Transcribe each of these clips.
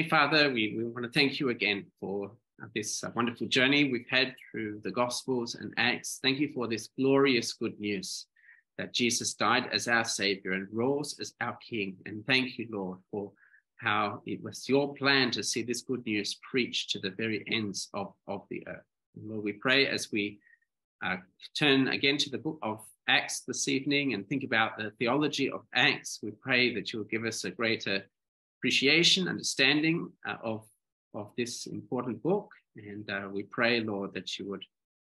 Heavenly Father, we, we want to thank you again for this uh, wonderful journey we've had through the Gospels and Acts. Thank you for this glorious good news that Jesus died as our Savior and rose as our King. And thank you, Lord, for how it was your plan to see this good news preached to the very ends of, of the earth. And Lord, we pray as we uh, turn again to the book of Acts this evening and think about the theology of Acts, we pray that you'll give us a greater appreciation, understanding uh, of, of this important book. And uh, we pray, Lord, that you would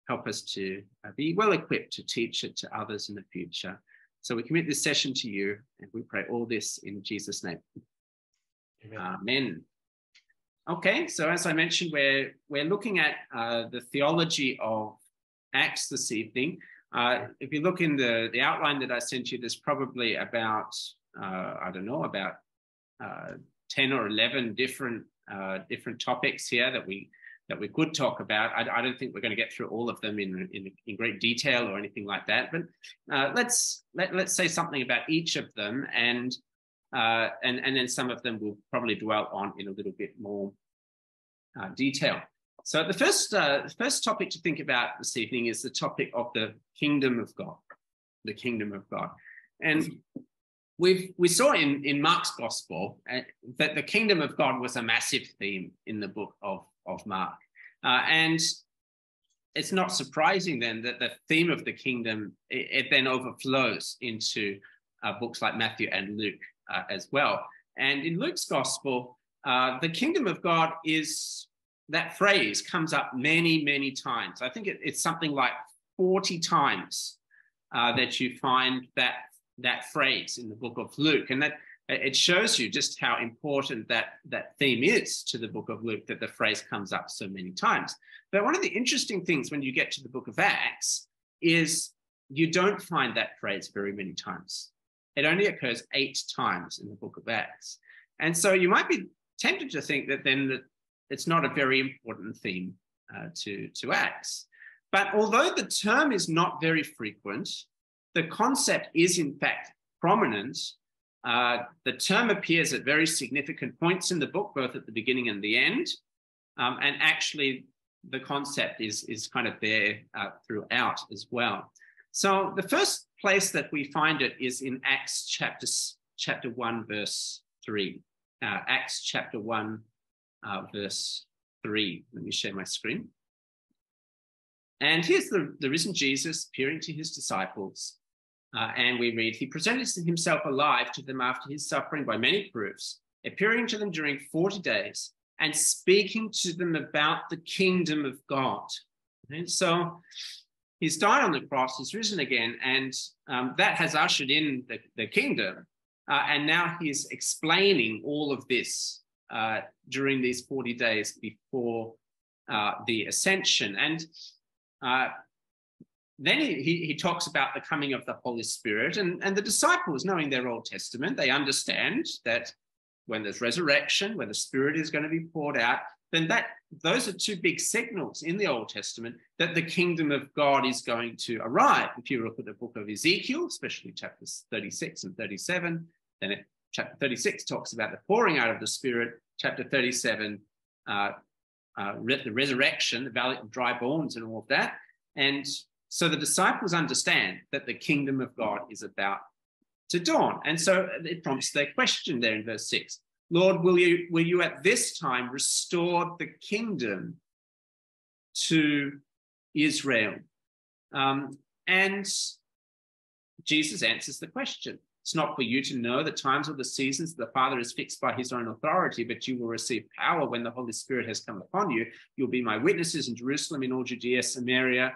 help us to uh, be well equipped to teach it to others in the future. So we commit this session to you, and we pray all this in Jesus' name. Amen. Amen. Okay, so as I mentioned, we're we're looking at uh, the theology of Acts this evening. Uh, if you look in the the outline that I sent you, there's probably about uh, I don't know about uh, 10 or 11 different uh, different topics here that we that we could talk about. I, I, don't think we're going to get through all of them in, in, in great detail or anything like that, but uh, let's let, let's say something about each of them, and uh, and and then some of them we'll probably dwell on in a little bit more uh, detail. So the first uh, first topic to think about this evening is the topic of the kingdom of God, the kingdom of God, and we we saw in, in Mark's gospel uh, that the kingdom of God was a massive theme in the book of, of Mark. Uh, and it's not surprising then that the theme of the kingdom, it, it then overflows into uh, books like Matthew and Luke uh, as well. And in Luke's gospel, uh, the kingdom of God is, that phrase comes up many, many times. I think it, it's something like 40 times uh, that you find that that phrase in the book of Luke. And that it shows you just how important that, that theme is to the book of Luke, that the phrase comes up so many times. But one of the interesting things when you get to the book of Acts is you don't find that phrase very many times. It only occurs eight times in the book of Acts. And so you might be tempted to think that then that it's not a very important theme uh, to, to Acts. But although the term is not very frequent, the concept is in fact prominent. Uh, the term appears at very significant points in the book, both at the beginning and the end. Um, and actually, the concept is, is kind of there uh, throughout as well. So the first place that we find it is in Acts chapter, chapter 1, verse 3. Uh, Acts chapter 1, uh, verse 3. Let me share my screen. And here's the, the risen Jesus appearing to his disciples uh, and we read, He presented himself alive to them after his suffering by many proofs, appearing to them during 40 days and speaking to them about the kingdom of God. And so he's died on the cross, he's risen again, and um, that has ushered in the, the kingdom. Uh, and now he's explaining all of this uh, during these 40 days before uh, the ascension. And uh, then he, he, talks about the coming of the Holy Spirit, and, and the disciples, knowing their Old Testament, they understand that when there's resurrection, when the Spirit is going to be poured out, then that those are two big signals in the Old Testament that the kingdom of God is going to arrive. If you look at the book of Ezekiel, especially chapters 36 and 37, then it, chapter 36 talks about the pouring out of the Spirit. Chapter 37, uh, uh, the resurrection, the valley of dry bones, and all of that. And so the disciples understand that the kingdom of God is about to dawn. And so it prompts their question there in verse 6. Lord, will you, will you at this time restore the kingdom to Israel? Um, and Jesus answers the question. It's not for you to know the times or the seasons the Father is fixed by his own authority, but you will receive power when the Holy Spirit has come upon you. You'll be my witnesses in Jerusalem, in all Judea, Samaria,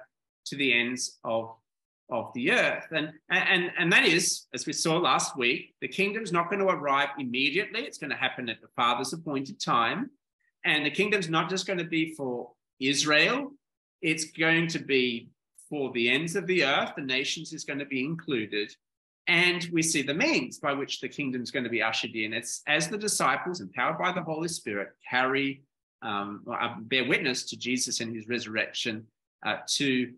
to the ends of, of the earth. And, and, and that is, as we saw last week, the kingdom's not going to arrive immediately. It's going to happen at the Father's appointed time. And the kingdom's not just going to be for Israel, it's going to be for the ends of the earth. The nations is going to be included. And we see the means by which the kingdom's going to be ushered in. It's as the disciples, empowered by the Holy Spirit, carry, um, uh, bear witness to Jesus and his resurrection uh, to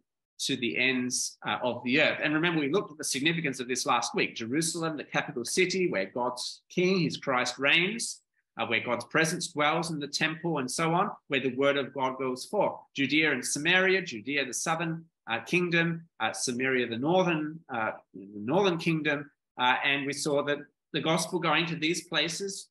to the ends uh, of the earth. And remember, we looked at the significance of this last week Jerusalem, the capital city where God's king, his Christ, reigns. uh, where God's presence dwells in the temple and so on, where the word of God goes forth. Judea and Samaria, Judea, the southern uh, kingdom, uh, Samaria, the northern, uh, the northern kingdom. Uh, and we saw that the gospel going to these places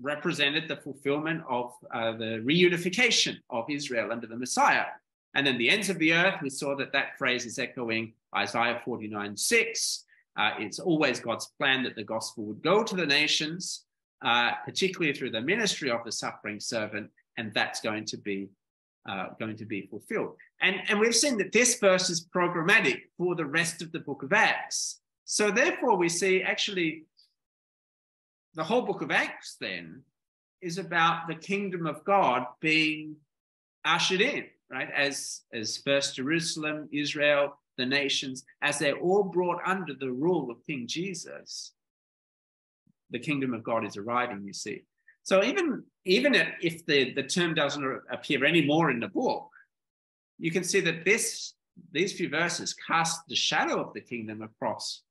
represented the fulfillment of the reunification of Israel under the Messiah. And then the ends of the earth, we saw that that phrase is echoing Isaiah 49 6. Uh, it's always God's plan that the gospel would go to the nations, uh, particularly through the ministry of the suffering servant, and that's going to be uh, going to be fulfilled. And, and we've seen that this verse is programmatic for the rest of the book of Acts. So therefore, we see actually the whole book of Acts then is about the kingdom of God being ushered in, right? As, as first Jerusalem, Israel, the nations, as they're all brought under the rule of King Jesus, the kingdom of God is arriving, you see. So even, even if the, the term doesn't appear anymore in the book, you can see that this, these few verses cast the shadow of the kingdom across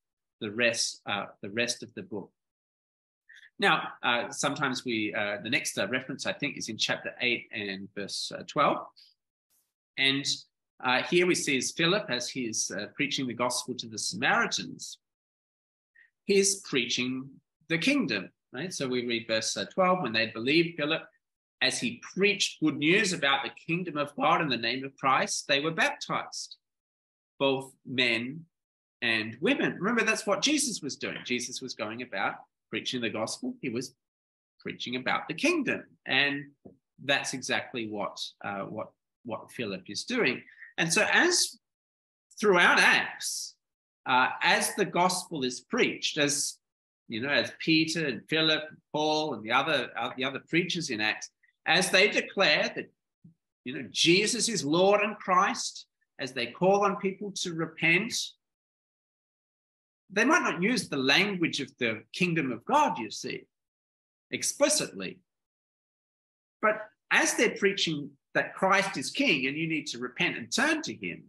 the rest, uh, the rest of the book. Now, uh, sometimes we, uh, the next uh, reference I think is in chapter 8 and verse uh, 12. And uh, here we see is Philip as he's uh, preaching the gospel to the Samaritans. He's preaching the kingdom, right? So we read verse 12 when they believed Philip, as he preached good news about the kingdom of God in the name of Christ, they were baptized, both men and women. Remember, that's what Jesus was doing. Jesus was going about preaching the gospel, he was preaching about the kingdom. And that's exactly what, uh, what, what Philip is doing. And so, as throughout Acts, uh, as the gospel is preached, as you know, as Peter and Philip, and Paul, and the other uh, the other preachers in Acts, as they declare that you know Jesus is Lord and Christ, as they call on people to repent, they might not use the language of the kingdom of God, you see, explicitly. But as they're preaching that Christ is king and you need to repent and turn to him,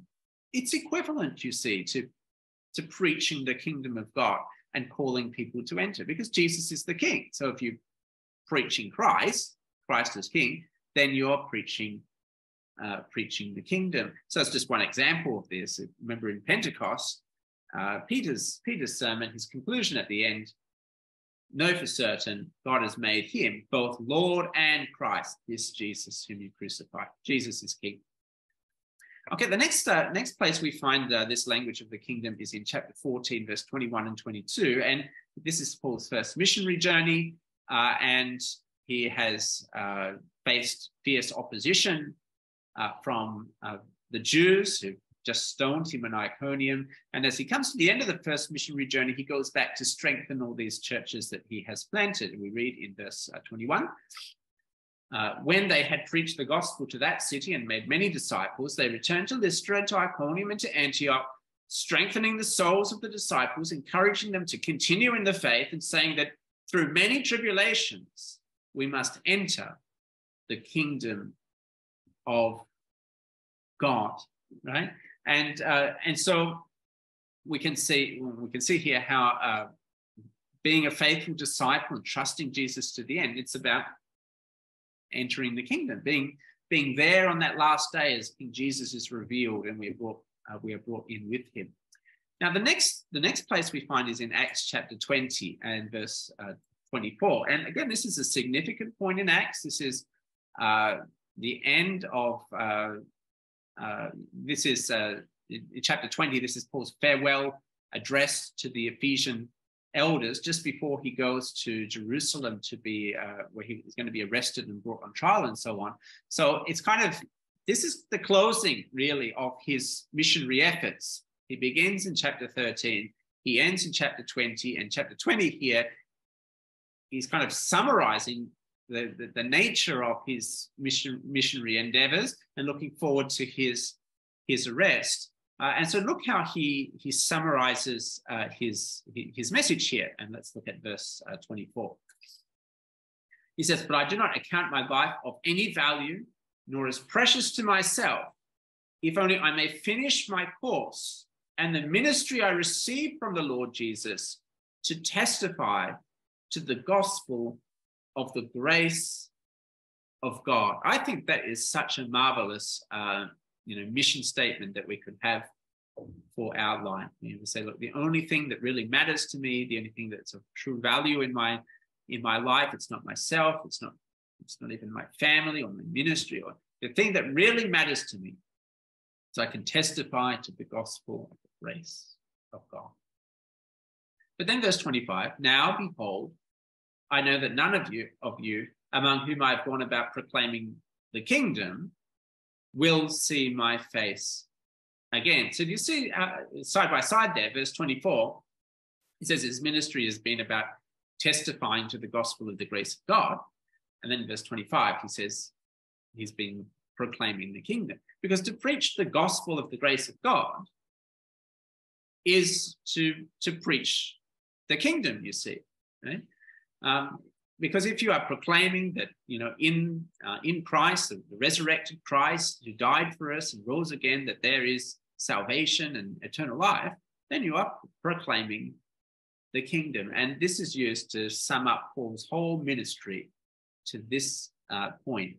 it's equivalent, you see, to, to preaching the kingdom of God and calling people to enter because Jesus is the king. So if you're preaching Christ, Christ is king, then you're preaching uh, preaching the kingdom. So it's just one example of this. Remember in Pentecost, uh, Peter's, Peter's sermon, his conclusion at the end, know for certain God has made him both Lord and Christ, this Jesus whom you crucified. Jesus is king. Okay, the next uh, next place we find uh, this language of the kingdom is in chapter 14, verse 21 and 22. And this is Paul's first missionary journey. Uh, and he has uh, faced fierce opposition uh, from uh, the Jews who just stoned him in Iconium. And as he comes to the end of the first missionary journey, he goes back to strengthen all these churches that he has planted. We read in verse uh, 21. Uh, when they had preached the gospel to that city and made many disciples, they returned to Lystra, and to Iconium, and to Antioch, strengthening the souls of the disciples, encouraging them to continue in the faith, and saying that through many tribulations we must enter the kingdom of God, right? And uh, and so we can see we can see here how uh, being a faithful disciple and trusting Jesus to the end. It's about entering the kingdom, being being there on that last day as King Jesus is revealed, and we are brought uh, we are brought in with him. Now, the next the next place we find is in Acts chapter twenty and verse uh, twenty four. And again, this is a significant point in Acts. This is uh, the end of uh, uh, this is uh, in, chapter 20, this is Paul's farewell address to the Ephesian elders just before he goes to Jerusalem to be uh, where he is going to be arrested and brought on trial and so on. So it's kind of this is the closing really of his missionary efforts. He begins in chapter 13, he ends in chapter 20, and chapter 20 here he's kind of summarizing the, the, the, nature of his mission, missionary endeavors and looking forward to his, his arrest. Uh, and so look how he, he summarizes uh, his, his message here. And let's look at verse uh, 24. He says, But I do not account my life of any value, nor as precious to myself, if only I may finish my course and the ministry I received from the Lord Jesus to testify to the gospel of the grace of God. I think that is such a marvelous, uh, you know, mission statement that we could have for our life. You know, say, look, the only thing that really matters to me, the only thing that's of true value in my in my life, it's not myself, it's not, it's not even my family or my ministry, or the thing that really matters to me. So I can testify to the gospel of the grace of God. But then verse 25, now behold, I know that none of you of you among whom I've gone about proclaiming the kingdom will see my face again. So you see uh, side by side there, verse 24, it says his ministry has been about testifying to the gospel of the grace of God. And then verse 25, he says he's been proclaiming the kingdom. Because to preach the gospel of the grace of God is to, to preach the kingdom, you see. Right? Um, because if you are proclaiming that you know in uh, in Christ, the resurrected Christ who died for us and rose again, that there is salvation and eternal life, then you are proclaiming the kingdom. And this is used to sum up Paul's whole ministry to this uh, point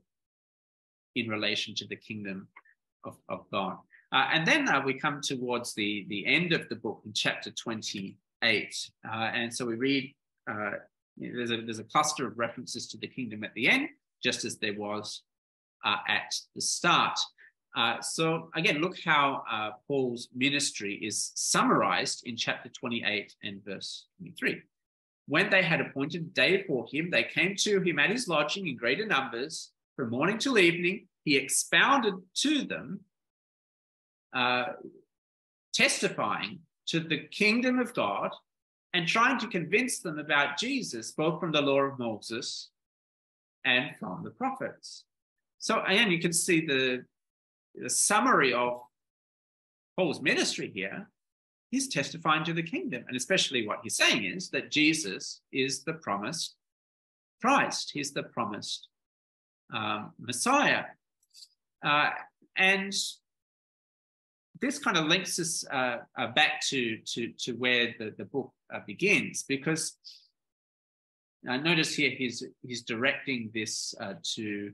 in relation to the kingdom of, of God. Uh, and then uh, we come towards the, the end of the book in chapter 28. Uh, and so we read, uh, there's, a, there's a cluster of references to the kingdom at the end, just as there was uh, at the start. Uh, so again, look how uh, Paul's ministry is summarized in chapter 28 and verse 23. When they had appointed a day for him, they came to him at his lodging in greater numbers from morning till evening. He expounded to them, uh, testifying to the kingdom of God and trying to convince them about Jesus, both from the law of Moses and from the prophets. So again, you can see the the summary of Paul's ministry here, he's testifying to the kingdom. And especially what he's saying is that Jesus is the promised Christ, he's the promised um, Messiah. Uh, and this kind of links us uh, uh, back to, to, to where the, the book uh, begins, because I notice here he's, he's directing this uh, to,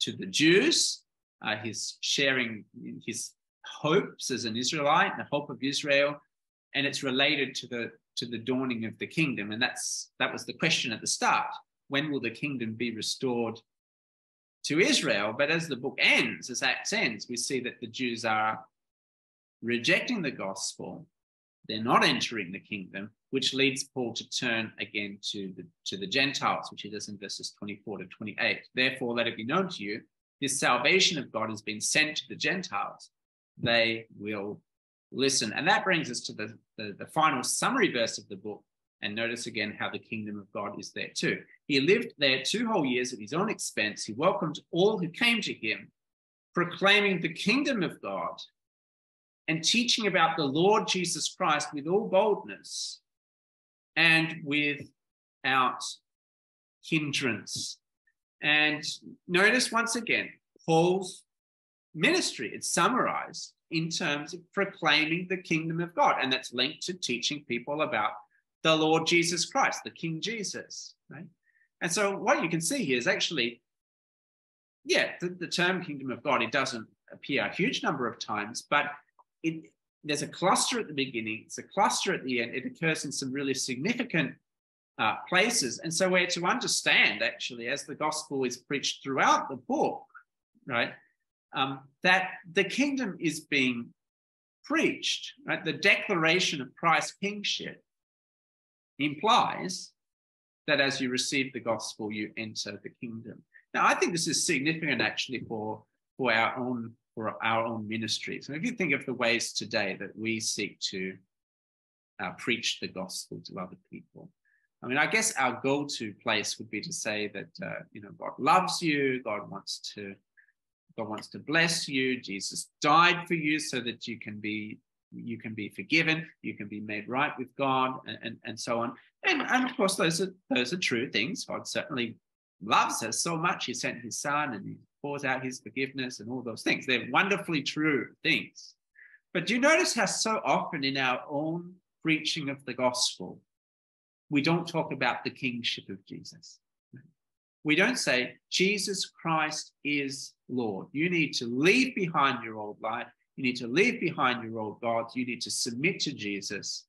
to the Jews uh, he's sharing his hopes as an Israelite, the hope of Israel, and it's related to the to the dawning of the kingdom. And that's that was the question at the start: when will the kingdom be restored to Israel? But as the book ends, as Acts ends, we see that the Jews are rejecting the gospel. They're not entering the kingdom, which leads Paul to turn again to the to the Gentiles, which he does in verses 24 to 28. Therefore, let it be known to you this salvation of God has been sent to the Gentiles, they will listen. And that brings us to the, the, the, final summary verse of the book. And notice again how the kingdom of God is there too. He lived there two whole years at his own expense. He welcomed all who came to him, proclaiming the kingdom of God and teaching about the Lord Jesus Christ with all boldness and without hindrance. And notice once again, Paul's ministry, it's summarized in terms of proclaiming the kingdom of God. And that's linked to teaching people about the Lord Jesus Christ, the King Jesus. Right? And so what you can see here is actually, yeah, the, the term kingdom of God, it doesn't appear a huge number of times, but it, there's a cluster at the beginning, it's a cluster at the end. It occurs in some really significant uh, places. And so we're to understand, actually, as the gospel is preached throughout the book, right, um, that the kingdom is being preached, right? The declaration of Christ's kingship implies that as you receive the gospel, you enter the kingdom. Now, I think this is significant actually for, for our own for our own ministries. And if you think of the ways today that we seek to uh, preach the gospel to other people, I mean, I guess our go-to place would be to say that uh, you know God loves you, God wants to, God wants to bless you. Jesus died for you so that you can be you can be forgiven, you can be made right with God, and, and, and so on. And, and of course, those are those are true things. God certainly loves us so much; He sent His Son, and He pours out His forgiveness, and all those things. They're wonderfully true things. But do you notice how so often in our own preaching of the gospel, we don't talk about the kingship of Jesus. We don't say, Jesus Christ is Lord. You need to leave behind your old life. You need to leave behind your old gods. You need to submit to Jesus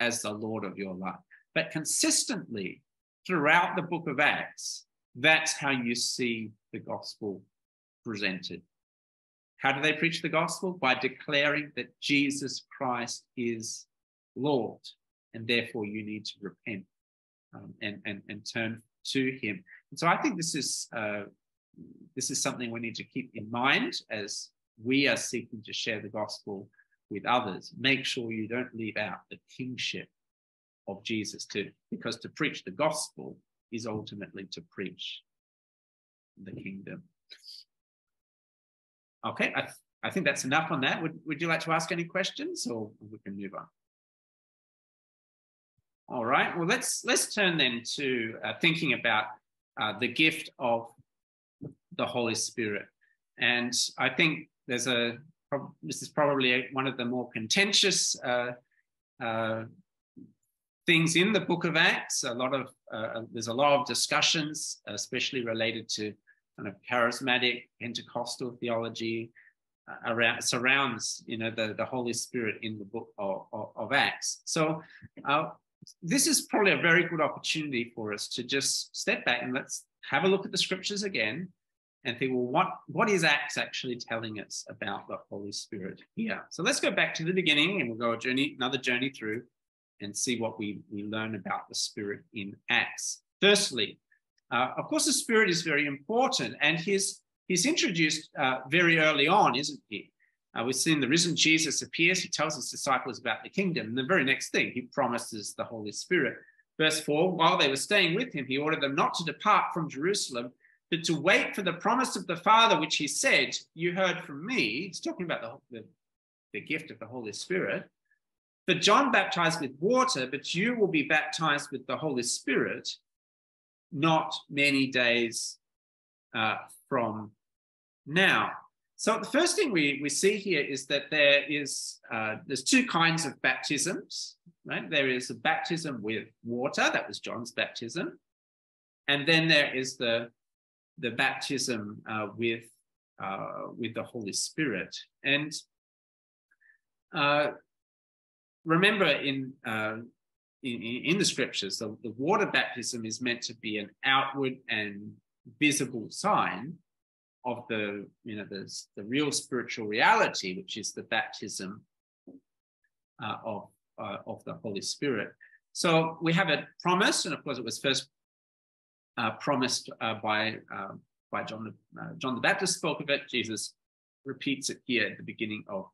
as the Lord of your life. But consistently throughout the book of Acts, that's how you see the gospel presented. How do they preach the gospel? By declaring that Jesus Christ is Lord, and therefore you need to repent um, and, and, and turn to Him. And so I think this is uh, this is something we need to keep in mind as we are seeking to share the gospel with others. Make sure you don't leave out the kingship of Jesus too, because to preach the gospel is ultimately to preach the kingdom. Okay, I, th- I think that's enough on that. Would, would you like to ask any questions or we can move on? All right, well, let's, let's turn then to uh, thinking about uh, the gift of the Holy Spirit. And I think there's a, this is probably one of the more contentious uh, uh things in the book of Acts. A lot of, uh, there's a lot of discussions, especially related to kind of charismatic Pentecostal theology uh, around surrounds you know the, the Holy Spirit in the book of, of, of Acts. So uh, this is probably a very good opportunity for us to just step back and let's have a look at the scriptures again and think, well, what, what is Acts actually telling us about the Holy Spirit here? So let's go back to the beginning and we'll go a journey, another journey through and see what we, we learn about the Spirit in Acts. Firstly, uh, of course, the Spirit is very important, and he's, he's introduced uh, very early on, isn't he? Uh, we've seen the risen Jesus appears, he tells his disciples about the kingdom, and the very next thing, he promises the Holy Spirit. Verse 4 While they were staying with him, he ordered them not to depart from Jerusalem, but to wait for the promise of the Father, which he said, You heard from me. He's talking about the, the, the gift of the Holy Spirit. For John baptized with water, but you will be baptized with the Holy Spirit not many days uh, from now. So the first thing we, we see here is that there is uh, there's two kinds of baptisms, right? There is a baptism with water, that was John's baptism, and then there is the the baptism uh, with uh, with the Holy Spirit. And uh, remember, in uh, in, in the scriptures, the, the water baptism is meant to be an outward and visible sign of the, you know, the, the real spiritual reality, which is the baptism uh, of, uh, of the Holy Spirit. So we have a promise, and of course, it was first uh, promised uh, by uh, by John the, uh, John the Baptist spoke of it. Jesus repeats it here at the beginning of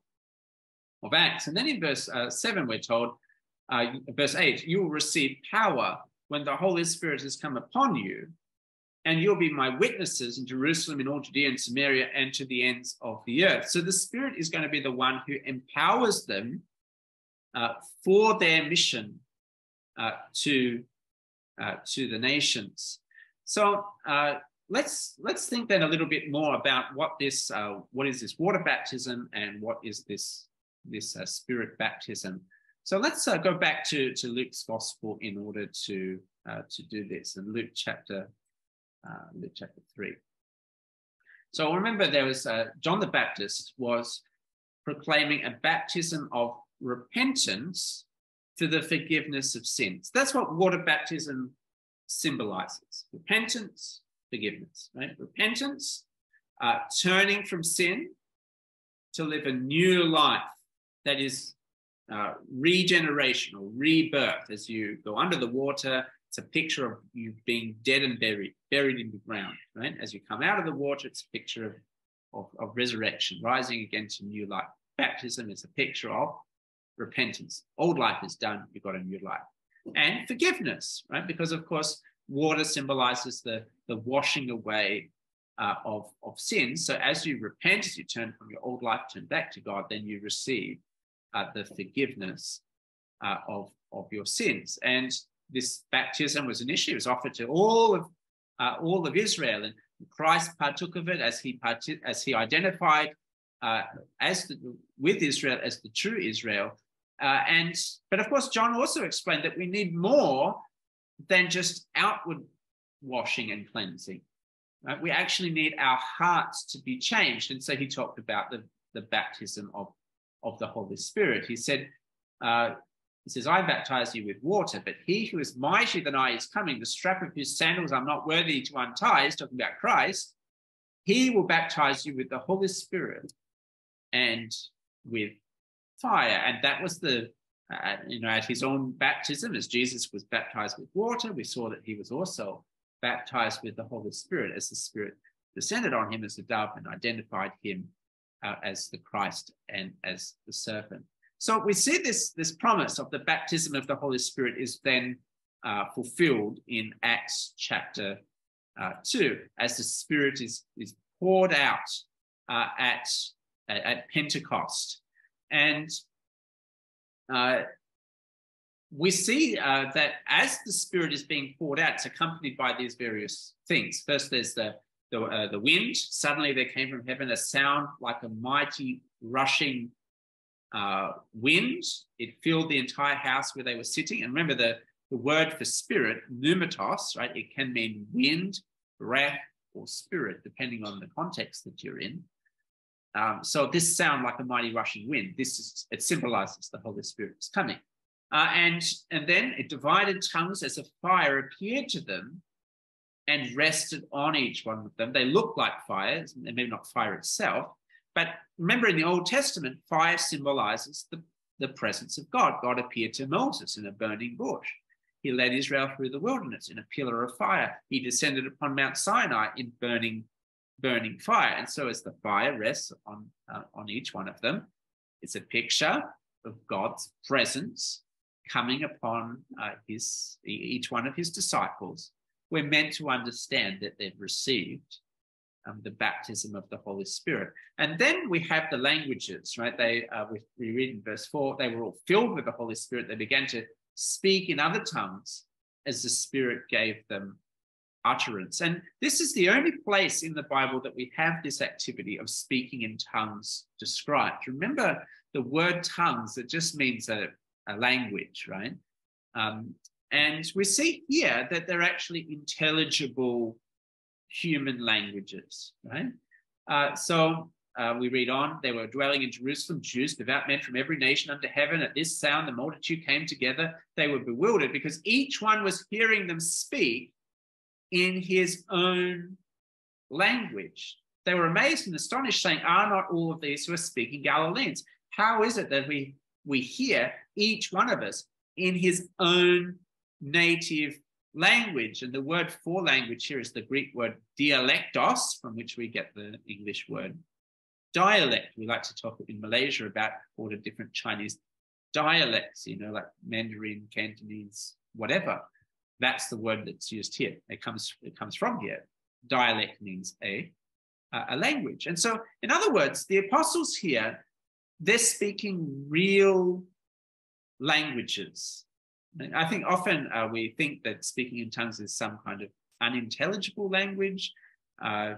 of Acts, and then in verse seven, we're told uh, verse 8 you will receive power when the Holy Spirit has come upon you, and you'll be my witnesses in Jerusalem, in all Judea and Samaria, and to the ends of the earth. So the Spirit is going to be the one who empowers them uh, for their mission uh, to uh, to the nations. So uh, let's let's think then a little bit more about what this uh, what is this water baptism and what is this this Spirit baptism. So let's uh, go back to, to Luke's gospel in order to, uh, to do this in Luke chapter, uh, Luke chapter 3. So remember there was uh, John the Baptist was proclaiming a baptism of repentance for the forgiveness of sins. That's what water baptism symbolizes. Repentance, forgiveness, right? Repentance, uh, turning from sin to live a new life that is uh, regeneration or rebirth as you go under the water. It's a picture of you being dead and buried, buried in the ground, right? As you come out of the water, it's a picture of, of, of resurrection, rising again to new life. Baptism is a picture of repentance. Old life is done, you've got a new life. And forgiveness, right? Because of course, water symbolizes the, the washing away uh, of, of sins. So as you repent, as you turn from your old life, turn back to God, then you receive uh, the forgiveness uh, of, of your sins. And this baptism was an issue. It was offered to all of uh, all of Israel, and Christ partook of it as he partic- as he identified uh, as the, with Israel as the true Israel. Uh, and but of course, John also explained that we need more than just outward washing and cleansing. Right? We actually need our hearts to be changed. And so he talked about the, the baptism of, of the Holy Spirit. He said, uh, he says, I baptize you with water, but he who is mightier than I is coming, the strap of whose sandals I'm not worthy to untie, he's talking about Christ. He will baptize you with the Holy Spirit and with fire. And that was the, uh, you know, at his own baptism, as Jesus was baptized with water, we saw that he was also baptized with the Holy Spirit as the Spirit descended on him as a dove and identified him uh, as the Christ and as the servant. So we see this, this promise of the baptism of the Holy Spirit is then uh, fulfilled in Acts chapter uh, 2 as the Spirit is, is poured out uh, at, at Pentecost. And uh, we see uh, that as the Spirit is being poured out, it's accompanied by these various things. First, there's the the, uh, the wind. Suddenly, there came from heaven a sound like a mighty rushing uh, wind. It filled the entire house where they were sitting. And remember, the the word for spirit, pneumatos, right? It can mean wind, breath, or spirit, depending on the context that you're in. Um, so this sound like a mighty rushing wind. This is it symbolizes the Holy Spirit is coming. Uh, and, and then it divided tongues as a fire appeared to them and rested on each one of them. They look like fires, maybe not fire itself, but remember in the Old Testament, fire symbolizes the, the presence of God. God appeared to Moses in a burning bush. He led Israel through the wilderness in a pillar of fire. He descended upon Mount Sinai in burning, burning fire. And so as the fire rests on, uh, on each one of them, it's a picture of God's presence coming upon uh, his each one of his disciples, we're meant to understand that they've received um, the baptism of the Holy Spirit. And then we have the languages, right? They uh, we, read in verse four, they were all filled with the Holy Spirit. They began to speak in other tongues as the Spirit gave them utterance. And this is the only place in the Bible that we have this activity of speaking in tongues described. Remember the word tongues, it just means a, a language, right? Um, and we see here that they're actually intelligible human languages, right? Uh, so uh, we read on, they were dwelling in Jerusalem, Jews, devout men from every nation under heaven. At this sound, the multitude came together. They were bewildered because each one was hearing them speak in his own language. They were amazed and astonished, saying, Are not all of these who are speaking Galileans? How is it that we we hear each one of us in his own native language. And the word for language here is the Greek word dialectos, from which we get the English word dialect. We like to talk in Malaysia about all the different Chinese dialects, you know, like Mandarin, Cantonese, whatever. That's the word that's used here. It comes, it comes from here. Dialect means a, a language. And so, in other words, the apostles here they're speaking real languages. I think often uh, we think that speaking in tongues is some kind of unintelligible language. Uh,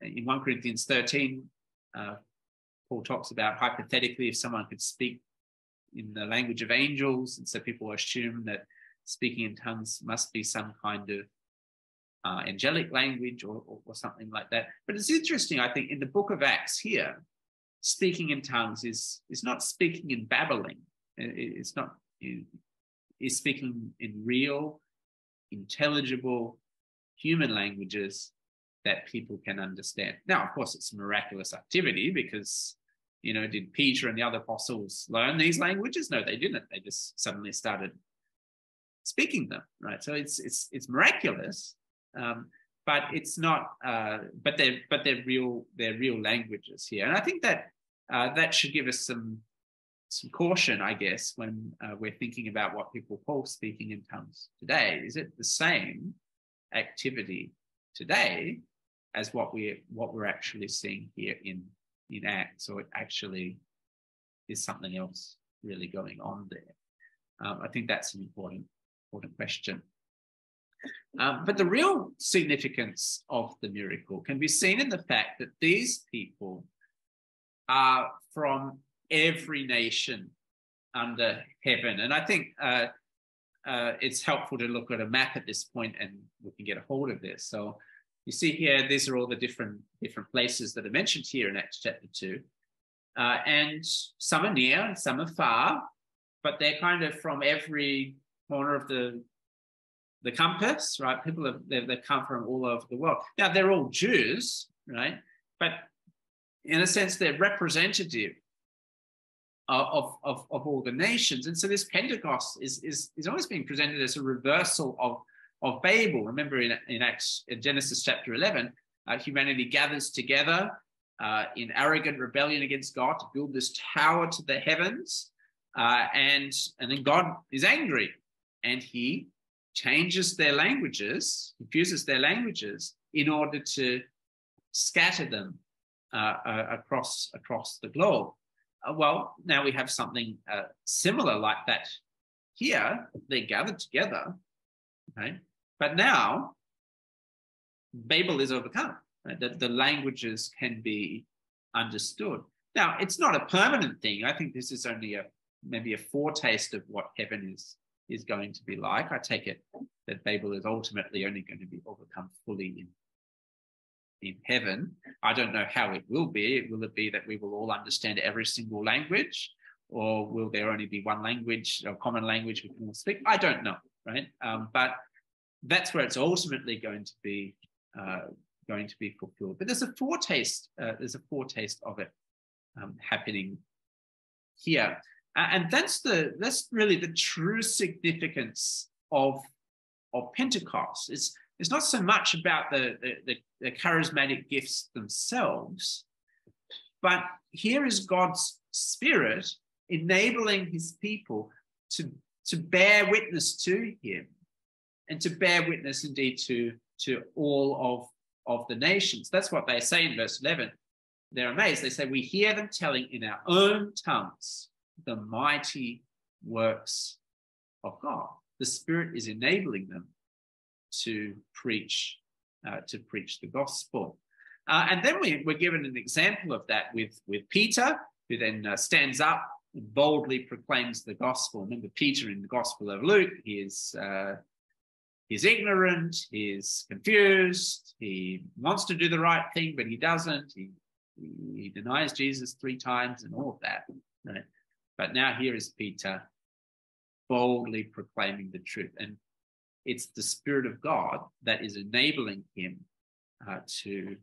in 1 Corinthians 13, uh, Paul talks about hypothetically if someone could speak in the language of angels, and so people assume that speaking in tongues must be some kind of uh, angelic language or, or, or, something like that. But it's interesting, I think, in the book of Acts here, speaking in tongues is is not speaking in babbling. It's not is speaking in real, intelligible human languages that people can understand. Now, of course, it's a miraculous activity because, you know, did Peter and the other apostles learn these languages? No, they didn't. They just suddenly started speaking them, right? So it's it's it's miraculous, um, but it's not. Uh, but they're but they're real. They're real languages here, and I think that uh, that should give us some some caution, I guess, when uh, we're thinking about what people call speaking in tongues today. Is it the same activity today as what we what we're actually seeing here in in Acts, or it actually is something else really going on there? Um, I think that's an important important question. Um, but the real significance of the miracle can be seen in the fact that these people are from every nation under heaven. And I think uh, uh, it's helpful to look at a map at this point and we can get a hold of this. So you see here, these are all the different different places that are mentioned here in Acts chapter 2. Uh, and some are near and some are far, but they're kind of from every corner of the the compass, right? People have they've, they've come from all over the world. Now they're all Jews, right? But in a sense, they're representative of, of, of all the nations. And so this Pentecost is, is, is always being presented as a reversal of, of Babel. Remember in, in Acts, in Genesis chapter 11, uh, humanity gathers together uh, in arrogant rebellion against God to build this tower to the heavens. Uh, and, and then God is angry and he changes their languages, confuses their languages in order to scatter them uh, uh, across, across the globe. Uh, well, now we have something uh, similar like that here. They're gathered together, okay? But now Babel is overcome. Right? The, the languages can be understood. Now, it's not a permanent thing. I think this is only a maybe a foretaste of what heaven is is going to be like. I take it that Babel is ultimately only going to be overcome fully in in heaven. I don't know how it will be. Will it be that we will all understand every single language, or will there only be one language or common language we can all speak? I don't know, right? Um, but that's where it's ultimately going to be uh, going to be fulfilled. But there's a foretaste. Uh, there's a foretaste of it um, happening here, and that's the that's really the true significance of of Pentecost. It's it's not so much about the, the, the charismatic gifts themselves, but here is God's Spirit enabling his people to, to bear witness to him and to bear witness indeed to, to all of, of the nations. That's what they say in verse 11. They're amazed. They say, We hear them telling in our own tongues the mighty works of God. The Spirit is enabling them to preach uh, to preach the gospel. Uh, and then we, we're given an example of that with, with Peter, who then uh, stands up and boldly proclaims the gospel. Remember, Peter in the Gospel of Luke, he is uh, he's ignorant, he's confused, he wants to do the right thing, but he doesn't. He, he denies Jesus three times and all of that. Right? But now here is Peter boldly proclaiming the truth. And it's the Spirit of God that is enabling him uh, to,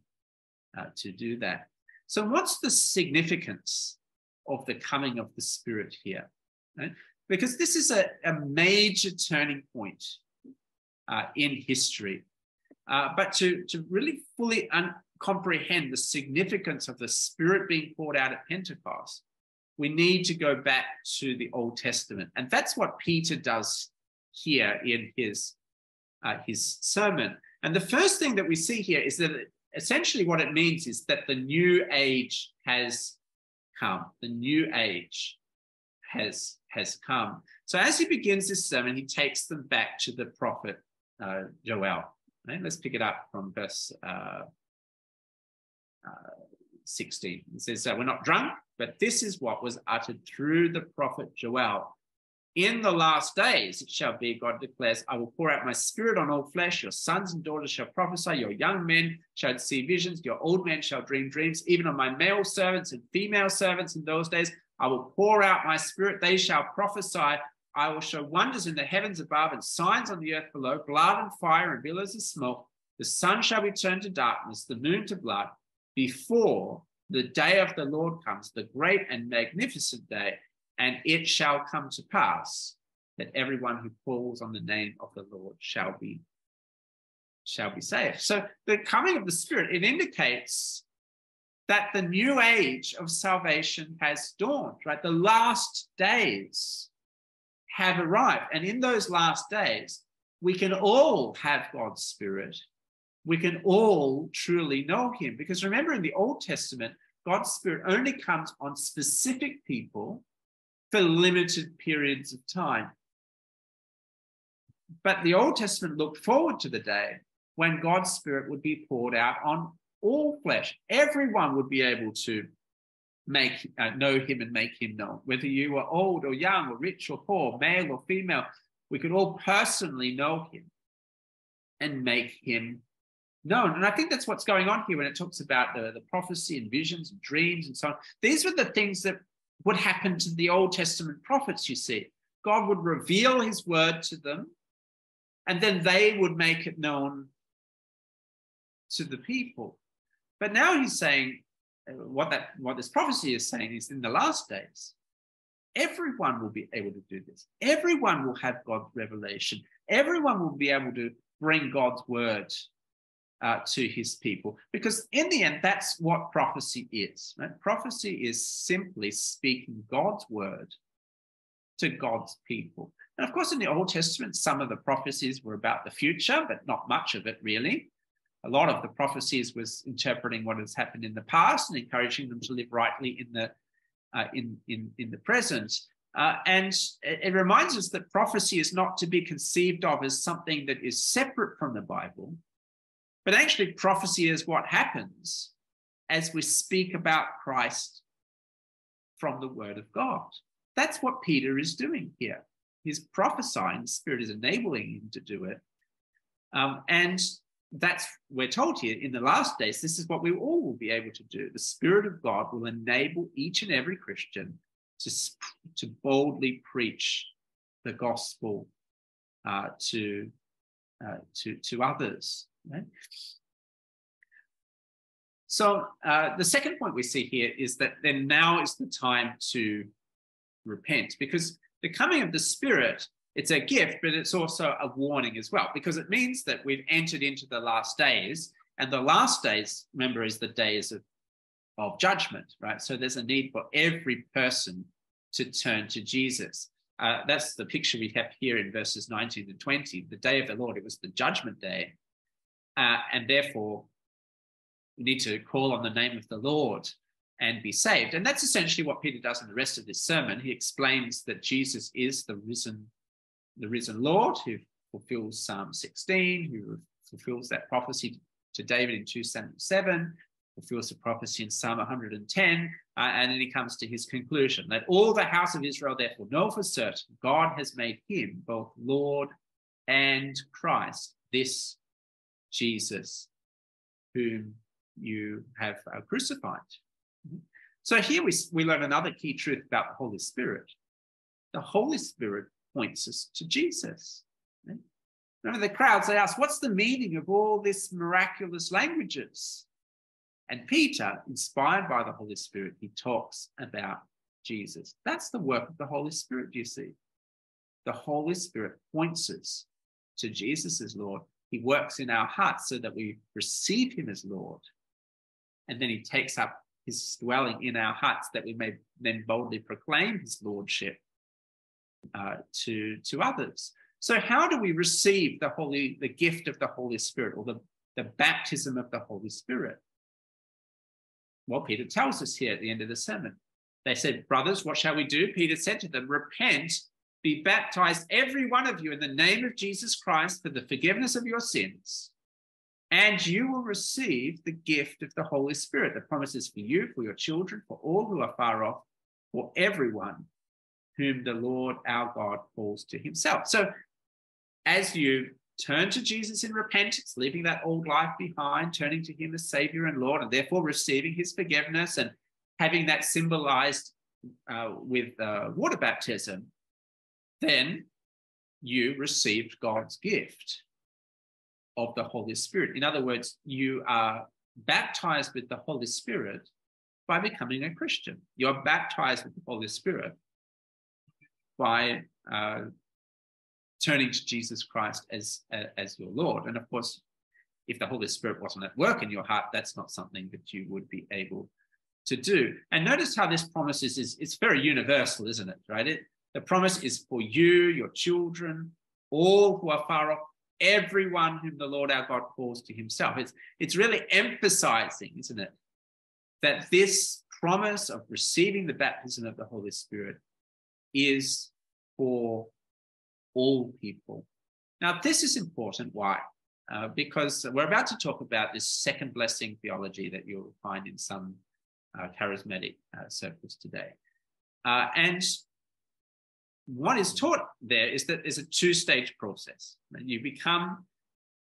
uh, to do that. So, what's the significance of the coming of the Spirit here? Right? Because this is a, a major turning point uh, in history. Uh, but to, to really fully un- comprehend the significance of the Spirit being poured out at Pentecost, we need to go back to the Old Testament. And that's what Peter does here in his uh, his sermon. And the first thing that we see here is that essentially what it means is that the new age has come. The new age has has come. So as he begins this sermon, he takes them back to the prophet uh, Joel. Right? Let's pick it up from verse uh, uh, 16. It says, "We're not drunk, but this is what was uttered through the prophet Joel." In the last days it shall be, God declares, I will pour out my spirit on all flesh. Your sons and daughters shall prophesy. Your young men shall see visions. Your old men shall dream dreams. Even on my male servants and female servants in those days, I will pour out my spirit. They shall prophesy. I will show wonders in the heavens above and signs on the earth below, blood and fire and billows of smoke. The sun shall be turned to darkness, the moon to blood, before the day of the Lord comes, the great and magnificent day and it shall come to pass that everyone who calls on the name of the Lord shall be shall be saved. So the coming of the Spirit, it indicates that the new age of salvation has dawned, right? The last days have arrived. And in those last days, we can all have God's Spirit. We can all truly know Him. Because remember, in the Old Testament, God's Spirit only comes on specific people for limited periods of time. But the Old Testament looked forward to the day when God's Spirit would be poured out on all flesh. Everyone would be able to make uh, know Him and make Him known, whether you were old or young or rich or poor, male or female. we could all personally know him and make him known. And I think that's what's going on here when it talks about the, the prophecy and visions and dreams and so on. These were the things that would happened to the Old Testament prophets, you see. God would reveal his word to them, and then they would make it known to the people. But now he's saying uh, what that what this prophecy is saying is in the last days, everyone will be able to do this. Everyone will have God's revelation. Everyone will be able to bring God's word uh, to his people. Because in the end, that's what prophecy is. Right? Prophecy is simply speaking God's word to God's people. And of course, in the Old Testament, some of the prophecies were about the future, but not much of it really. A lot of the prophecies was interpreting what has happened in the past and encouraging them to live rightly in the uh, in, in, in the present. Uh, and it, it reminds us that prophecy is not to be conceived of as something that is separate from the Bible, but actually, prophecy is what happens as we speak about Christ from the Word of God. That's what Peter is doing here. He's prophesying, the Spirit is enabling him to do it. Um, and that's, we're told here, in the last days, this is what we all will be able to do. The Spirit of God will enable each and every Christian to, to boldly preach the gospel uh, to, uh, to, to others. Right? So uh, the second point we see here is that then now is the time to repent because the coming of the Spirit, it's a gift, but it's also a warning as well because it means that we've entered into the last days. And the last days, remember, is the days of, of judgment, right? So there's a need for every person to turn to Jesus. Uh, that's the picture we have here in verses 19 and 20. The day of the Lord, it was the judgment day. Uh, and therefore, we need to call on the name of the Lord and be saved. And that's essentially what Peter does in the rest of this sermon. He explains that Jesus is the risen, the risen Lord who fulfills Psalm 16, who fulfills that prophecy to David in 277, fulfills the prophecy in Psalm 110, uh, and then he comes to his conclusion that all the house of Israel therefore know for certain God has made him both Lord and Christ, this Jesus whom you have uh, crucified. So here we, we learn another key truth about the Holy Spirit. The Holy Spirit points us to Jesus. Remember the crowds, they ask, what's the meaning of all this miraculous languages? And Peter, inspired by the Holy Spirit, he talks about Jesus. That's the work of the Holy Spirit, you see. The Holy Spirit points us to Jesus as Lord he works in our hearts so that we receive him as Lord. And then he takes up his dwelling in our hearts that we may then boldly proclaim his lordship uh, to, to others. So, how do we receive the holy, the gift of the Holy Spirit or the, the baptism of the Holy Spirit? Well, Peter tells us here at the end of the sermon. They said, Brothers, what shall we do? Peter said to them, Repent be baptized, every one of you, in the name of Jesus Christ for the forgiveness of your sins, and you will receive the gift of the Holy Spirit. The promise is for you, for your children, for all who are far off, for everyone whom the Lord our God calls to himself. So, as you turn to Jesus in repentance, leaving that old life behind, turning to him as Savior and Lord, and therefore receiving his forgiveness and having that symbolized uh, with uh, water baptism, then you received God's gift of the Holy Spirit. In other words, you are baptized with the Holy Spirit by becoming a Christian. You're baptized with the Holy Spirit by uh, turning to Jesus Christ as, as your Lord. And of course, if the Holy Spirit wasn't at work in your heart, that's not something that you would be able to do. And notice how this promise is, is it's very universal, isn't it? Right? It, the promise is for you, your children, all who are far off, everyone whom the Lord our God calls to himself. It's, it's really emphasizing, isn't it, that this promise of receiving the baptism of the Holy Spirit is for all people. Now, this is important. Why? Uh, because we're about to talk about this second blessing theology that you'll find in some uh, charismatic uh, circles today. Uh, and what is taught there is that it's a two stage process. You become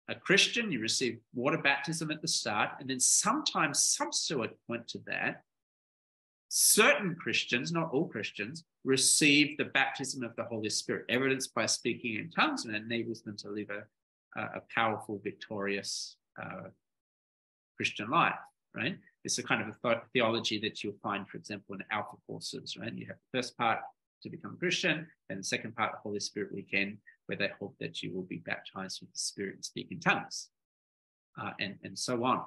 a Christian, you receive water baptism at the start, and then sometimes subsequent to that, certain Christians, not all Christians, receive the baptism of the Holy Spirit, evidenced by speaking in tongues, and enables them to live a, a powerful, victorious uh, Christian life, right? It's a kind of a theology that you'll find, for example, in Alpha courses, right? You have the first part to become Christian, and the second part, Holy Spirit weekend, where they hope that you will be baptized with the Spirit and speak in tongues, uh, and, and so on.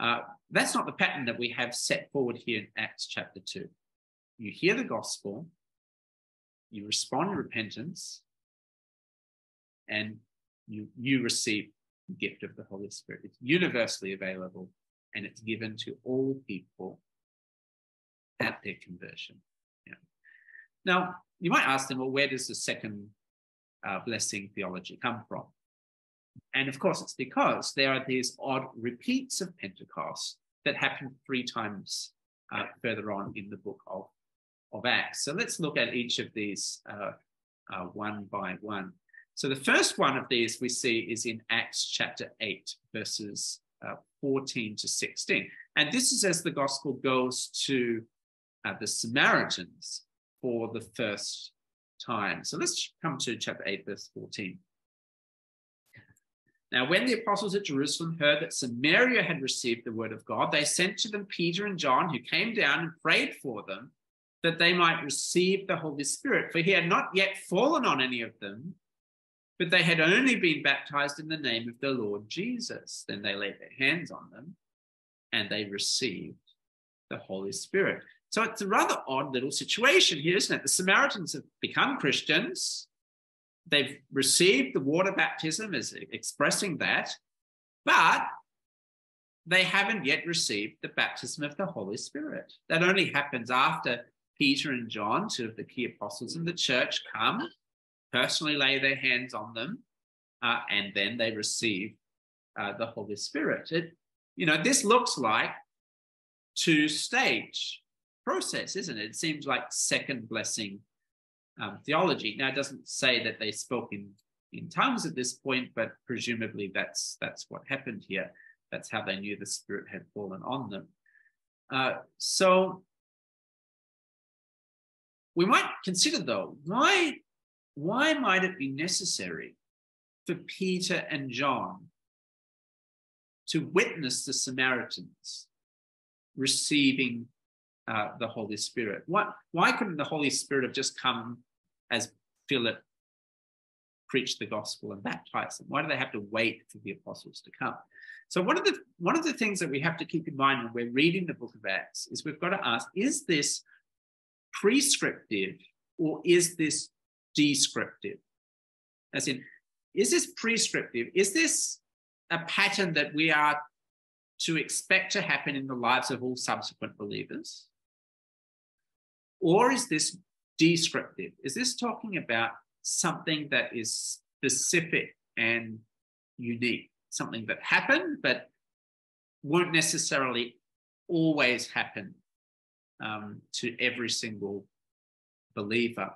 Uh, that's not the pattern that we have set forward here in Acts chapter 2. You hear the gospel, you respond in repentance, and you, you receive the gift of the Holy Spirit. It's universally available and it's given to all people at their conversion. Now, you might ask them, well, where does the second uh, blessing theology come from? And of course, it's because there are these odd repeats of Pentecost that happen three times uh, further on in the book of, of Acts. So let's look at each of these uh, uh, one by one. So the first one of these we see is in Acts chapter 8, verses uh, 14 to 16. And this is as the gospel goes to uh, the Samaritans for the first time. So let's come to chapter 8, verse 14. Now, when the apostles at Jerusalem heard that Samaria had received the word of God, they sent to them Peter and John, who came down and prayed for them that they might receive the Holy Spirit. For he had not yet fallen on any of them, but they had only been baptized in the name of the Lord Jesus. Then they laid their hands on them and they received the Holy Spirit. So it's a rather odd little situation here, isn't it? The Samaritans have become Christians. They've received the water baptism as expressing that, but they haven't yet received the baptism of the Holy Spirit. That only happens after Peter and John, two of the key apostles in the church, come, personally lay their hands on them, uh, and then they receive uh, the Holy Spirit. It, you know, this looks like two stage process, isn't it? It seems like second blessing um, theology. Now, it doesn't say that they spoke in, in tongues at this point, but presumably that's that's what happened here. That's how they knew the Spirit had fallen on them. Uh, so we might consider, though, why why might it be necessary for Peter and John to witness the Samaritans receiving uh, the Holy Spirit? Why, why couldn't the Holy Spirit have just come as Philip preached the gospel and baptized them? Why do they have to wait for the apostles to come? So one of the one of the things that we have to keep in mind when we're reading the book of Acts is we've got to ask: Is this prescriptive or is this descriptive? As in, is this prescriptive? Is this a pattern that we are to expect to happen in the lives of all subsequent believers? Or is this descriptive? Is this talking about something that is specific and unique, something that happened but won't necessarily always happen um, to every single believer?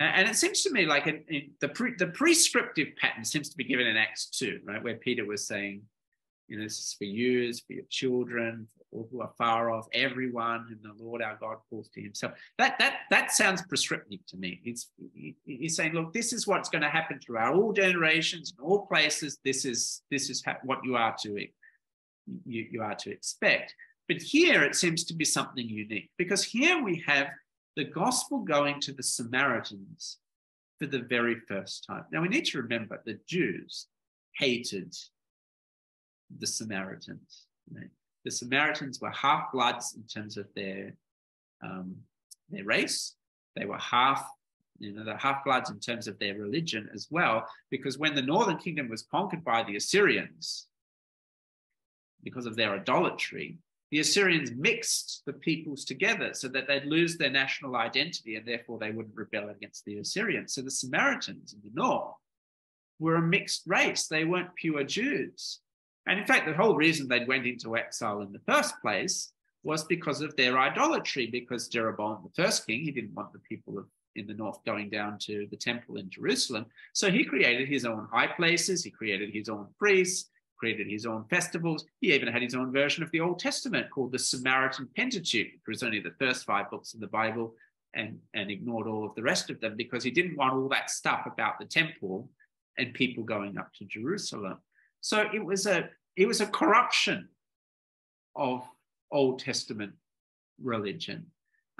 And it seems to me like the, pre, the prescriptive pattern seems to be given in Acts 2, right? Where Peter was saying, you know, this is for you, it's for your children, all who are far off, everyone whom the Lord our God calls to himself. That that that sounds prescriptive to me. He's he's saying, look, this is what's going to happen throughout all generations and all places. This is this is what you are to you, you are to expect. But here it seems to be something unique because here we have the gospel going to the Samaritans for the very first time. Now we need to remember the Jews hated the Samaritans. Right? The Samaritans were half bloods in terms of their um, their race. They were half, you know, the half bloods in terms of their religion as well. Because when the northern kingdom was conquered by the Assyrians, because of their idolatry, the Assyrians mixed the peoples together so that they'd lose their national identity and therefore they wouldn't rebel against the Assyrians. So the Samaritans in the north were a mixed race. They weren't pure Jews. And in fact, the whole reason they went into exile in the first place was because of their idolatry, because Jeroboam, the first king, he didn't want the people of in the north going down to the temple in Jerusalem. So he created his own high places, he created his own priests, created his own festivals. He even had his own version of the Old Testament called the Samaritan Pentateuch, which was only the first five books of the Bible and, and ignored all of the rest of them because he didn't want all that stuff about the temple and people going up to Jerusalem. So it was a it was a corruption of Old Testament religion.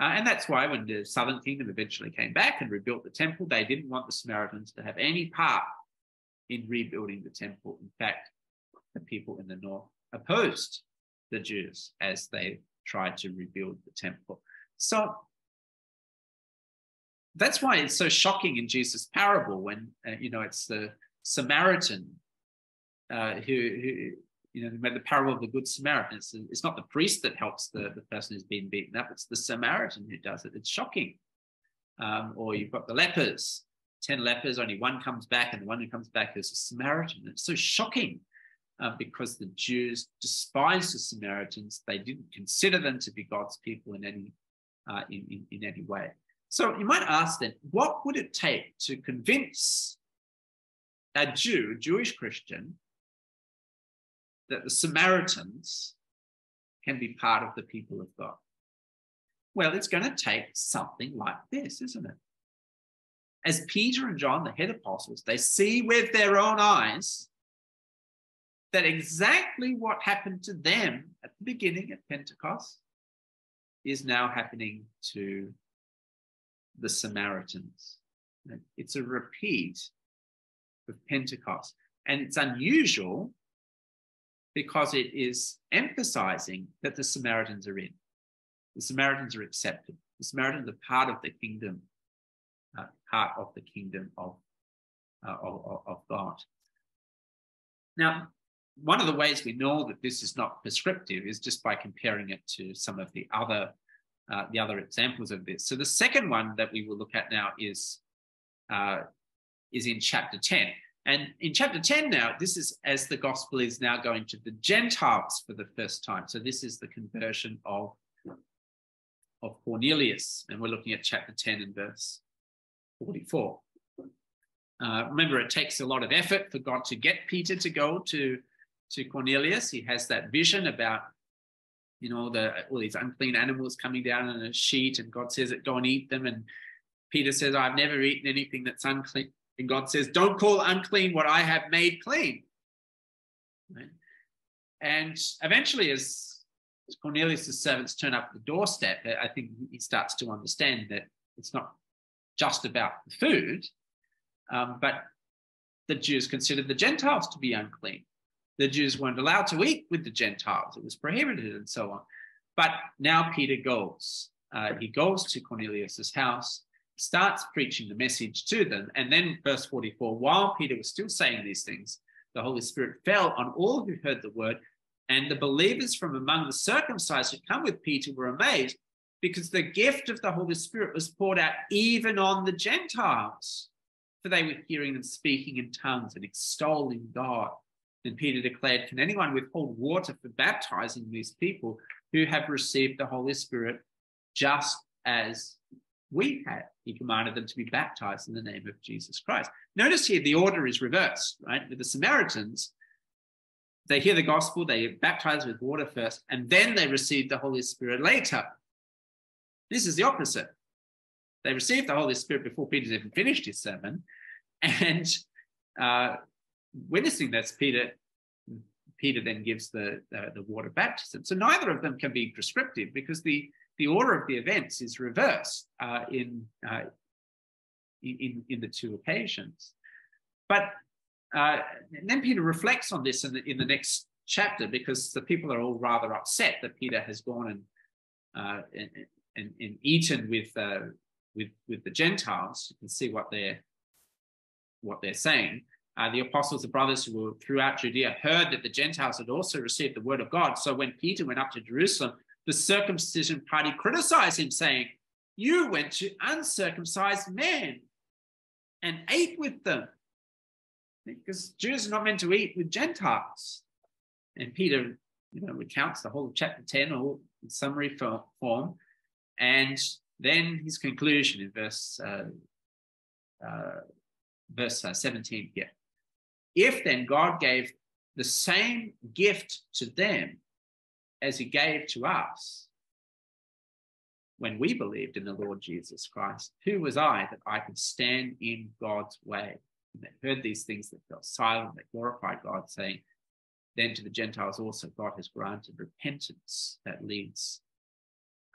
Uh, and that's why when the southern kingdom eventually came back and rebuilt the temple, they didn't want the Samaritans to have any part in rebuilding the temple. In fact, the people in the north opposed the Jews as they tried to rebuild the temple. So that's why it's so shocking in Jesus' parable when, uh, you know, it's the Samaritan uh, who, who you know, made the parable of the Good Samaritan. It's, it's not the priest that helps the, the person who's been beaten up, it's the Samaritan who does it. It's shocking. Um, or you've got the lepers, 10 lepers, only one comes back, and the one who comes back is a Samaritan. It's so shocking uh, because the Jews despised the Samaritans. They didn't consider them to be God's people in any, uh, in, in, in any way. So you might ask then, what would it take to convince a Jew, a Jewish Christian, that the Samaritans can be part of the people of God? Well, it's going to take something like this, isn't it? As Peter and John, the head apostles, they see with their own eyes that exactly what happened to them at the beginning at Pentecost is now happening to the Samaritans. It's a repeat of Pentecost. And it's unusual because it is emphasizing that the Samaritans are in. The Samaritans are accepted. The Samaritans are part of the kingdom, uh, part of the kingdom of, uh, of, of God. Now, one of the ways we know that this is not prescriptive is just by comparing it to some of the other uh, the other examples of this. So the second one that we will look at now is uh, is in chapter 10. And in chapter 10 now, this is as the gospel is now going to the Gentiles for the first time. So this is the conversion of, of Cornelius. And we're looking at chapter 10 and verse 44. Uh, remember, it takes a lot of effort for God to get Peter to go to, to Cornelius. He has that vision about, you know, the all these unclean animals coming down on a sheet, and God says, it, "Go and eat them." And Peter says, "I've never eaten anything that's unclean." And God says, Don't call unclean what I have made clean. Right? And eventually, as Cornelius' servants turn up at the doorstep, I think he starts to understand that it's not just about the food, um, but the Jews considered the Gentiles to be unclean. The Jews weren't allowed to eat with the Gentiles, it was prohibited, and so on. But now Peter goes. Uh, he goes to Cornelius' house starts preaching the message to them. And then, verse 44 while Peter was still saying these things, the Holy Spirit fell on all who heard the word. And the believers from among the circumcised who come with Peter were amazed because the gift of the Holy Spirit was poured out even on the Gentiles. For they were hearing them speaking in tongues and extolling God. And Peter declared, Can anyone withhold water for baptizing these people who have received the Holy Spirit just as we had, He commanded them to be baptized in the name of Jesus Christ. Notice here the order is reversed, right? With the Samaritans, they hear the gospel, they are baptized with water first, and then they receive the Holy Spirit later. This is the opposite. They received the Holy Spirit before Peter's even finished his sermon, and uh, witnessing this, Peter Peter then gives the, the, the water baptism. So neither of them can be prescriptive because the the order of the events is reversed uh, in, uh, in, in the two occasions. But uh, then Peter reflects on this in the, in the next chapter because the people are all rather upset that Peter has gone and, uh, and, and, and, eaten with, uh, with, with the Gentiles. You can see what they're, what they're saying. Uh, the apostles, the brothers who were throughout Judea, heard that the Gentiles had also received the word of God. So when Peter went up to Jerusalem, the circumcision party criticized him, saying, You went to uncircumcised men and ate with them. Because Jews are not meant to eat with Gentiles. And Peter, you know, recounts the whole of chapter 10 or in summary form. And then his conclusion in verse uh, uh, verse uh, 17 here. If then God gave the same gift to them as he gave to us when we believed in the Lord Jesus Christ, who was I that I could stand in God's way? And they heard these things that fell silent, they glorified God, saying, Then to the Gentiles also God has granted repentance that leads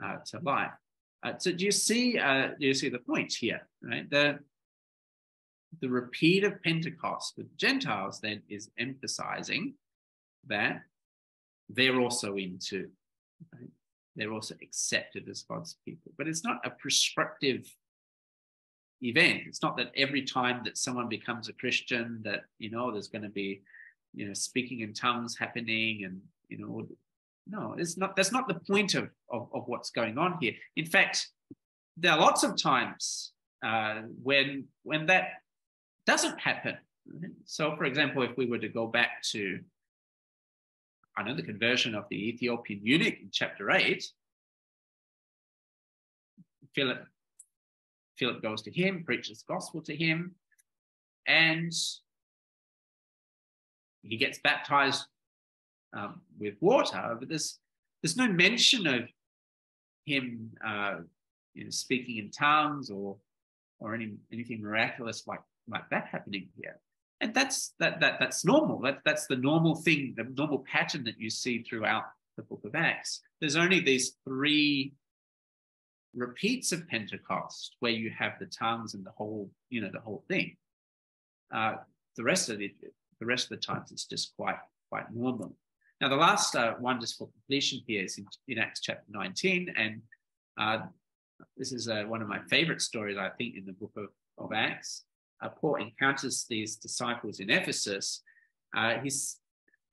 uh, to life. Uh, so do you see? Uh, do you see the point here? Right, the the repeat of Pentecost with Gentiles then is emphasizing that they're also into, right? they're also accepted as God's people. But it's not a prescriptive event. It's not that every time that someone becomes a Christian that, you know, there's going to be, you know, speaking in tongues happening and, you know, no, it's not, that's not the point of, of, of what's going on here. In fact, there are lots of times uh, when, when that doesn't happen. So, for example, if we were to go back to, I know the conversion of the Ethiopian eunuch in chapter 8, Philip, Philip goes to him, preaches gospel to him, and he gets baptized um, with water, but there's, there's no mention of him uh, you know, speaking in tongues or, or any, anything miraculous like like that happening here. And that's that that that's normal. That that's the normal thing, the normal pattern that you see throughout the book of Acts. There's only these three repeats of Pentecost where you have the tongues and the whole, you know, the whole thing. Uh, the rest of it, the rest of the times, it's just quite quite normal. Now, the last uh, one, just for completion here, is in, in Acts chapter 19, and uh, this is uh, one of my favorite stories, I think, in the book of, of Acts uh, Paul encounters these disciples in Ephesus, uh, he's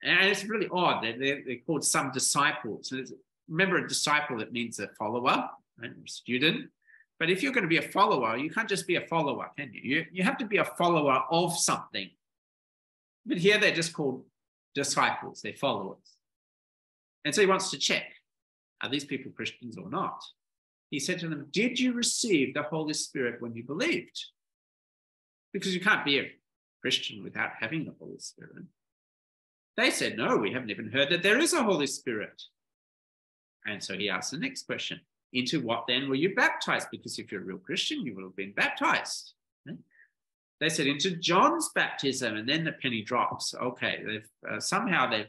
and it's really odd. They're, they're, they're called some disciples. remember, a disciple that means a follower, right? a student. But if you're going to be a follower, you can't just be a follower, can you? You, you have to be a follower of something. But here they're just called disciples, they're followers. And so he wants to check are these people Christians or not? He said to them, Did you receive the Holy Spirit when you believed? Because you can't be a Christian without having the Holy Spirit. They said, No, we haven't even heard that there is a Holy Spirit. And so he asked the next question Into what then were you baptized? Because if you're a real Christian, you will have been baptized. They said, Into John's baptism. And then the penny drops. Okay, they've uh, somehow they've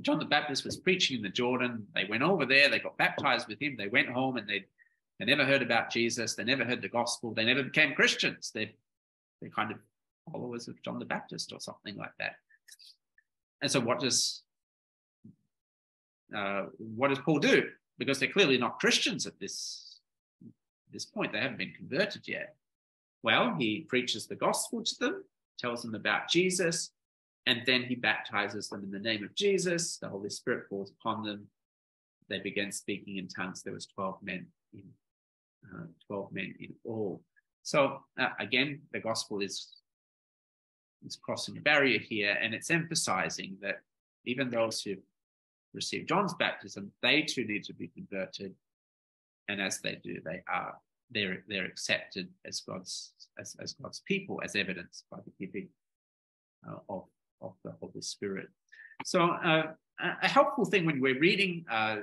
John the Baptist was preaching in the Jordan. They went over there, they got baptized with him, they went home and they they never heard about Jesus, they never heard the gospel, they never became Christians. They they're kind of followers of John the Baptist or something like that. And so, what does uh, what does Paul do? Because they're clearly not Christians at this this point; they haven't been converted yet. Well, he preaches the gospel to them, tells them about Jesus, and then he baptizes them in the name of Jesus. The Holy Spirit falls upon them. They begin speaking in tongues. There was twelve men in uh, twelve men in all. So uh, again, the gospel is, is crossing a barrier here, and it's emphasizing that even those who receive John's baptism, they too need to be converted. And as they do, they are they're they're accepted as God's as, as God's people, as evidenced by the giving uh, of of the Holy Spirit. So uh, a helpful thing when we're reading uh,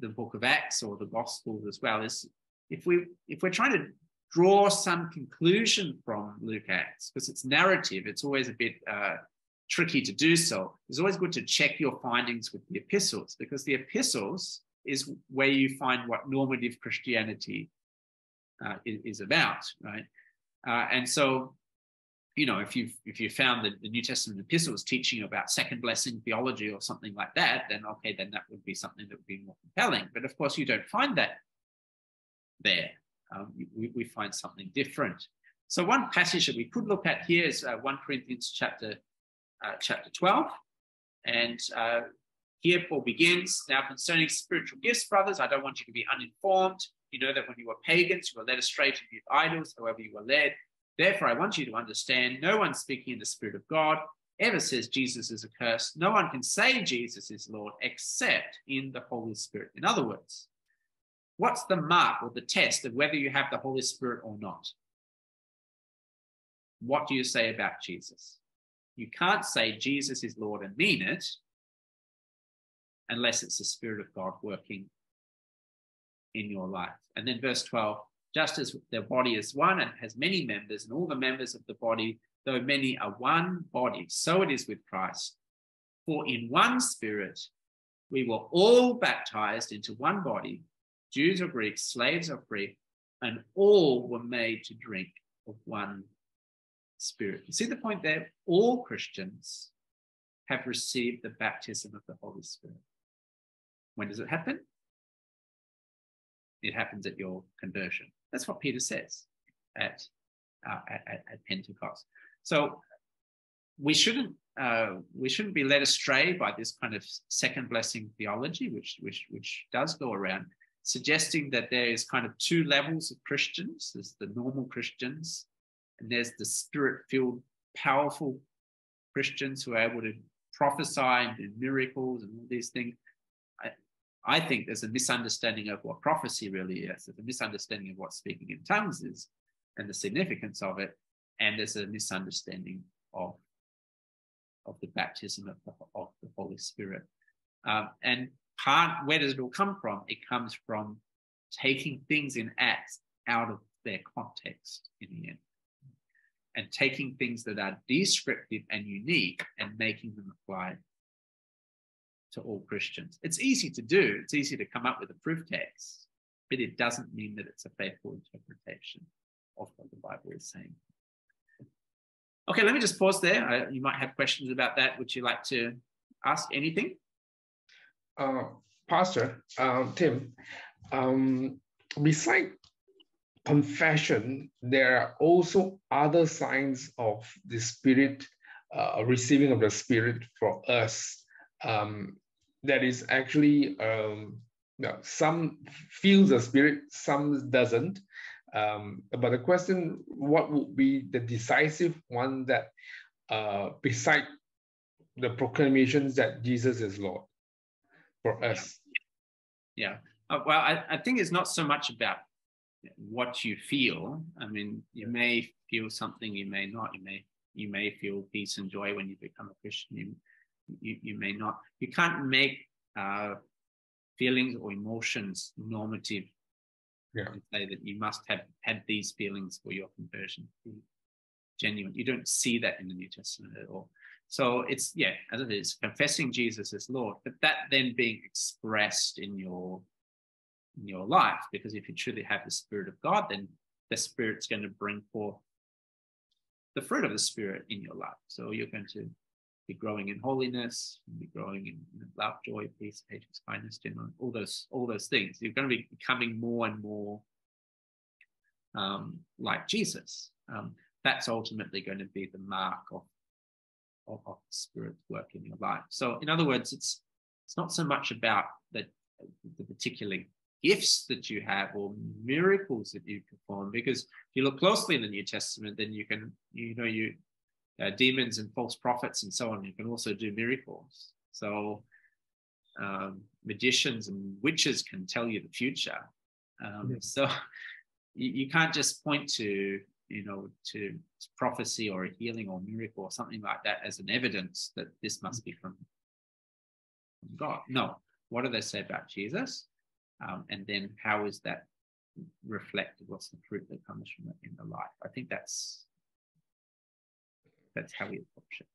the Book of Acts or the Gospels as well is if we if we're trying to draw some conclusion from Luke Acts because it's narrative. It's always a bit uh, tricky to do so. It's always good to check your findings with the epistles because the epistles is where you find what normative Christianity uh, is, is, about, right? Uh, and so, you know, if you if you found that the New Testament epistles teaching about second blessing theology or something like that, then okay, then that would be something that would be more compelling. But of course, you don't find that there um, we, we, find something different. So one passage that we could look at here is uh, 1 Corinthians chapter, uh, chapter 12. And uh, here Paul begins, now concerning spiritual gifts, brothers, I don't want you to be uninformed. You know that when you were pagans, you were led astray to view idols, however you were led. Therefore, I want you to understand no one speaking in the Spirit of God ever says Jesus is accursed. No one can say Jesus is Lord except in the Holy Spirit. In other words, What's the mark or the test of whether you have the Holy Spirit or not? What do you say about Jesus? You can't say Jesus is Lord and mean it unless it's the Spirit of God working in your life. And then verse 12 just as the body is one and has many members, and all the members of the body, though many are one body, so it is with Christ. For in one spirit we were all baptized into one body, Jews or Greeks, slaves or free, and all were made to drink of one spirit. You see the point there? All Christians have received the baptism of the Holy Spirit. When does it happen? It happens at your conversion. That's what Peter says at, uh, at, at, Pentecost. So we shouldn't uh, we shouldn't be led astray by this kind of second blessing theology, which which which does go around, suggesting that there is kind of two levels of Christians. There's the normal Christians, and there's the spirit-filled, powerful Christians who are able to prophesy and do miracles and all these things. I think there's a misunderstanding of what prophecy really is. There's a misunderstanding of what speaking in tongues is and the significance of it. And there's a misunderstanding of, of the baptism of the, of the Holy Spirit. Um, and part, where does it all come from? It comes from taking things in Acts out of their context in the end and taking things that are descriptive and unique and making them apply to all Christians. It's easy to do, it's easy to come up with a proof text, but it doesn't mean that it's a faithful interpretation of what the Bible is saying. Okay, let me just pause there. I, you might have questions about that. Would you like to ask anything? Uh, Pastor uh, Tim, um, beside confession, there are also other signs of the Spirit, uh, receiving of the Spirit for us. Um, that is actually um, some feels the spirit, some doesn't. Um, but the question, what would be the decisive one that, uh, beside the proclamations that Jesus is Lord for us? Yeah. Uh, well, I, I think it's not so much about what you feel. I mean, you may feel something, you may not. You may you may feel peace and joy when you become a Christian. You you, you may not. You can't make uh, feelings or emotions normative. Yeah. And say that you must have had these feelings for your conversion to be genuine. You don't see that in the New Testament at all. So it's yeah, as it is, confessing Jesus as Lord, but that then being expressed in your in your life, because if you truly have the Spirit of God, then the Spirit's going to bring forth the fruit of the Spirit in your life. So you're going to be growing in holiness, be growing in love, joy, peace, patience, kindness, gentleness, all those, all those things. You're going to be becoming more and more um, like Jesus. Um, that's ultimately going to be the mark of, of, of the Spirit's work in your life. So, in other words, it's it's not so much about the, the particular gifts that you have or miracles that you perform, because if you look closely in the New Testament, then you can, you know, you uh, demons and false prophets and so on. You can also do miracles. So um, magicians and witches can tell you the future. Um. So you, you, can't just point to you know to prophecy or a healing or miracle or something like that as an evidence that this must be from, God. No. What do they say about Jesus? Um, and then how is that reflected? What's the fruit that comes from it in the life? I think that's that's how we approach it.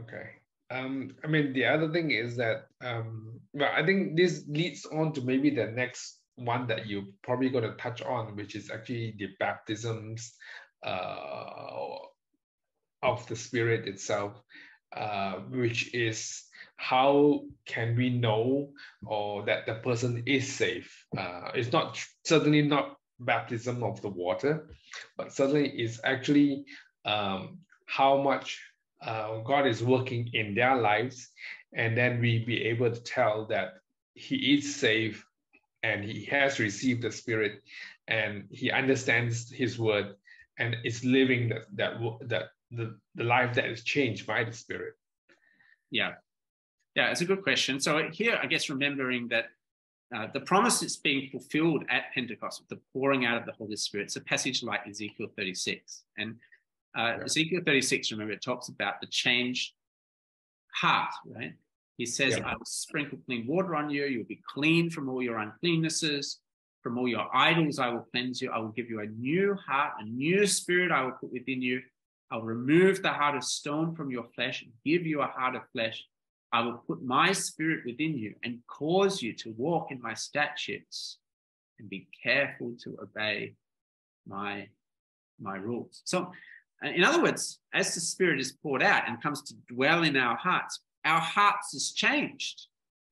Okay. Um, I mean, the other thing is that, um, well, I think this leads on to maybe the next one that you're probably going to touch on, which is actually the baptisms uh, of the Spirit itself, uh, which is how can we know or that the person is safe? Uh, it's not certainly not baptism of the water, but certainly it's actually um, how much uh, God is working in their lives, and then we be able to tell that He is safe and He has received the Spirit and He understands His word and is living that that that the, the life that is changed by the Spirit. Yeah, yeah, it's a good question. So here, I guess remembering that uh, the promise that's being fulfilled at Pentecost with the pouring out of the Holy Spirit. It's a passage like Ezekiel 36. And uh, yeah. Ezekiel 36, remember, it talks about the changed heart, right? He says, yeah. I will sprinkle clean water on you. You'll be clean from all your uncleannesses. From all your idols, I will cleanse you. I will give you a new heart, a new spirit I will put within you. I'll remove the heart of stone from your flesh and give you a heart of flesh. I will put my spirit within you and cause you to walk in my statutes and be careful to obey my, my rules. So, in other words, as the spirit is poured out and comes to dwell in our hearts, our hearts is changed.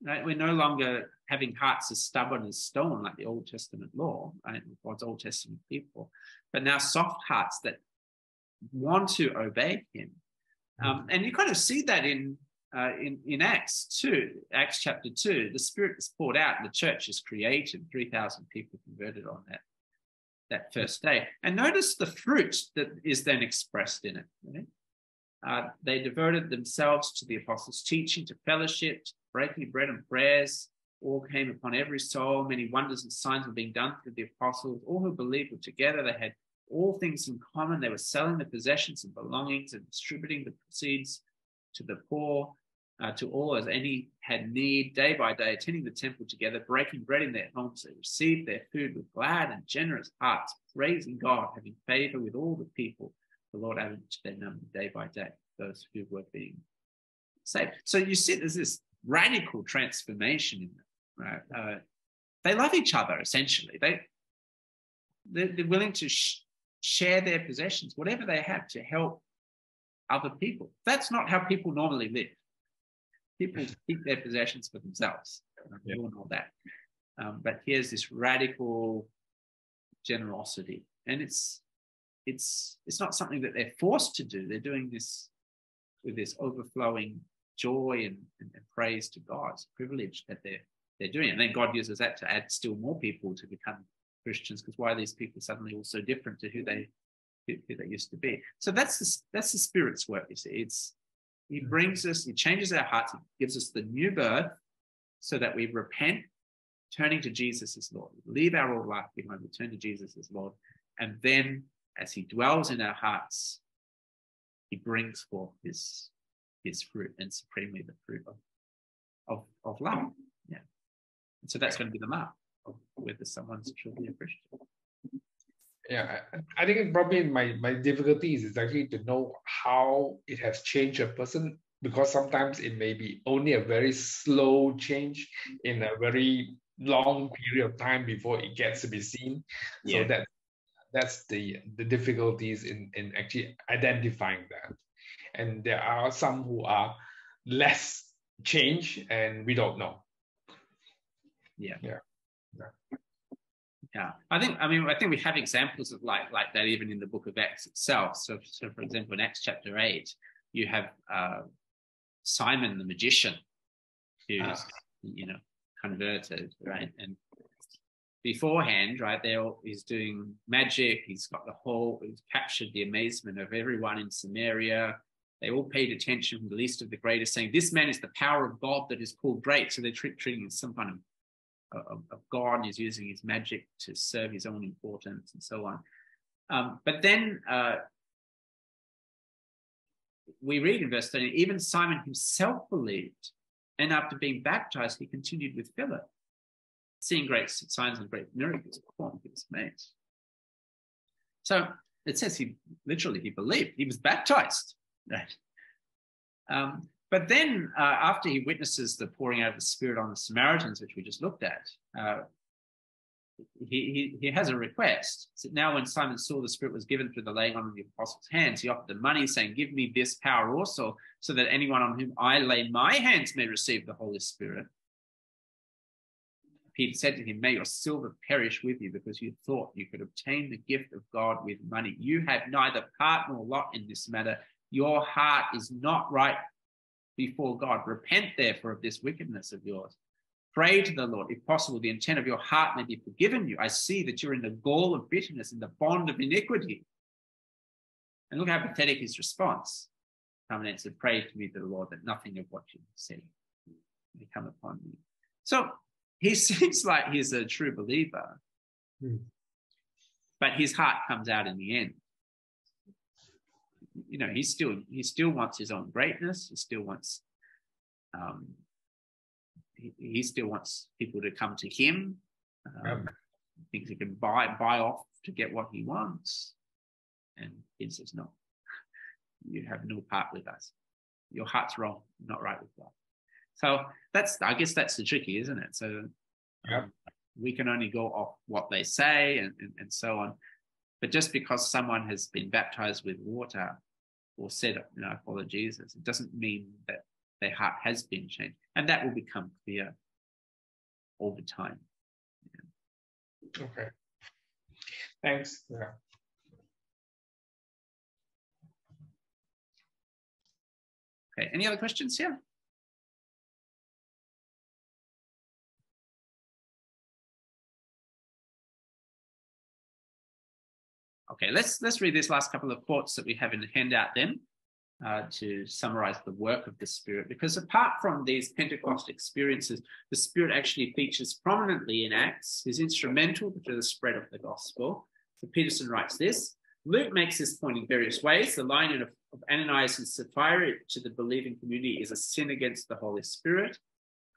Right? We're no longer having hearts as stubborn as stone, like the Old Testament law, right? God's Old Testament people, but now soft hearts that want to obey Him. Um, and you kind of see that in uh, in, in Acts 2, Acts chapter 2, the Spirit is poured out and the church is created. 3,000 people converted on that, that first day. And notice the fruit that is then expressed in it. Right? Uh, they devoted themselves to the apostles' teaching, to fellowship, to breaking bread and prayers. All came upon every soul. Many wonders and signs were being done through the apostles. All who believed were together. They had all things in common. They were selling their possessions and belongings and distributing the proceeds to the poor, uh, to all as any had need, day by day, attending the temple together, breaking bread in their homes. They received their food with glad and generous hearts, praising God, having favor with all the people the Lord added to their number day by day, those who were being saved. So you see, there's this radical transformation in them, right? Uh, they love each other essentially. They they're, they're willing to sh- share their possessions, whatever they have, to help other people. That's not how people normally live. People keep their possessions for themselves. We all know that. Um, but here's this radical generosity, and it's it's it's not something that they're forced to do. They're doing this with this overflowing joy and, and, and praise to God. It's a privilege that they're they're doing. And then God uses that to add still more people to become Christians, because why are these people suddenly all so different to who they who, who they used to be? So that's the that's the Spirit's work. You see, it's He mm. brings us, He changes our hearts, He gives us the new birth, so that we repent, turning to Jesus as Lord, leave our old life behind, return to Jesus as Lord, and then as he dwells in our hearts, he brings forth his, his fruit and supremely the fruit of, of, of love. Yeah. And so that's going to be the mark of whether someone's truly a Christian. Yeah, I, I think it probably my, my difficulty is actually to know how it has changed a person because sometimes it may be only a very slow change in a very long period of time before it gets to be seen. Yeah. So that that's the the difficulties in in actually identifying that. And there are some who are less change and we don't know. Yeah. Yeah. Yeah, yeah. i think i mean i think we have examples of like like that even in the book of acts itself. So so for example in acts chapter 8 you have uh, simon the magician who's uh. you know converted right? And beforehand, right there, he's doing magic. He's got the whole, he's captured the amazement of everyone in Samaria. They all paid attention from the least of the greatest, saying, This man is the power of God that is called great. So they're treating him as some kind of, of, of God. He's using his magic to serve his own importance and so on. Um, but then uh, we read in verse 13, even Simon himself believed, and after being baptized, he continued with Philip seeing great signs and great miracles performed with his mates. So it says he literally he believed he was baptized, right? Um, but then uh, after he witnesses the pouring out of the Spirit on the Samaritans, which we just looked at, uh, he, he, he has a request. So now when Simon saw the Spirit was given through the laying on of the apostles' hands, he offered them money, saying, Give me this power also, so that anyone on whom I lay my hands may receive the Holy Spirit. Peter said to him, May your silver perish with you because you thought you could obtain the gift of God with money. You have neither part nor lot in this matter. Your heart is not right before God. Repent, therefore, of this wickedness of yours. Pray to the Lord, if possible, the intent of your heart may be forgiven you. I see that you're in the gall of bitterness, in the bond of iniquity. And look how pathetic his response. Come and answered, Pray to me the Lord that nothing of what you said may come upon me. So he seems like he's a true believer, Hmm. but his heart comes out in the end. You know, he still he still wants his own greatness. He still wants um, he, he still wants people to come to him. Um, Yep. Thinks he can buy buy off to get what he wants, and he says, "No, you have no part with us. Your heart's wrong, not right with God." So that's I guess that's the tricky, isn't it? So Yep. um, we can only go off what they say and, and, and so on. But just because someone has been baptized with water or said, you know, I follow Jesus, it doesn't mean that their heart has been changed. And that will become clear over time. Okay. Thanks. Yeah. Okay, any other questions here? Okay, let's let's read these last couple of quotes that we have in the handout then uh, to summarize the work of the Spirit. Because apart from these Pentecost experiences, the Spirit actually features prominently in Acts, is instrumental to the spread of the gospel. So Peterson writes this. Luke makes this point in various ways. The line of, of Ananias and Sapphira to the believing community is a sin against the Holy Spirit.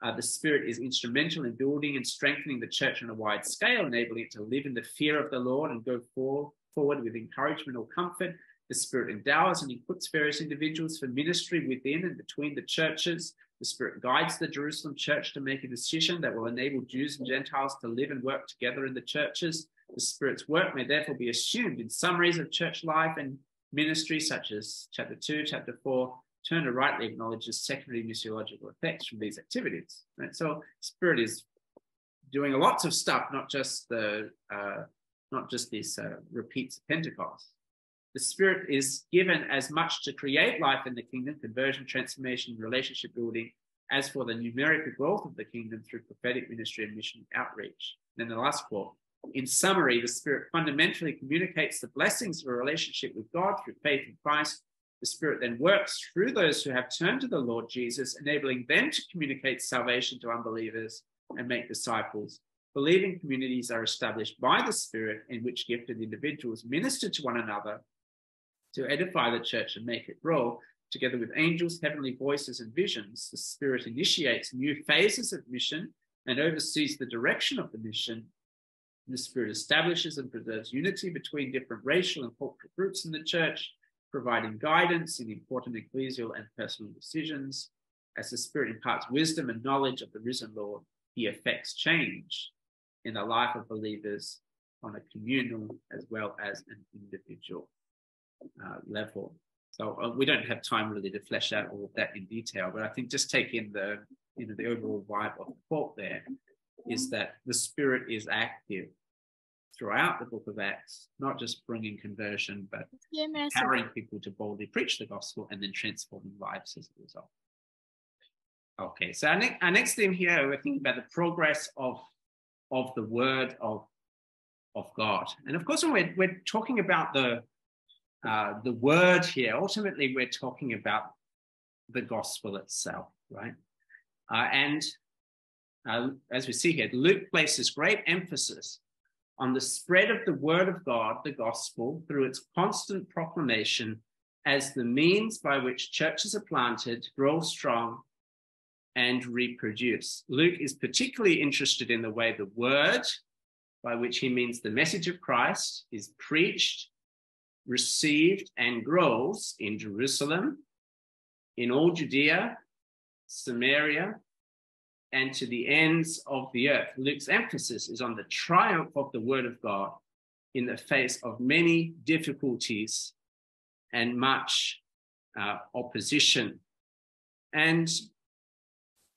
Uh, the Spirit is instrumental in building and strengthening the church on a wide scale, enabling it to live in the fear of the Lord and go for, forward with encouragement or comfort. The Spirit endows and equips various individuals for ministry within and between the churches. The Spirit guides the Jerusalem church to make a decision that will enable Jews and Gentiles to live and work together in the churches. The Spirit's work may therefore be assumed in summaries of church life and ministry, such as chapter 2, chapter 4. Turner rightly acknowledges secondary missiological effects from these activities. Right? So, Spirit is doing a lots of stuff, not just the uh, not just this uh, repeats of Pentecost. The Spirit is given as much to create life in the kingdom, conversion, transformation, relationship building, as for the numerical growth of the kingdom through prophetic ministry and mission outreach. And Then the last quote. In summary, the Spirit fundamentally communicates the blessings of a relationship with God through faith in Christ. The Spirit then works through those who have turned to the Lord Jesus, enabling them to communicate salvation to unbelievers and make disciples. Believing communities are established by the Spirit in which gifted individuals minister to one another to edify the church and make it grow. Together with angels, heavenly voices, and visions, the Spirit initiates new phases of mission and oversees the direction of the mission. The Spirit establishes and preserves unity between different racial and cultural groups in the church, providing guidance in important ecclesial and personal decisions. As the Spirit imparts wisdom and knowledge of the risen Lord, he affects change in the life of believers on a communal as well as an individual uh, level. So uh, we don't have time really to flesh out all of that in detail, but I think just taking the you know the overall vibe of the quote there is that the Spirit is active throughout the book of Acts, not just bringing conversion, but empowering people to boldly preach the gospel and then transforming lives as a result. Okay, so our, ne- our next theme here, we're thinking about the progress of, of the word of, of God. And of course, when we're, we're talking about the, uh, the word here, ultimately, we're talking about the gospel itself, right? Uh, and uh, as we see here, Luke places great emphasis on the spread of the word of God, the gospel, through its constant proclamation as the means by which churches are planted, grow strong, and reproduce. Luke is particularly interested in the way the word, by which he means the message of Christ, is preached, received, and grows in Jerusalem, in all Judea, Samaria, and to the ends of the earth. Luke's emphasis is on the triumph of the word of God in the face of many difficulties and much uh, opposition. And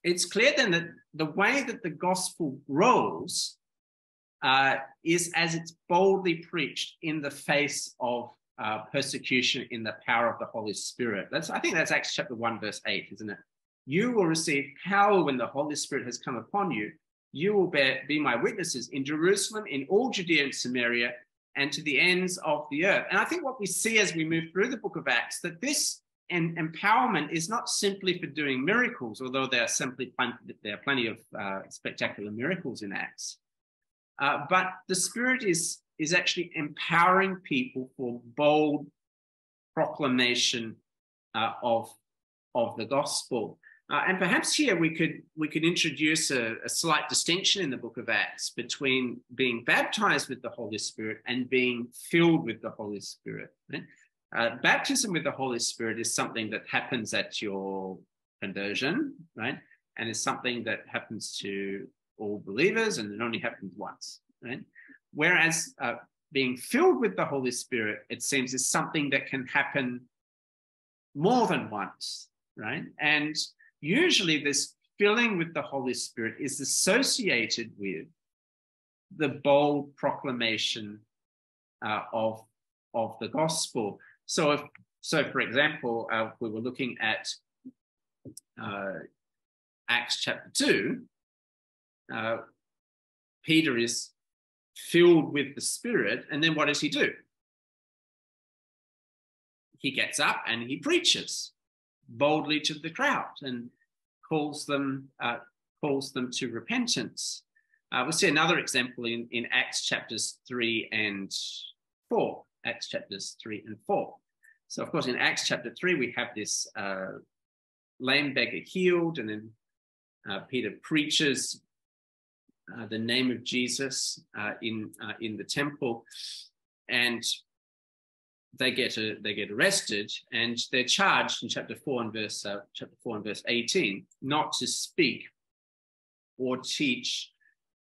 it's clear then that the way that the gospel grows uh, is as it's boldly preached in the face of uh, persecution in the power of the Holy Spirit. That's I think that's Acts chapter 1, verse 8, isn't it? You will receive power when the Holy Spirit has come upon you. You will be my witnesses in Jerusalem, in all Judea and Samaria, and to the ends of the earth. And I think what we see as we move through the book of Acts, that this and empowerment is not simply for doing miracles, although there are simply there are plenty of uh, spectacular miracles in Acts. Uh, but the Spirit is is actually empowering people for bold proclamation uh, of of the gospel. Uh, and perhaps here we could we could introduce a, a, slight distinction in the book of Acts between being baptized with the Holy Spirit and being filled with the Holy Spirit. Right? Uh, baptism with the Holy Spirit is something that happens at your conversion, right? And it's something that happens to all believers, and it only happens once, right? Whereas uh, being filled with the Holy Spirit, it seems, is something that can happen more than once, right? And usually this filling with the Holy Spirit is associated with the bold proclamation uh, of, of the gospel. So, if, so for example, uh, we were looking at uh, Acts chapter 2, uh, Peter is filled with the Spirit, and then what does he do? He gets up and he preaches boldly to the crowd and calls them uh, calls them to repentance. Uh, we'll see another example in, in Acts chapters 3 and 4. Acts chapters 3 and 4. So, of course, in Acts chapter 3, we have this uh, lame beggar healed, and then uh, Peter preaches uh, the name of Jesus uh, in, uh, in the temple. And they get a, they get arrested and they're charged in chapter four and verse uh, chapter four and verse eighteen not to speak or teach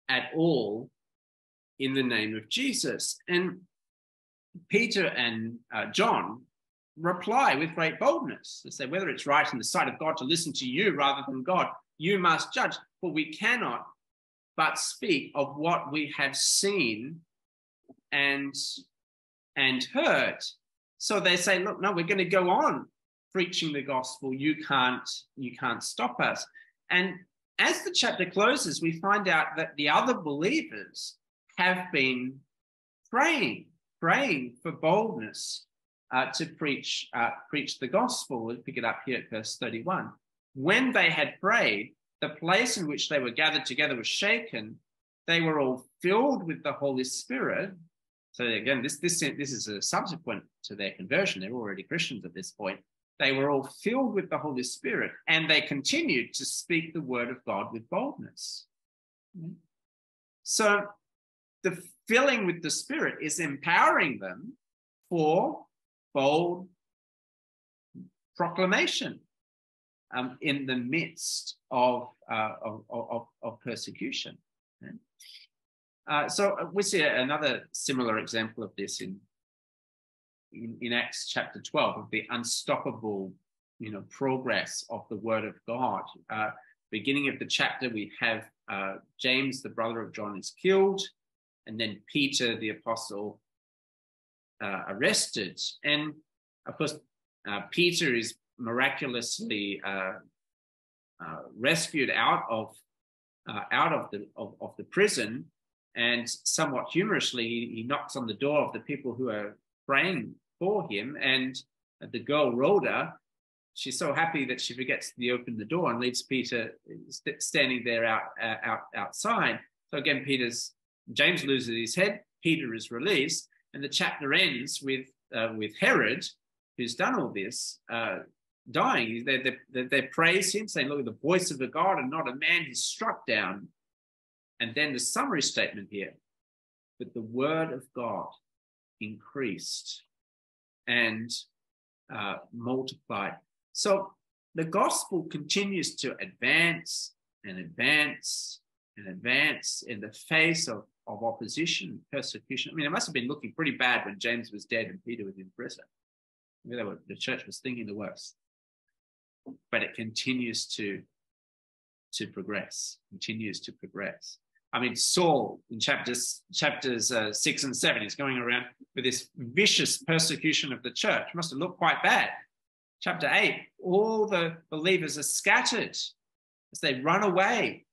at all in the name of Jesus. And Peter and uh, John reply with great boldness. They say, whether it's right in the sight of God to listen to you rather than God, you must judge. For we cannot but speak of what we have seen and and heard. So they say, look, no, we're going to go on preaching the gospel. You can't, you can't stop us. And as the chapter closes, we find out that the other believers have been praying, praying for boldness uh, to preach, uh, preach the gospel. We'll pick it up here at verse 31. When they had prayed, the place in which they were gathered together was shaken. They were all filled with the Holy Spirit so again, this, this, this is a subsequent to their conversion. They're already Christians at this point. They were all filled with the Holy Spirit and they continued to speak the word of God with boldness. So the filling with the Spirit is empowering them for bold proclamation um, in the midst of, uh, of, of, of persecution. Uh, so uh, we see another similar example of this in, in, in Acts chapter 12 of the unstoppable, you know, progress of the word of God. Uh, beginning of the chapter, we have uh, James, the brother of John, is killed, and then Peter, the apostle, uh, arrested. And of course, uh, Peter is miraculously rescued out of out of the of, of the prison and somewhat humorously, he, he knocks on the door of the people who are praying for him. And the girl, Rhoda, she's so happy that she forgets to open the door and leaves Peter st- standing there out, uh, out outside. So again, Peter's James loses his head. Peter is released, and the chapter ends with uh, with Herod, who's done all this, uh, dying. They, they, they, praise him, saying, "Look, at the voice of a God and not a man." He's struck down and then the summary statement here that the word of God increased and uh, multiplied. So the gospel continues to advance and advance and advance in the face of, of opposition, persecution. I mean, it must have been looking pretty bad when James was dead and Peter was in prison. Were, the church was thinking the worst. But it continues to, to progress, continues to progress. I mean, Saul in chapters chapters uh, six and seven is going around with this vicious persecution of the church. Must have looked quite bad. Chapter eight, all the believers are scattered as they run away,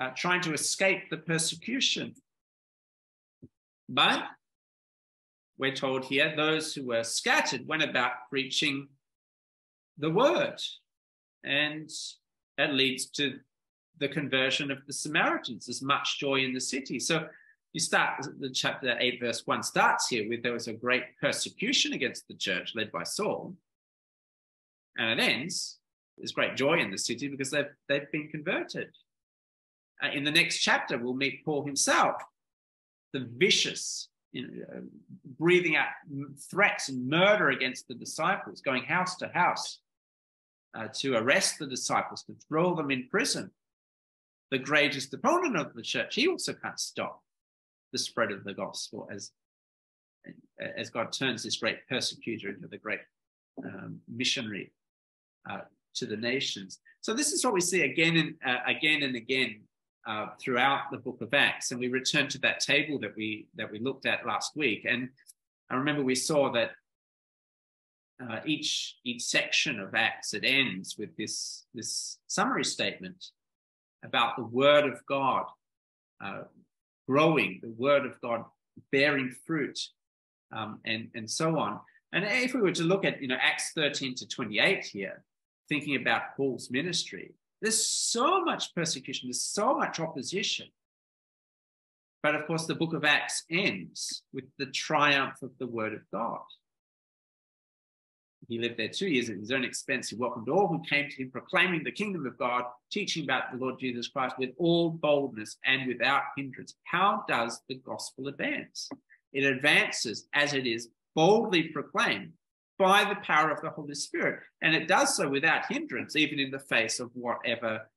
uh, trying to escape the persecution. But we're told here those who were scattered went about preaching the word. And that leads to the conversion of the Samaritans. There's much joy in the city. So you start the chapter 8, verse 1 starts here with there was a great persecution against the church led by Saul. And it ends, there's great joy in the city because they've, they've been converted. Uh, in the next chapter, we'll meet Paul himself, the vicious, you know, uh, breathing out threats and murder against the disciples, going house to house uh, to arrest the disciples, to throw them in prison. The greatest opponent of the church, he also can't stop the spread of the gospel as, as God turns this great persecutor into the great um, missionary uh, to the nations. So this is what we see again and uh, again and again uh, throughout the book of Acts. And we return to that table that we that we looked at last week. And I remember we saw that uh, each each section of Acts it ends with this this summary statement about the Word of God uh, growing, the Word of God bearing fruit, um, and and so on. And if we were to look at you know Acts 13 to 28 here, thinking about Paul's ministry, there's so much persecution, there's so much opposition. But of course, the book of Acts ends with the triumph of the word of God. He lived there two years at his own expense. He welcomed all who came to him, proclaiming the kingdom of God, teaching about the Lord Jesus Christ with all boldness and without hindrance. How does the gospel advance? It advances as it is boldly proclaimed by the power of the Holy Spirit. And it does so without hindrance, even in the face of whatever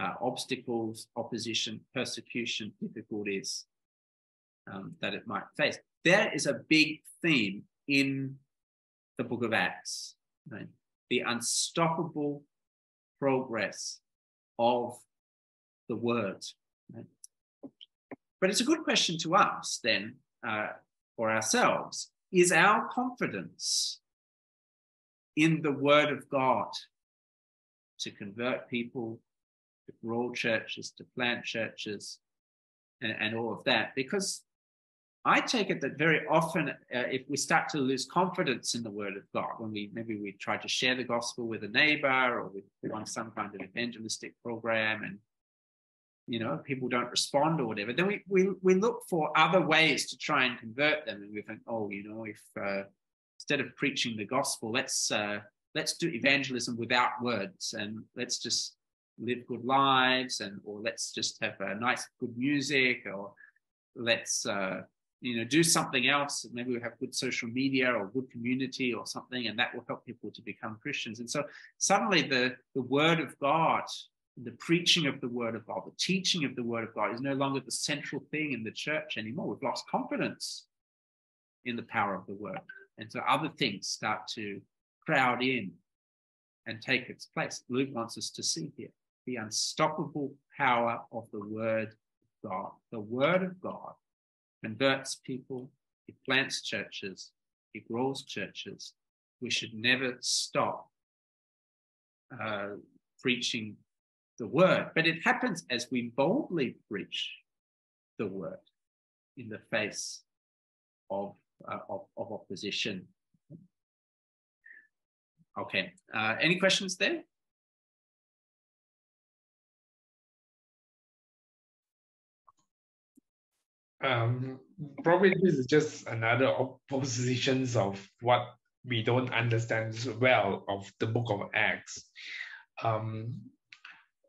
uh, obstacles, opposition, persecution, difficulties um, that it might face. There is a big theme in the book of Acts right? the unstoppable progress of the word. Right? But it's a good question to ask then uh, for ourselves is our confidence in the word of God to convert people, to grow churches, to plant churches, and, and all of that. Because I take it that very often, uh, if we start to lose confidence in the word of God, when we maybe we try to share the gospel with a neighbor or we want some kind of evangelistic program and you know people don't respond or whatever then we, we we look for other ways to try and convert them and we think oh you know if uh, instead of preaching the gospel, let's uh, let's do evangelism without words and let's just live good lives and or let's just have a nice good music or let's uh, you know do something else. Maybe we have good social media or good community or something and that will help people to become christians. And so suddenly the the word of god the preaching of the word of god the teaching of the word of god is no longer the central thing in the church anymore. We've lost confidence in the power of the word and so other things start to crowd in and take its place. Luke wants us to see here the unstoppable power of the Word of God. The Word of God converts people, it plants churches, it grows churches. We should never stop uh, preaching the Word, but it happens as we boldly preach the Word in the face of uh, of, of opposition. Okay, uh, any questions there? Um, probably this is just another oppositions of what we don't understand well of the book of Acts. Um,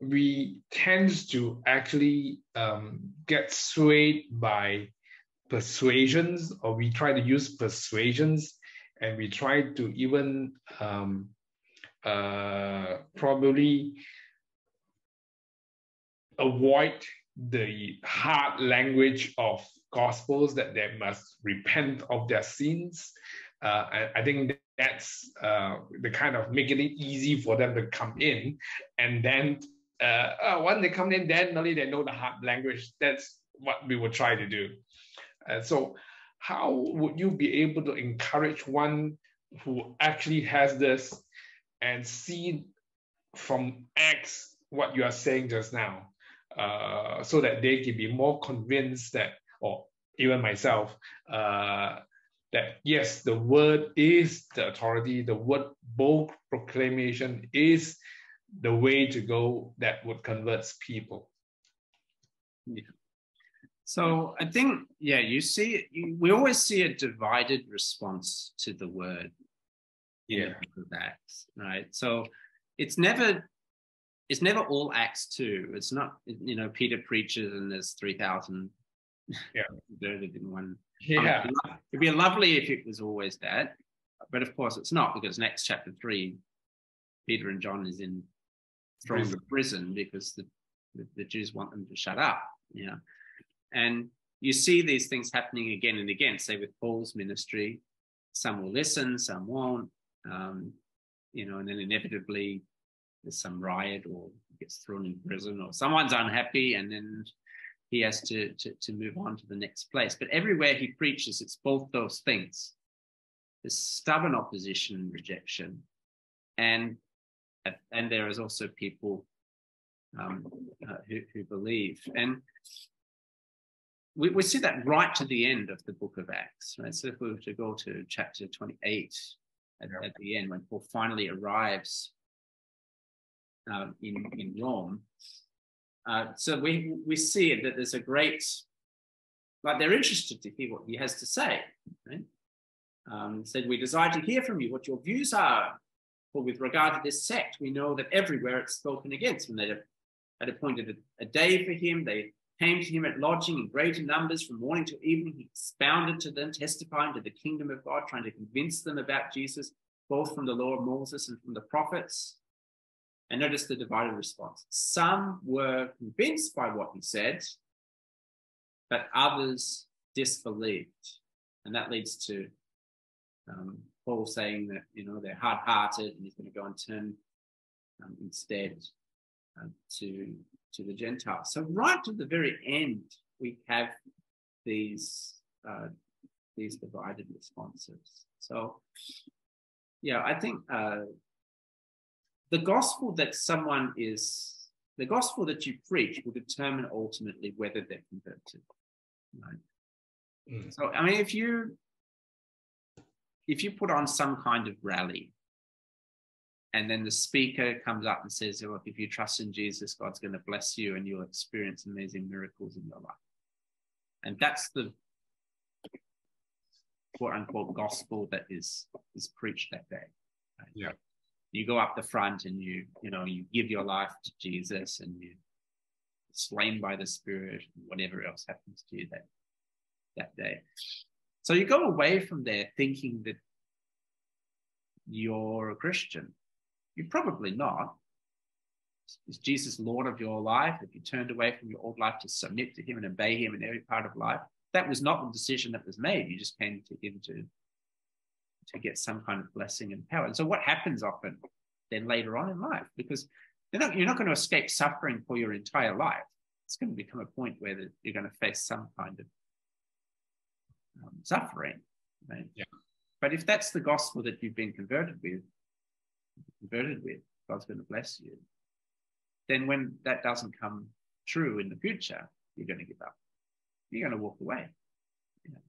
we tend to actually um, get swayed by persuasions or we try to use persuasions and we try to even um, uh, probably avoid the hard language of gospels that they must repent of their sins. Uh, I, I think that's uh, the kind of making it easy for them to come in. And then uh, when they come in, then only they know the hard language. That's what we will try to do. Uh, so how would you be able to encourage one who actually has this and see from Acts what you are saying just now, uh, so that they can be more convinced that, or even myself, uh, that yes, the word is the authority, the word bold proclamation is the way to go that would convert people. Yeah. So I think, yeah, you see, you, we always see a divided response to the word. Yeah. That right. So it's never, it's never all Acts two. It's not, you know, Peter preaches and there's three thousand. Yeah. Converted in one. Yeah. It'd be lovely if it was always that, but of course it's not because next chapter three, Peter and John is in thrown prison, prison because the, the, the Jews want them to shut up. Yeah. And you see these things happening again and again, say with Paul's ministry, some will listen, some won't, um, you know, and then inevitably there's some riot or gets thrown in prison or someone's unhappy and then he has to, to, to move on to the next place. But everywhere he preaches, it's both those things. There's stubborn opposition and rejection. And, and there is also people um, uh, who, who believe. And we, we see that right to the end of the book of Acts, right? So if we were to go to chapter 28 at, yeah. at the end, when Paul finally arrives um, in, in Rome, uh, so we, we see that there's a great, like they're interested to hear what he has to say. Right? Um, said, we desire to hear from you what your views are. For with regard to this sect, we know that everywhere it's spoken against. When they had appointed a, a day for him, they came to him at lodging in greater numbers from morning to evening. He expounded to them, testifying to the kingdom of God, trying to convince them about Jesus, both from the law of Moses and from the prophets. And notice the divided response. Some were convinced by what he said, but others disbelieved. And that leads to um, Paul saying that, you know, they're hard hearted and he's going to go and turn um, instead uh, to to the Gentiles. So right to the very end, we have these uh, these divided responses. So yeah, I think uh, the gospel that someone is the gospel that you preach will determine ultimately whether they're converted. Right? Mm. So I mean, if you if you put on some kind of rally and then the speaker comes up and says, Look, if you trust in Jesus, God's going to bless you and you'll experience amazing miracles in your life. And that's the quote unquote gospel that is is preached that day. Right? Yeah. You go up the front and you, you know, you give your life to Jesus and you slain by the Spirit, whatever else happens to you that that day. So you go away from there thinking that you're a Christian you're probably not. Is Jesus Lord of your life? If you turned away from your old life to submit to Him and obey Him in every part of life, that was not the decision that was made. You just came to Him to, to get some kind of blessing and power. And so, what happens often then later on in life? Because you're not, you're not going to escape suffering for your entire life. It's going to become a point where you're going to face some kind of um, suffering. Right? Yeah. But if that's the gospel that you've been converted with, converted with, God's going to bless you, then when that doesn't come true in the future, you're going to give up. You're going to walk away. You know?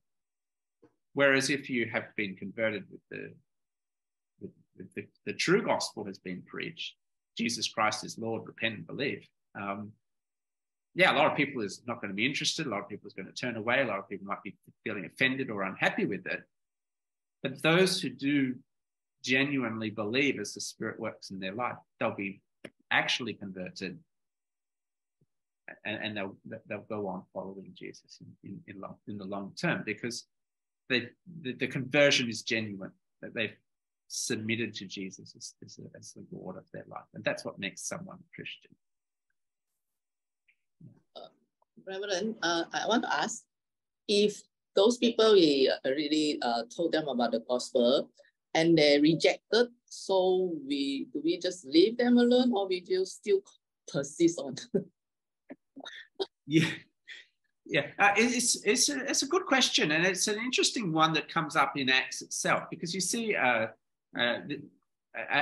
Whereas if you have been converted with the, with, with the, the true gospel has been preached, Jesus Christ is Lord, repent and believe. Um, yeah, a lot of people is not going to be interested. A lot of people is going to turn away. A lot of people might be feeling offended or unhappy with it. But those who do genuinely believe as the Spirit works in their life, they'll be actually converted and, and they'll, they'll go on following Jesus in, in, in, long, in the long term because they, the, the conversion is genuine, that they've submitted to Jesus as, as, as the Lord of their life. And that's what makes someone Christian. Uh, Reverend, uh, I want to ask if those people we already uh, told them about the gospel and they rejected. So we do we just leave them alone or we just still persist on? yeah. Yeah, uh, it's it's a, it's a good question, and it's an interesting one that comes up in Acts itself because you see, uh, uh, the,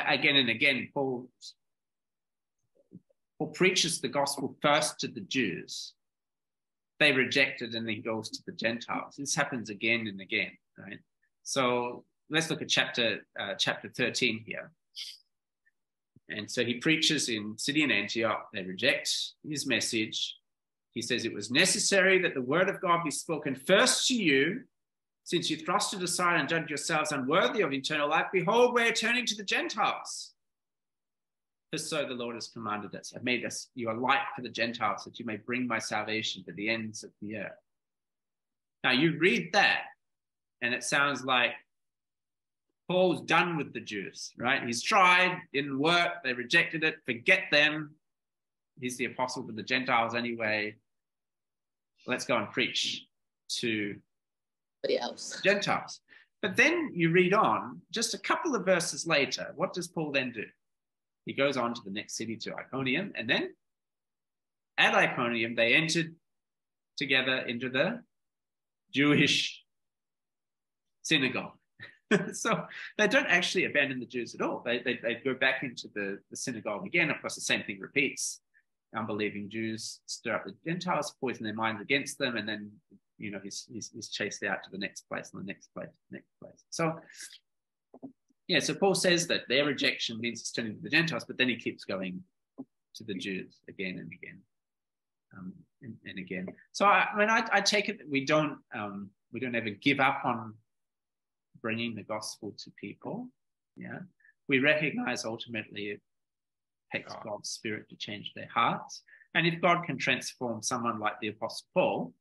again and again, Paul Paul preaches the gospel first to the Jews. They reject it, and he goes to the Gentiles. This happens again and again, right? So let's look at chapter uh, chapter 13 here. And so he preaches in Pisidian Antioch. They reject his message. He says it was necessary that the word of God be spoken first to you, since you thrust it aside and judge yourselves unworthy of eternal life. Behold, we're turning to the Gentiles. For so the Lord has commanded us. I've made us you a light for the Gentiles, that you may bring my salvation to the ends of the earth. Now you read that, and it sounds like Paul's done with the Jews, right? He's tried, didn't work, they rejected it, forget them. He's the apostle to the Gentiles anyway. Let's go and preach to else. Gentiles. But then you read on, just a couple of verses later, what does Paul then do? He goes on to the next city, to Iconium, and then at Iconium, they entered together into the Jewish synagogue. so they don't actually abandon the Jews at all. They, they, they go back into the, the synagogue again. Of course, the same thing repeats. Unbelieving Jews stir up the Gentiles, poison their minds against them, and then you know he's, he's, he's chased out to the next place and the next place, next place. So yeah, so Paul says that their rejection means it's turning to the Gentiles, but then he keeps going to the Jews again and again. Um, and, and, again. So I, I mean, I, I, take it that we don't um, we don't ever give up on bringing the gospel to people. Yeah, we recognize ultimately it takes God's spirit to change their hearts, and if God can transform someone like the Apostle Paul,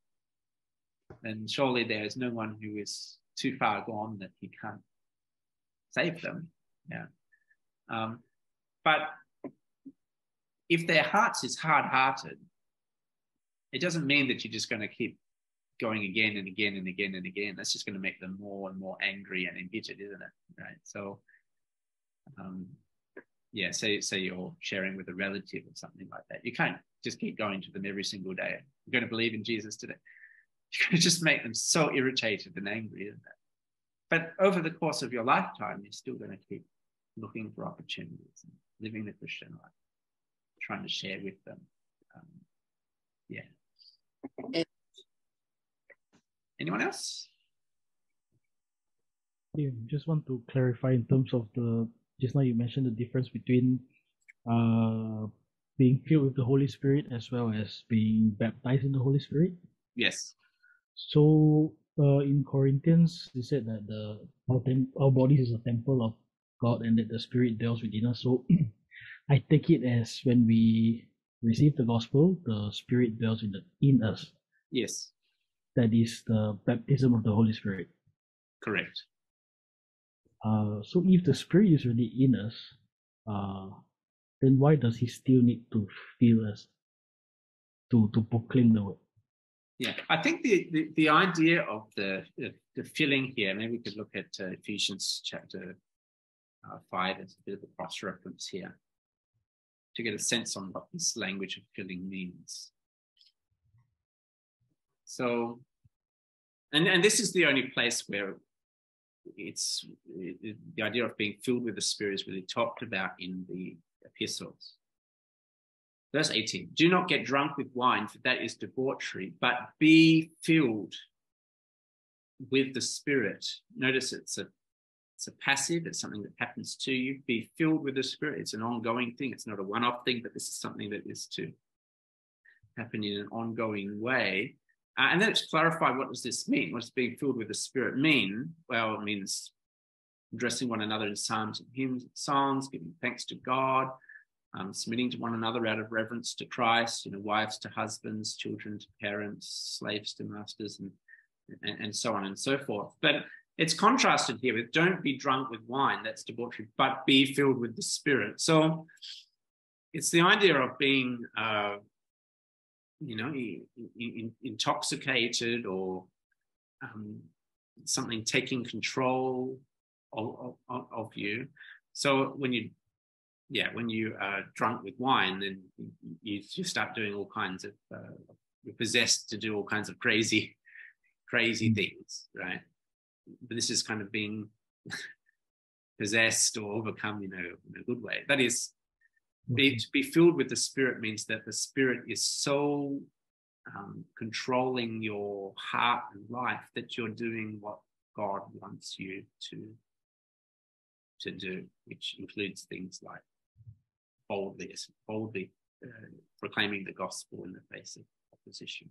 then surely there is no one who is too far gone that he can't save them. Yeah, um, but if their hearts is hard-hearted, it doesn't mean that you're just going to keep going again and again and again and again. That's just going to make them more and more angry and embittered, isn't it? Right. So, um, yeah, say say you're sharing with a relative or something like that. You can't just keep going to them every single day. You're going to believe in Jesus today. You're going to just make them so irritated and angry, isn't it? But over the course of your lifetime, you're still going to keep looking for opportunities and living the Christian life, trying to share with them. Um, yeah. Anyone else? Yeah, just want to clarify in terms of the just now you mentioned the difference between uh being filled with the Holy Spirit as well as being baptized in the Holy Spirit. Yes. So uh, in Corinthians, they said that the our, tem- our bodies is a temple of God and that the Spirit dwells within us. So I take it as when we receive the gospel, the Spirit dwells in the in us. Yes that is the baptism of the Holy Spirit. Correct. Uh, so if the Spirit is really in us, uh, then why does He still need to fill us to to proclaim the word? Yeah, I think the, the, the idea of the, the, the filling here, maybe we could look at uh, Ephesians chapter uh, 5 as a bit of a cross reference here to get a sense on what this language of filling means. So, and, and this is the only place where it's it, the idea of being filled with the Spirit is really talked about in the epistles. Verse 18 Do not get drunk with wine, for that is debauchery, but be filled with the Spirit. Notice it's a it's a passive, it's something that happens to you. Be filled with the Spirit. It's an ongoing thing, it's not a one off thing, but this is something that is to happen in an ongoing way. Uh, and then it's clarified what does this mean? What does being filled with the Spirit mean? Well, it means addressing one another in psalms and hymns, and songs, giving thanks to God, um, submitting to one another out of reverence to Christ, you know, wives to husbands, children to parents, slaves to masters, and, and, and so on and so forth. But it's contrasted here with don't be drunk with wine, that's debauchery, but be filled with the Spirit. So it's the idea of being uh, you know, intoxicated or um, something taking control of, of, of, you. So when you, yeah, when you are drunk with wine, then you, you start doing all kinds of, uh, you're possessed to do all kinds of crazy, crazy mm. things, right? But this is kind of being possessed or overcome, you know, in a good way. That is be, to be filled with the Spirit means that the Spirit is so um, controlling your heart and life that you're doing what God wants you to, to do, which includes things like boldly, boldly uh, proclaiming the gospel in the face of opposition.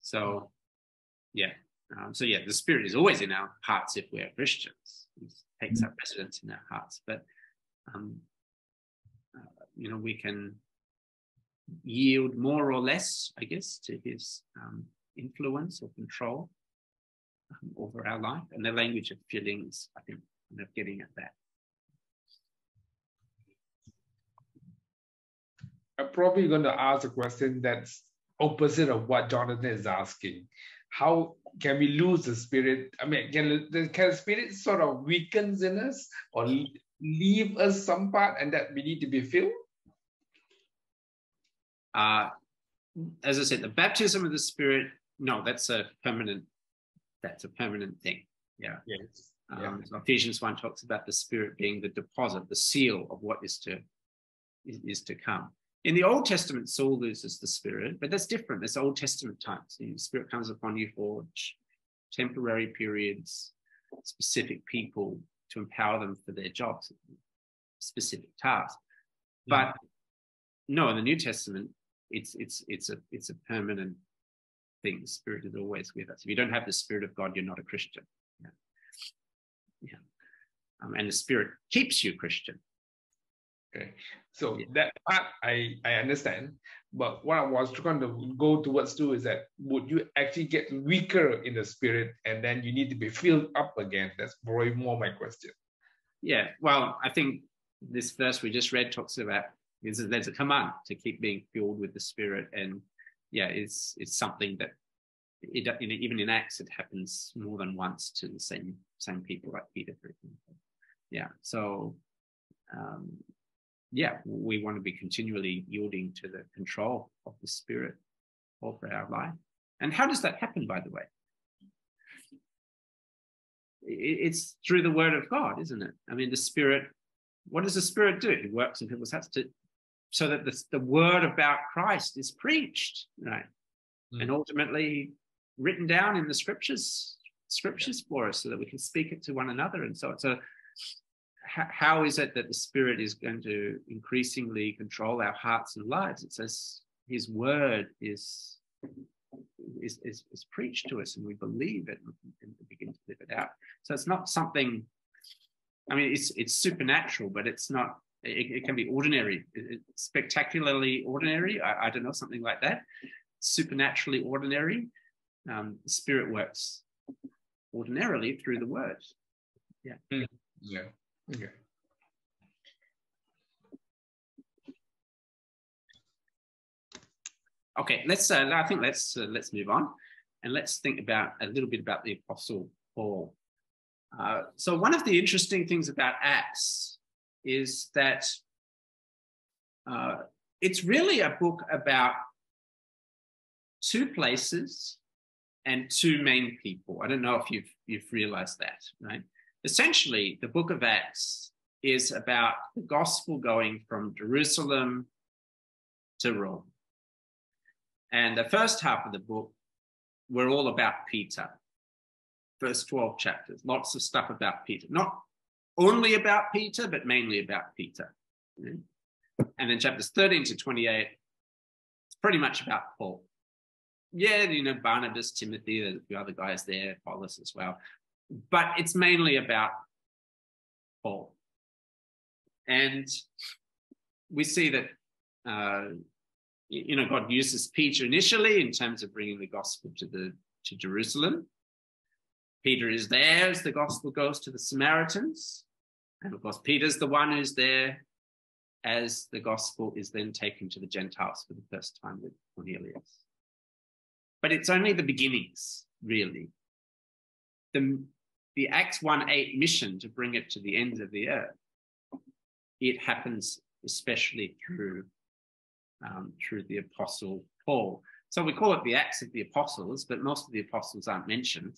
So, yeah. Um, so, yeah, the Spirit is always in our hearts if we're Christians. It takes up residence in our hearts. But, um, uh, you know, we can yield more or less, I guess, to his um, influence or control um, over our life. And the language of feelings, I think, kind of getting at that. I'm probably going to ask a question that's opposite of what Jonathan is asking. How can we lose the spirit? I mean, can, can spirit sort of weakens in us or leave us some part and that we need to be filled? Uh, as I said, the baptism of the Spirit, no, that's a permanent, that's a permanent thing. Yeah. Yes. Um, yeah. so Ephesians 1 talks about the Spirit being the deposit, the seal of what is to is, is to come. In the Old Testament, Saul loses the Spirit, but that's different. It's Old Testament times. The Spirit comes upon you for temporary periods, specific people to empower them for their jobs, specific tasks. But no, in the New Testament, it's it's it's a it's a permanent thing. The Spirit is always with us. If you don't have the Spirit of God, you're not a Christian. Yeah, yeah. Um, and the Spirit keeps you Christian. Okay, so yeah. that part I I understand, but what I was trying to go towards too is that would you actually get weaker in the Spirit, and then you need to be filled up again? That's probably more my question. Yeah, well, I think this verse we just read talks about is there's a command to keep being filled with the Spirit, and yeah, it's it's something that it, even in Acts it happens more than once to the same same people like Peter, for example. Yeah, so um, yeah, we want to be continually yielding to the control of the Spirit over our life. And how does that happen, by the way? It's through the Word of God, isn't it? I mean, the Spirit. What does the Spirit do? It works in people's hearts to so that the, the word about Christ is preached, right? Mm. And ultimately written down in the scriptures, scriptures yeah. for us so that we can speak it to one another. And so it's a how is it that the Spirit is going to increasingly control our hearts and lives? It says His word is is, is, is preached to us and we believe it and begin to live it out. So it's not something, I mean, it's it's supernatural, but it's not it, it can be ordinary, spectacularly ordinary. I, I, don't know, something like that. Supernaturally ordinary. Um, spirit works ordinarily through the word. Yeah. Mm. Yeah. Okay. Okay, let's. Uh, I think let's uh, let's move on, and let's think about a little bit about the Apostle Paul. Uh, so one of the interesting things about Acts is that uh, it's really a book about two places and two main people. I don't know if you've you've realized that, right? Essentially, the book of Acts is about the gospel going from Jerusalem to Rome. And the first half of the book, we're all about Peter. First 12 chapters, lots of stuff about Peter. Not only about Peter, but mainly about Peter. And then chapters 13 to 28, it's pretty much about Paul. Yeah, you know, Barnabas, Timothy, there's a few other guys there, Paulus as well. But it's mainly about Paul. And we see that, uh, you know, God uses Peter initially in terms of bringing the gospel to the to Jerusalem. Peter is there as the gospel goes to the Samaritans. And of course, Peter's the one who's there as the gospel is then taken to the Gentiles for the first time with Cornelius. But it's only the beginnings, really. The, the Acts 1 8 mission to bring it to the ends of the earth, it happens especially through, um, through the Apostle Paul. So we call it the Acts of the Apostles, but most of the apostles aren't mentioned,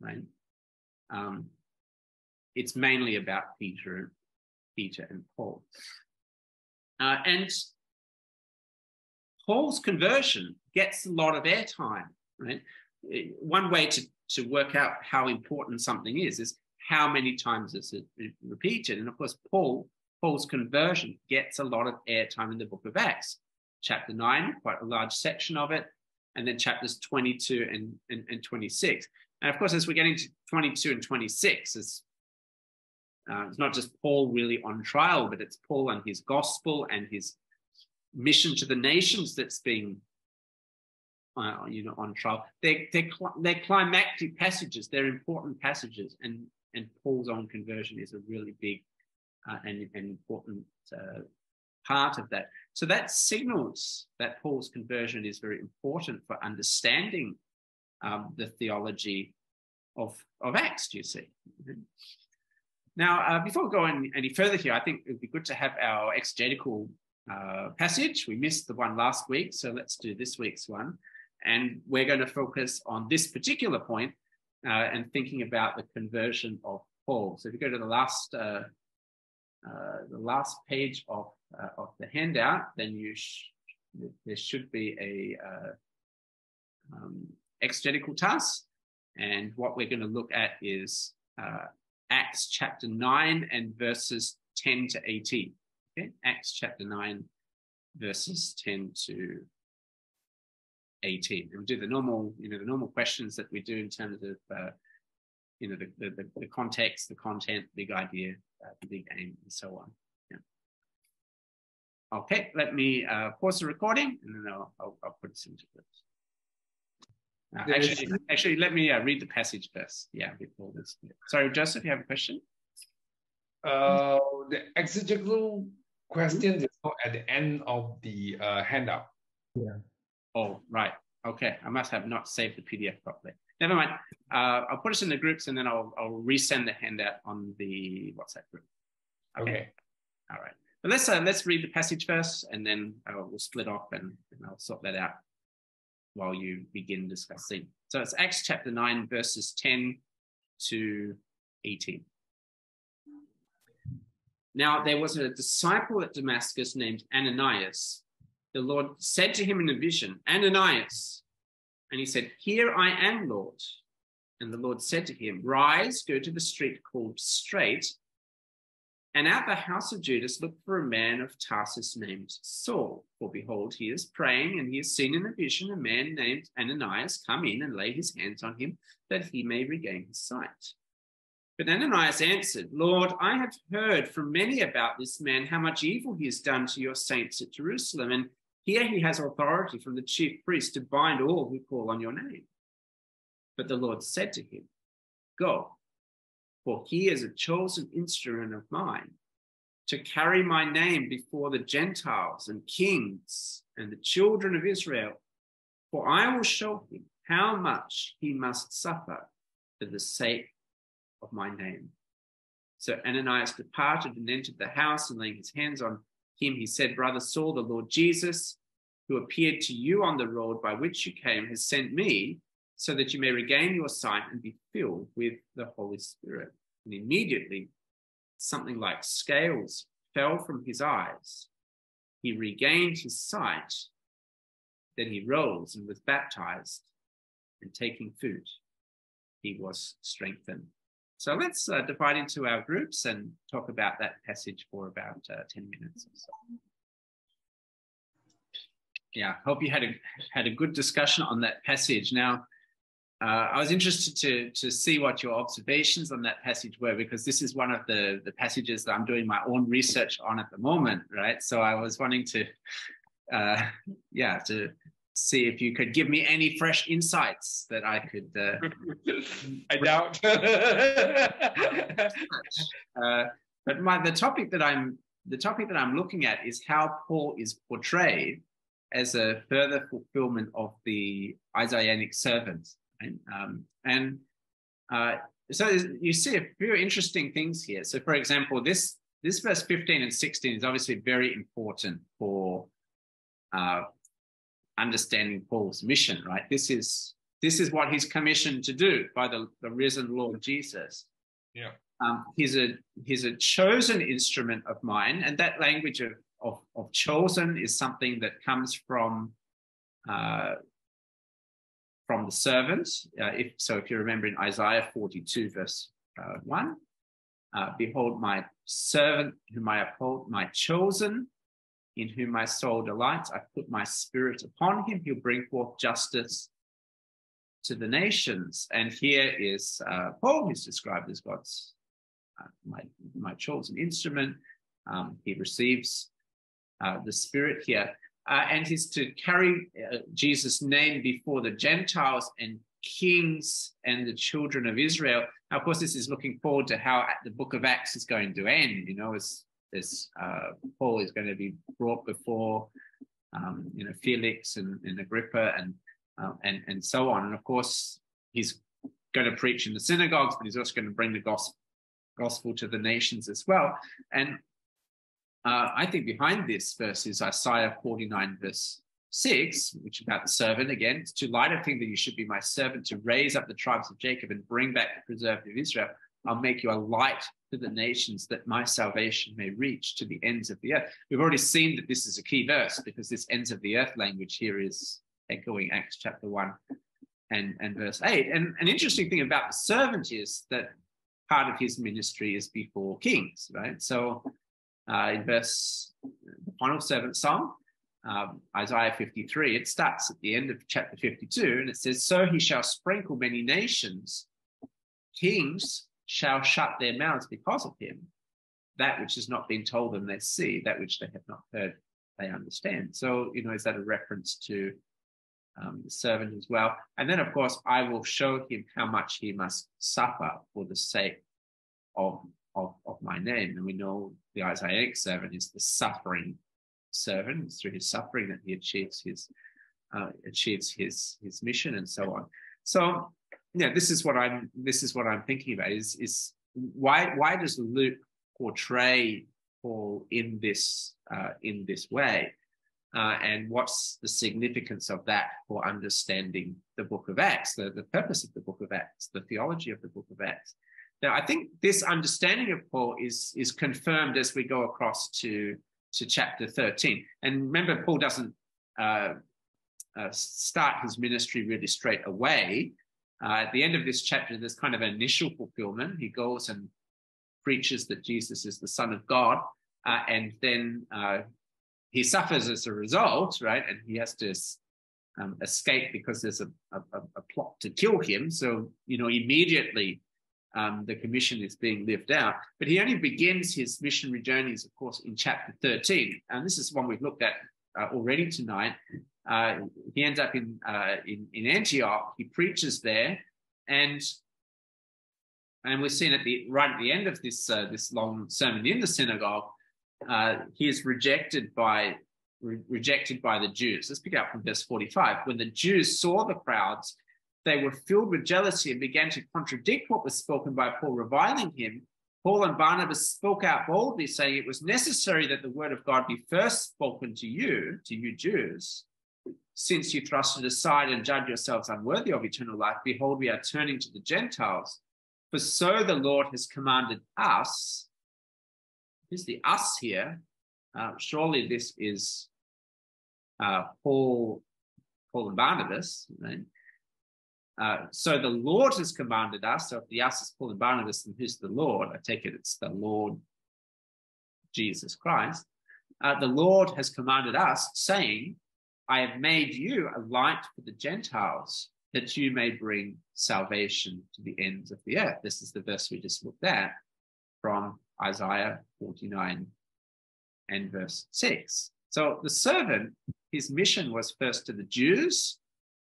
right? Um, it's mainly about Peter, Peter and Paul. Uh, and Paul's conversion gets a lot of airtime, right? One way to to work out how important something is is how many times is it repeated. And of course, Paul, Paul's conversion gets a lot of airtime in the book of Acts. Chapter 9, quite a large section of it, and then chapters 22 and, and, and 26. And of course, as we're getting to 22 and 26, it's, uh, it's not just Paul really on trial, but it's Paul and his gospel and his mission to the nations that's being uh, you know, on trial. They're, they're, they're climactic passages. They're important passages, and and Paul's own conversion is a really big uh, and, and important uh, part of that. So that signals that Paul's conversion is very important for understanding um, the theology of of Acts. Do you see? Now, uh, before we go any further here, I think it would be good to have our exegetical uh, passage. We missed the one last week, so let's do this week's one. And we're going to focus on this particular point, uh, and thinking about the conversion of Paul. So if you go to the last uh, uh, the last page of uh, of the handout, then you sh there should be a uh, um, exegetical task, and what we're going to look at is Acts chapter nine and verses ten to eighteen. Okay, Acts chapter nine, verses ten to 18 and we do the normal you know the normal questions that we do in terms of uh, you know the, the, the context the content big idea uh, the big aim and so on yeah. okay let me uh, pause the recording and then i'll, I'll, I'll put this into this uh, actually, actually, let me uh, read the passage first. Yeah, before this. Sorry, Joseph, you have a question? Uh, the exegetical question is not at the end of the uh, handout. Yeah. Oh, right. Okay. I must have not saved the PDF properly. Never mind. Uh, I'll put us in the groups and then I'll, I'll resend the handout on the WhatsApp group. Okay. okay. All right. But let's uh, let's read the passage first, and then uh, we'll split off and, and I'll sort that out while you begin discussing. So it's Acts chapter nine, verses ten to eighteen. Now there was a disciple at Damascus named Ananias the Lord said to him in a vision, Ananias. And he said, Here I am, Lord. And the Lord said to him, Rise, go to the street called Straight, and at the house of Judas look for a man of Tarsus named Saul. For behold, he is praying, and he has seen in a vision a man named Ananias come in and lay his hands on him that he may regain his sight. But Ananias answered, Lord, I have heard from many about this man how much evil he has done to your saints at Jerusalem, and here he has authority from the chief priest to bind all who call on your name. But the Lord said to him, Go, for he is a chosen instrument of mine to carry my name before the Gentiles and kings and the children of Israel. For I will show him how much he must suffer for the sake of my name. So Ananias departed and entered the house, and laying his hands on him, he said, Brother Saul, the Lord Jesus, who appeared to you on the road by which you came, has sent me so that you may regain your sight and be filled with the Holy Spirit. And immediately, something like scales fell from his eyes. He regained his sight. Then he rose and was baptized, and taking food, he was strengthened. So let's uh, divide into our groups and talk about that passage for about uh, 10 minutes or so. Yeah, hope you had a had a good discussion on that passage. Now, uh, I was interested to to see what your observations on that passage were because this is one of the the passages that I'm doing my own research on at the moment, right? So I was wanting to, uh, yeah, to see if you could give me any fresh insights that I could. Uh, I doubt. uh, but my the topic that I'm the topic that I'm looking at is how Paul is portrayed as a further fulfillment of the Isaianic servant, and um, and uh, so you see a few interesting things here. So, for example, this this verse 15 and 16 is obviously very important for uh, understanding Paul's mission, right? This is this is what he's commissioned to do by the, the risen Lord Jesus. Yeah. Um, he's a he's a chosen instrument of mine, and that language of of, of chosen is something that comes from uh, from the servant. Uh, if so, if you remember in Isaiah 42, verse uh, 1, uh, behold, my servant whom I uphold, my chosen, in whom my soul delights. I put my spirit upon him. He'll bring forth justice to the nations. And here is uh, Paul, who's described as God's uh, my, my chosen instrument. Um, he receives uh, the Spirit here. Uh, and he's to carry uh, Jesus' name before the Gentiles and kings and the children of Israel. Now, of course, this is looking forward to how the book of Acts is going to end. You know, as, as uh, Paul is going to be brought before, um, you know, Felix and, and Agrippa and, uh, and, and so on. And of course, he's going to preach in the synagogues, but he's also going to bring the gospel gospel to the nations as well. And uh, I think behind this verse is Isaiah 49, verse 6, which is about the servant again. It's too light a thing that you should be my servant to raise up the tribes of Jacob and bring back the preserved of Israel. I'll make you a light to the nations that my salvation may reach to the ends of the earth. We've already seen that this is a key verse because this ends of the earth language here is echoing Acts chapter 1 and, and verse 8. And an interesting thing about the servant is that part of his ministry is before kings, right? So uh, in verse, the final servant song, um, Isaiah 53, it starts at the end of chapter 52, and it says, So he shall sprinkle many nations, kings shall shut their mouths because of him. That which has not been told them they see, that which they have not heard they understand. So, you know, is that a reference to um, the servant as well. And then, of course, I will show him how much he must suffer for the sake of, of, of my name. And we know the Isaiah servant is the suffering servant. It's through his suffering that he achieves his uh, achieves his his mission and so on. So, yeah, this is what I'm this is what I'm thinking about. Is is why why does Luke portray Paul in this uh, in this way? Uh, and what's the significance of that for understanding the book of Acts, the, the purpose of the book of Acts, the theology of the book of Acts. Now, I think this understanding of Paul is, is confirmed as we go across to, to chapter 13. And remember, Paul doesn't uh, uh, start his ministry really straight away. Uh, at the end of this chapter, there's kind of initial fulfillment. He goes and preaches that Jesus is the Son of God. Uh, and then uh, he suffers as a result, right? And he has to um, escape because there's a, a, a, plot to kill him. So, you know, immediately um, the commission is being lived out. But he only begins his missionary journeys, of course, in chapter 13. And this is one we've looked at uh, already tonight. Uh, he ends up in, uh, in, in Antioch. He preaches there, and and we're seeing at the right at the end of this uh, this long sermon in the synagogue uh, he is rejected by re- rejected by the Jews. Let's pick up from verse 45. When the Jews saw the crowds, they were filled with jealousy and began to contradict what was spoken by Paul, reviling him. Paul and Barnabas spoke out boldly, saying it was necessary that the word of God be first spoken to you, to you Jews. Since you thrust it aside and judge yourselves unworthy of eternal life, behold, we are turning to the Gentiles. For so the Lord has commanded us is the us here. Uh, surely this is uh, Paul, Paul and Barnabas. Right? Uh, so the Lord has commanded us. So if the us is Paul and Barnabas, then who's the Lord? I take it it's the Lord Jesus Christ. Uh, the Lord has commanded us, saying, I have made you a light for the Gentiles, that you may bring salvation to the ends of the earth. This is the verse we just looked at from Isaiah 49 and verse 6. So the servant, his mission was first to the Jews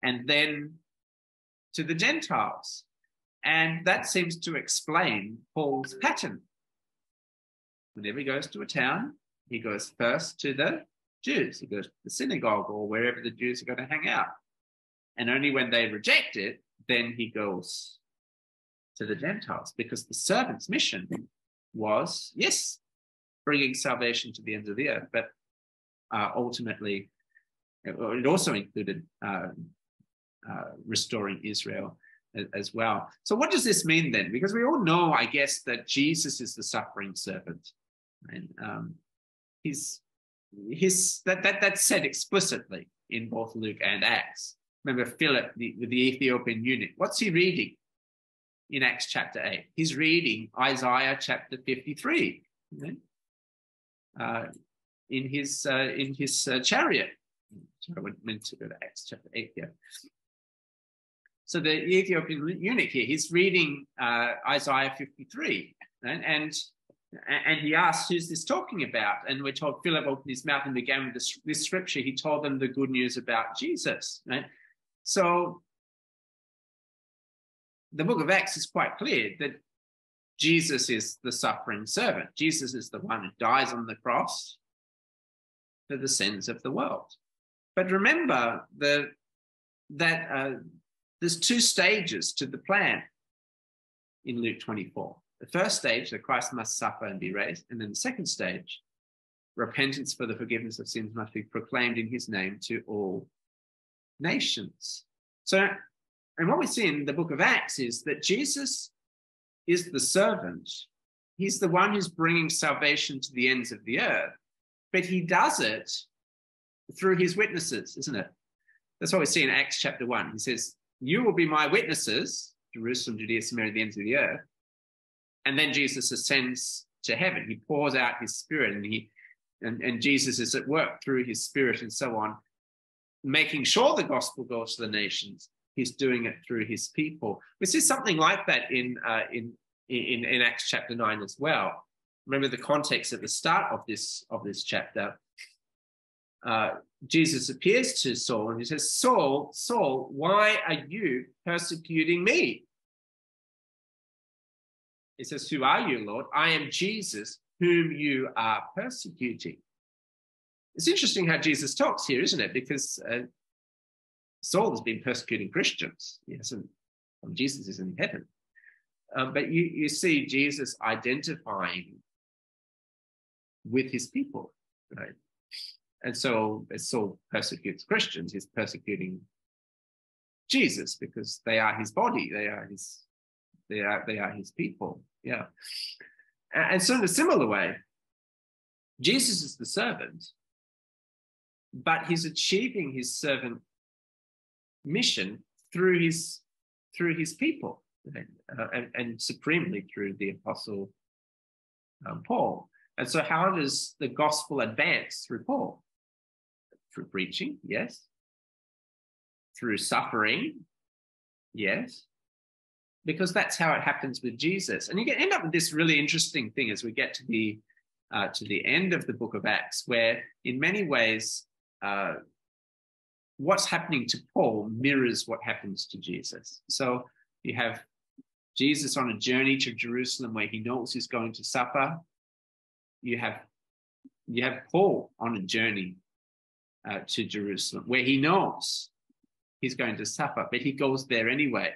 and then to the Gentiles. And that seems to explain Paul's pattern. Whenever he goes to a town, he goes first to the Jews. He goes to the synagogue or wherever the Jews are going to hang out. And only when they reject it, then he goes to the Gentiles because the servant's mission was, yes, bringing salvation to the ends of the earth, but uh, ultimately, it also included uh, uh, restoring Israel as well. So, what does this mean then? Because we all know, I guess, that Jesus is the suffering servant, and um, he's his that that that's said explicitly in both Luke and Acts. remember Philip, the, the Ethiopian eunuch. What's he reading in Acts chapter 8? He's reading Isaiah chapter 53 uh, in his, uh, in his uh, chariot. Sorry, I meant to go to Acts chapter 8 here. So the Ethiopian eunuch here, he's reading uh, Isaiah 53, and, and and he asked, "Who's this talking about?" And we're told Philip opened his mouth and began with this, this scripture. He told them the good news about Jesus. Right? So the book of Acts is quite clear that Jesus is the suffering servant. Jesus is the one who dies on the cross for the sins of the world. But remember the, that uh, there's two stages to the plan in Luke 24. The first stage, that Christ must suffer and be raised. And then the second stage, repentance for the forgiveness of sins must be proclaimed in his name to all nations. So, and what we see in the book of Acts is that Jesus is the servant. He's the one who's bringing salvation to the ends of the earth, but he does it through his witnesses, isn't it? That's what we see in Acts chapter 1. He says, You will be my witnesses, Jerusalem, Judea, Samaria, the ends of the earth. And then Jesus ascends to heaven. He pours out his spirit and he and, and Jesus is at work through his spirit and so on, making sure the gospel goes to the nations. He's doing it through his people. We see something like that in uh, in, in in Acts chapter nine as well. Remember the context at the start of this of this chapter. Uh, Jesus appears to Saul and he says, Saul, Saul, why are you persecuting me? He says, Who are you, Lord? I am Jesus, whom you are persecuting. It's interesting how Jesus talks here, isn't it? Because uh, Saul has been persecuting Christians. Yes, and Jesus is in heaven. Um, but you, you see Jesus identifying with his people, right? And so as Saul persecutes Christians, he's persecuting Jesus because they are his body, they are his they are they are his people. Yeah. And so in a similar way, Jesus is the servant, but he's achieving his servant mission through his through his people uh, and, and, supremely through the apostle um, Paul. And so, how does the gospel advance through Paul? Through preaching, yes. Through suffering, yes because that's how it happens with Jesus. And you get, end up with this really interesting thing as we get to the uh, to the end of the book of Acts, where in many ways uh, what's happening to Paul mirrors what happens to Jesus. So you have Jesus on a journey to Jerusalem where he knows he's going to suffer. You have you have Paul on a journey uh, to Jerusalem where he knows he's going to suffer, but he goes there anyway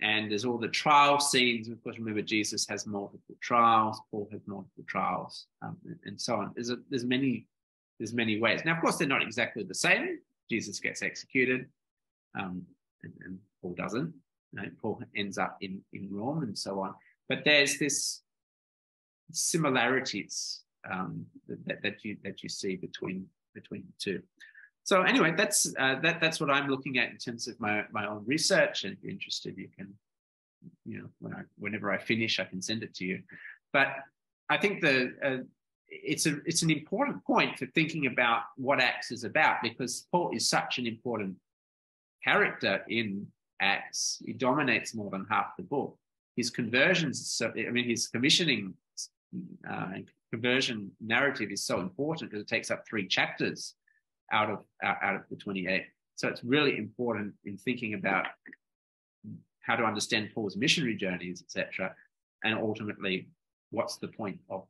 and there's all the trial scenes. Of course, remember Jesus has multiple trials. Paul has multiple trials, um, and so on. There's a, there's many there's many ways. Now, of course, they're not exactly the same. Jesus gets executed, um, and, and, Paul doesn't. Paul ends up in in Rome, and so on. But there's this similarities um, that, that you that you see between between the two. So anyway, that's uh, that that's what I'm looking at in terms of my my own research. And if you're interested, you can, you know, when I, whenever I finish, I can send it to you. But I think the uh, it's a it's an important point for thinking about what Acts is about because Paul is such an important character in Acts. He dominates more than half the book. His conversions, so I mean, his commissioning uh, conversion narrative is so important because it takes up three chapters out of out of the 28. So it's really important in thinking about how to understand Paul's missionary journeys, etc., and ultimately what's the point of,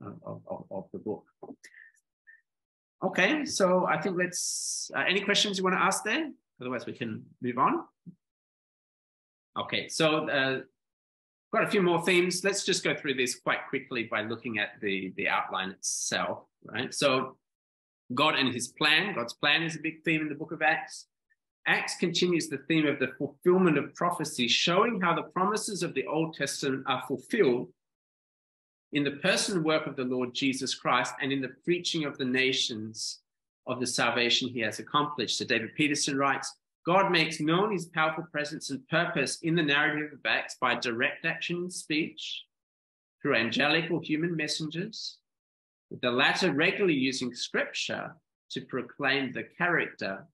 of, of, of, the book. Okay, so I think let's, uh, any questions you want to ask there? Otherwise we can move on. Okay, so uh, got a few more themes. Let's just go through this quite quickly by looking at the, the outline itself, right? So God and his plan. God's plan is a big theme in the book of Acts. Acts continues the theme of the fulfillment of prophecy, showing how the promises of the Old Testament are fulfilled in the person and work of the Lord Jesus Christ and in the preaching of the nations of the salvation he has accomplished. So David Peterson writes, God makes known his powerful presence and purpose in the narrative of Acts by direct action and speech, through angelic or human messengers, the latter regularly using scripture to proclaim the character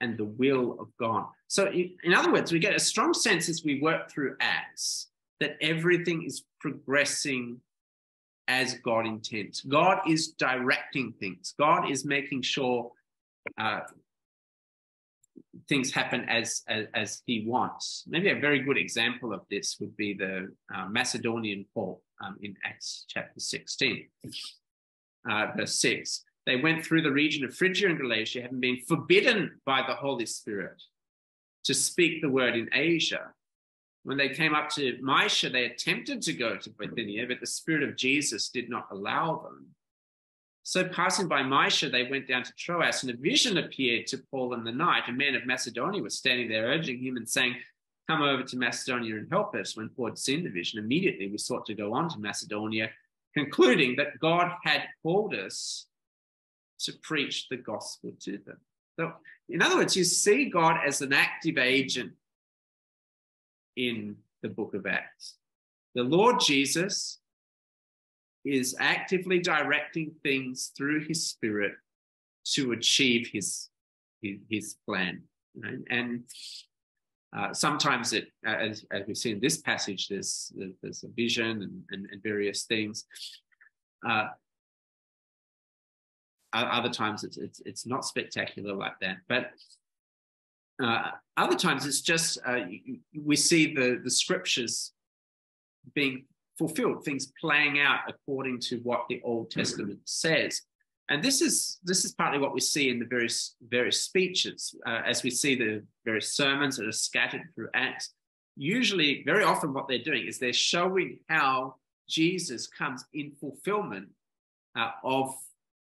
and the will of God. So, in other words, we get a strong sense as we work through Acts that everything is progressing as God intends. God is directing things, God is making sure uh, things happen as, as, as he wants. Maybe a very good example of this would be the uh, Macedonian call um, in Acts chapter 16, uh, verse 6. They went through the region of Phrygia and Galatia, having been forbidden by the Holy Spirit to speak the word in Asia. When they came up to Mysia, they attempted to go to Bithynia, but the Spirit of Jesus did not allow them. So, passing by Mysia, they went down to Troas, and a vision appeared to Paul in the night. A man of Macedonia was standing there, urging him and saying, Come over to Macedonia and help us. When Paul had seen the vision, immediately we sought to go on to Macedonia, concluding that God had called us to preach the gospel to them. So, in other words, you see God as an active agent in the book of Acts. The Lord Jesus is actively directing things through his spirit to achieve his his, plan right? and uh, sometimes it as, as we see in this passage there's there's a vision and, and, and various things uh, other times it's, it's it's not spectacular like that but uh, other times it's just uh, we see the the scriptures being fulfilled, things playing out according to what the Old Testament says. And this is this is partly what we see in the various various speeches, uh, as we see the various sermons that are scattered through Acts. Usually, very often, what they're doing is they're showing how Jesus comes in fulfillment uh, of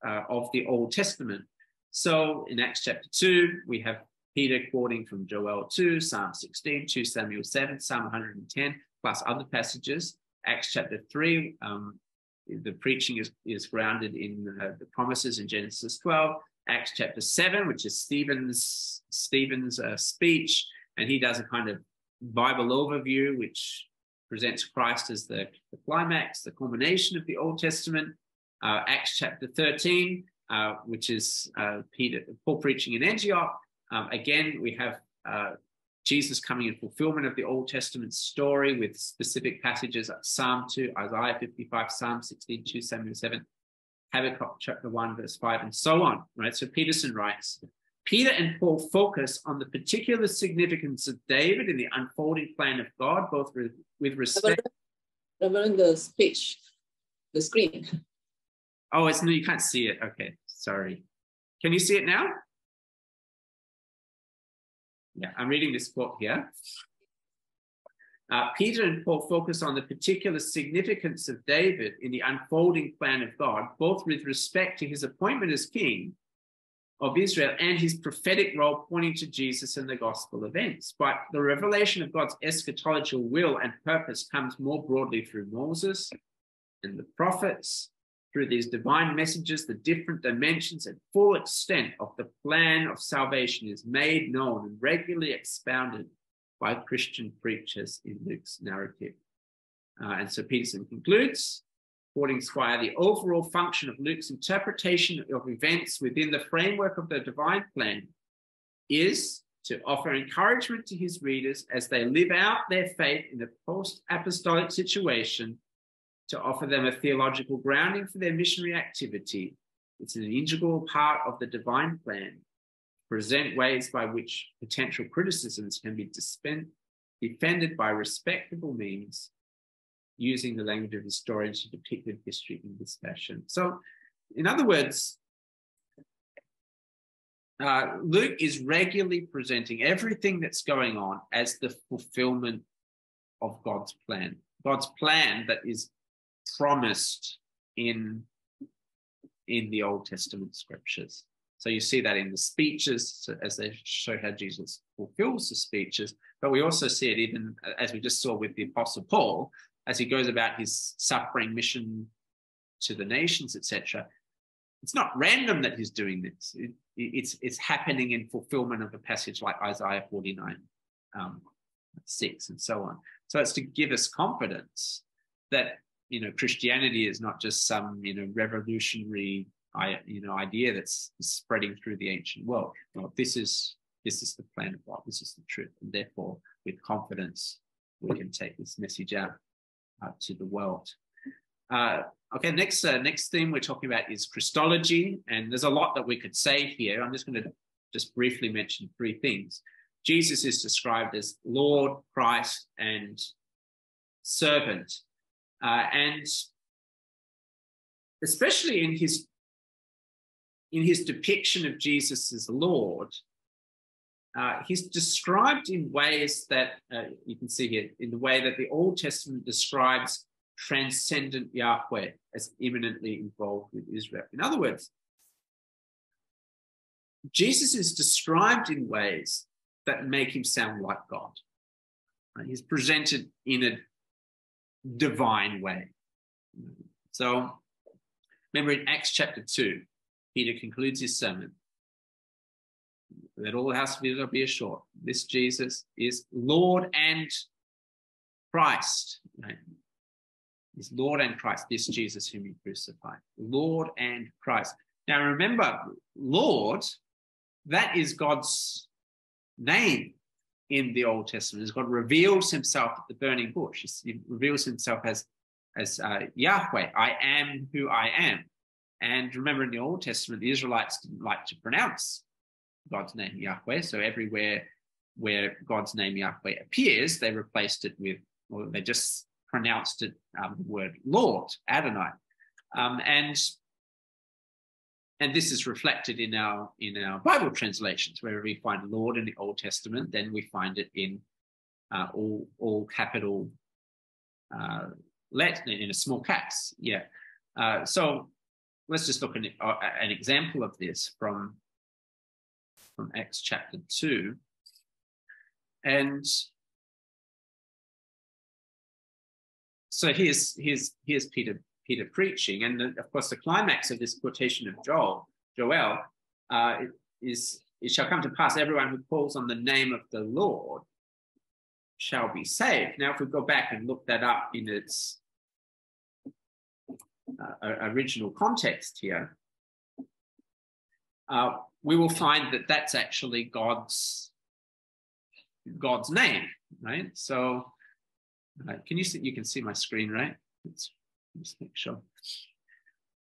uh, of the Old Testament. So, in Acts chapter two, we have Peter quoting from Joel 2, Psalm 16, 2 Samuel 7, Psalm 110, plus other passages. Acts chapter 3, um, the preaching is, is grounded in uh, the promises in Genesis 12. Acts chapter 7, which is Stephen's, Stephen's uh, speech, and he does a kind of Bible overview, which presents Christ as the, the climax, the culmination of the Old Testament. Uh, Acts chapter 13, uh, which is uh, Peter, Paul preaching in Antioch. Um, again, we have uh, Jesus coming in fulfillment of the Old Testament story with specific passages like Psalm 2, Isaiah 55, Psalm 16, 2 Samuel 7, Habakkuk chapter 1, verse 5, and so on. Right. So Peterson writes Peter and Paul focus on the particular significance of David in the unfolding plan of God, both with, with respect. Reverend, the speech, the screen. Oh, it's no, you can't see it. Okay, sorry. Can you see it now? Yeah, I'm reading this quote here. Uh, Peter and Paul focus on the particular significance of David in the unfolding plan of God, both with respect to his appointment as king of Israel and his prophetic role pointing to Jesus and the gospel events. But the revelation of God's eschatological will and purpose comes more broadly through Moses and the prophets through these divine messages, the different dimensions and full extent of the plan of salvation is made known and regularly expounded by Christian preachers in Luke's narrative. Uh, and so Peterson concludes, quoting Squires, the overall function of Luke's interpretation of events within the framework of the divine plan is to offer encouragement to his readers as they live out their faith in a post apostolic situation to offer them a theological grounding for their missionary activity. It's an integral part of the divine plan. Present ways by which potential criticisms can be dispen- defended by respectable means, using the language of historians to depict the history in this fashion. So, in other words, uh, Luke is regularly presenting everything that's going on as the fulfillment of God's plan. God's plan that is promised in in the Old Testament scriptures. So you see that in the speeches as they show how Jesus fulfills the speeches, but we also see it even as we just saw with the Apostle Paul as he goes about his suffering mission to the nations, etc. it's not random that he's doing this. It, it's, it's happening in fulfillment of a passage like Isaiah 49, um, 6, and so on. So it's to give us confidence that you know Christianity is not just some you know revolutionary you know idea that's spreading through the ancient world. No, this is this is the plan of God. This is the truth, and therefore, with confidence, we can take this message out uh, to the world. Uh, okay, next uh, next theme we're talking about is Christology, and there's a lot that we could say here. I'm just going to just briefly mention three things. Jesus is described as Lord, Christ, and servant, uh, and especially in his in his depiction of Jesus as Lord, uh, he's described in ways that uh, you can see here, in the way that the Old Testament describes transcendent Yahweh as immanently involved with Israel. In other words, Jesus is described in ways that make him sound like God. He's presented in a divine way. So remember in Acts chapter 2, Peter concludes his sermon. Let all the house of Israel be assured. This Jesus is Lord and Christ. Right? Is Lord and Christ, this Jesus whom you crucified. Lord and Christ. Now remember, Lord, that is God's name in the Old Testament. As God reveals himself at the burning bush, he reveals himself as, as uh, Yahweh, I am who I am. And remember in the Old Testament, the Israelites didn't like to pronounce God's name Yahweh. So everywhere where God's name Yahweh appears, they replaced it with, or they just pronounced it um, the word Lord, Adonai. Um, and and this is reflected in our in our Bible translations. Wherever we find Lord in the Old Testament, then we find it in uh, all all capital uh, let in a small caps. Yeah. Uh, so let's just look at uh, an example of this from from Acts chapter two, and so here's here's here's Peter Peter preaching. And the, of course, the climax of this quotation of Joel, Joel, uh, is it shall come to pass everyone who calls on the name of the Lord shall be saved. Now, if we go back and look that up in its uh, original context here, uh, we will find that that's actually God's God's name, right? So, uh, can you see? You can see my screen, right? It's just make sure.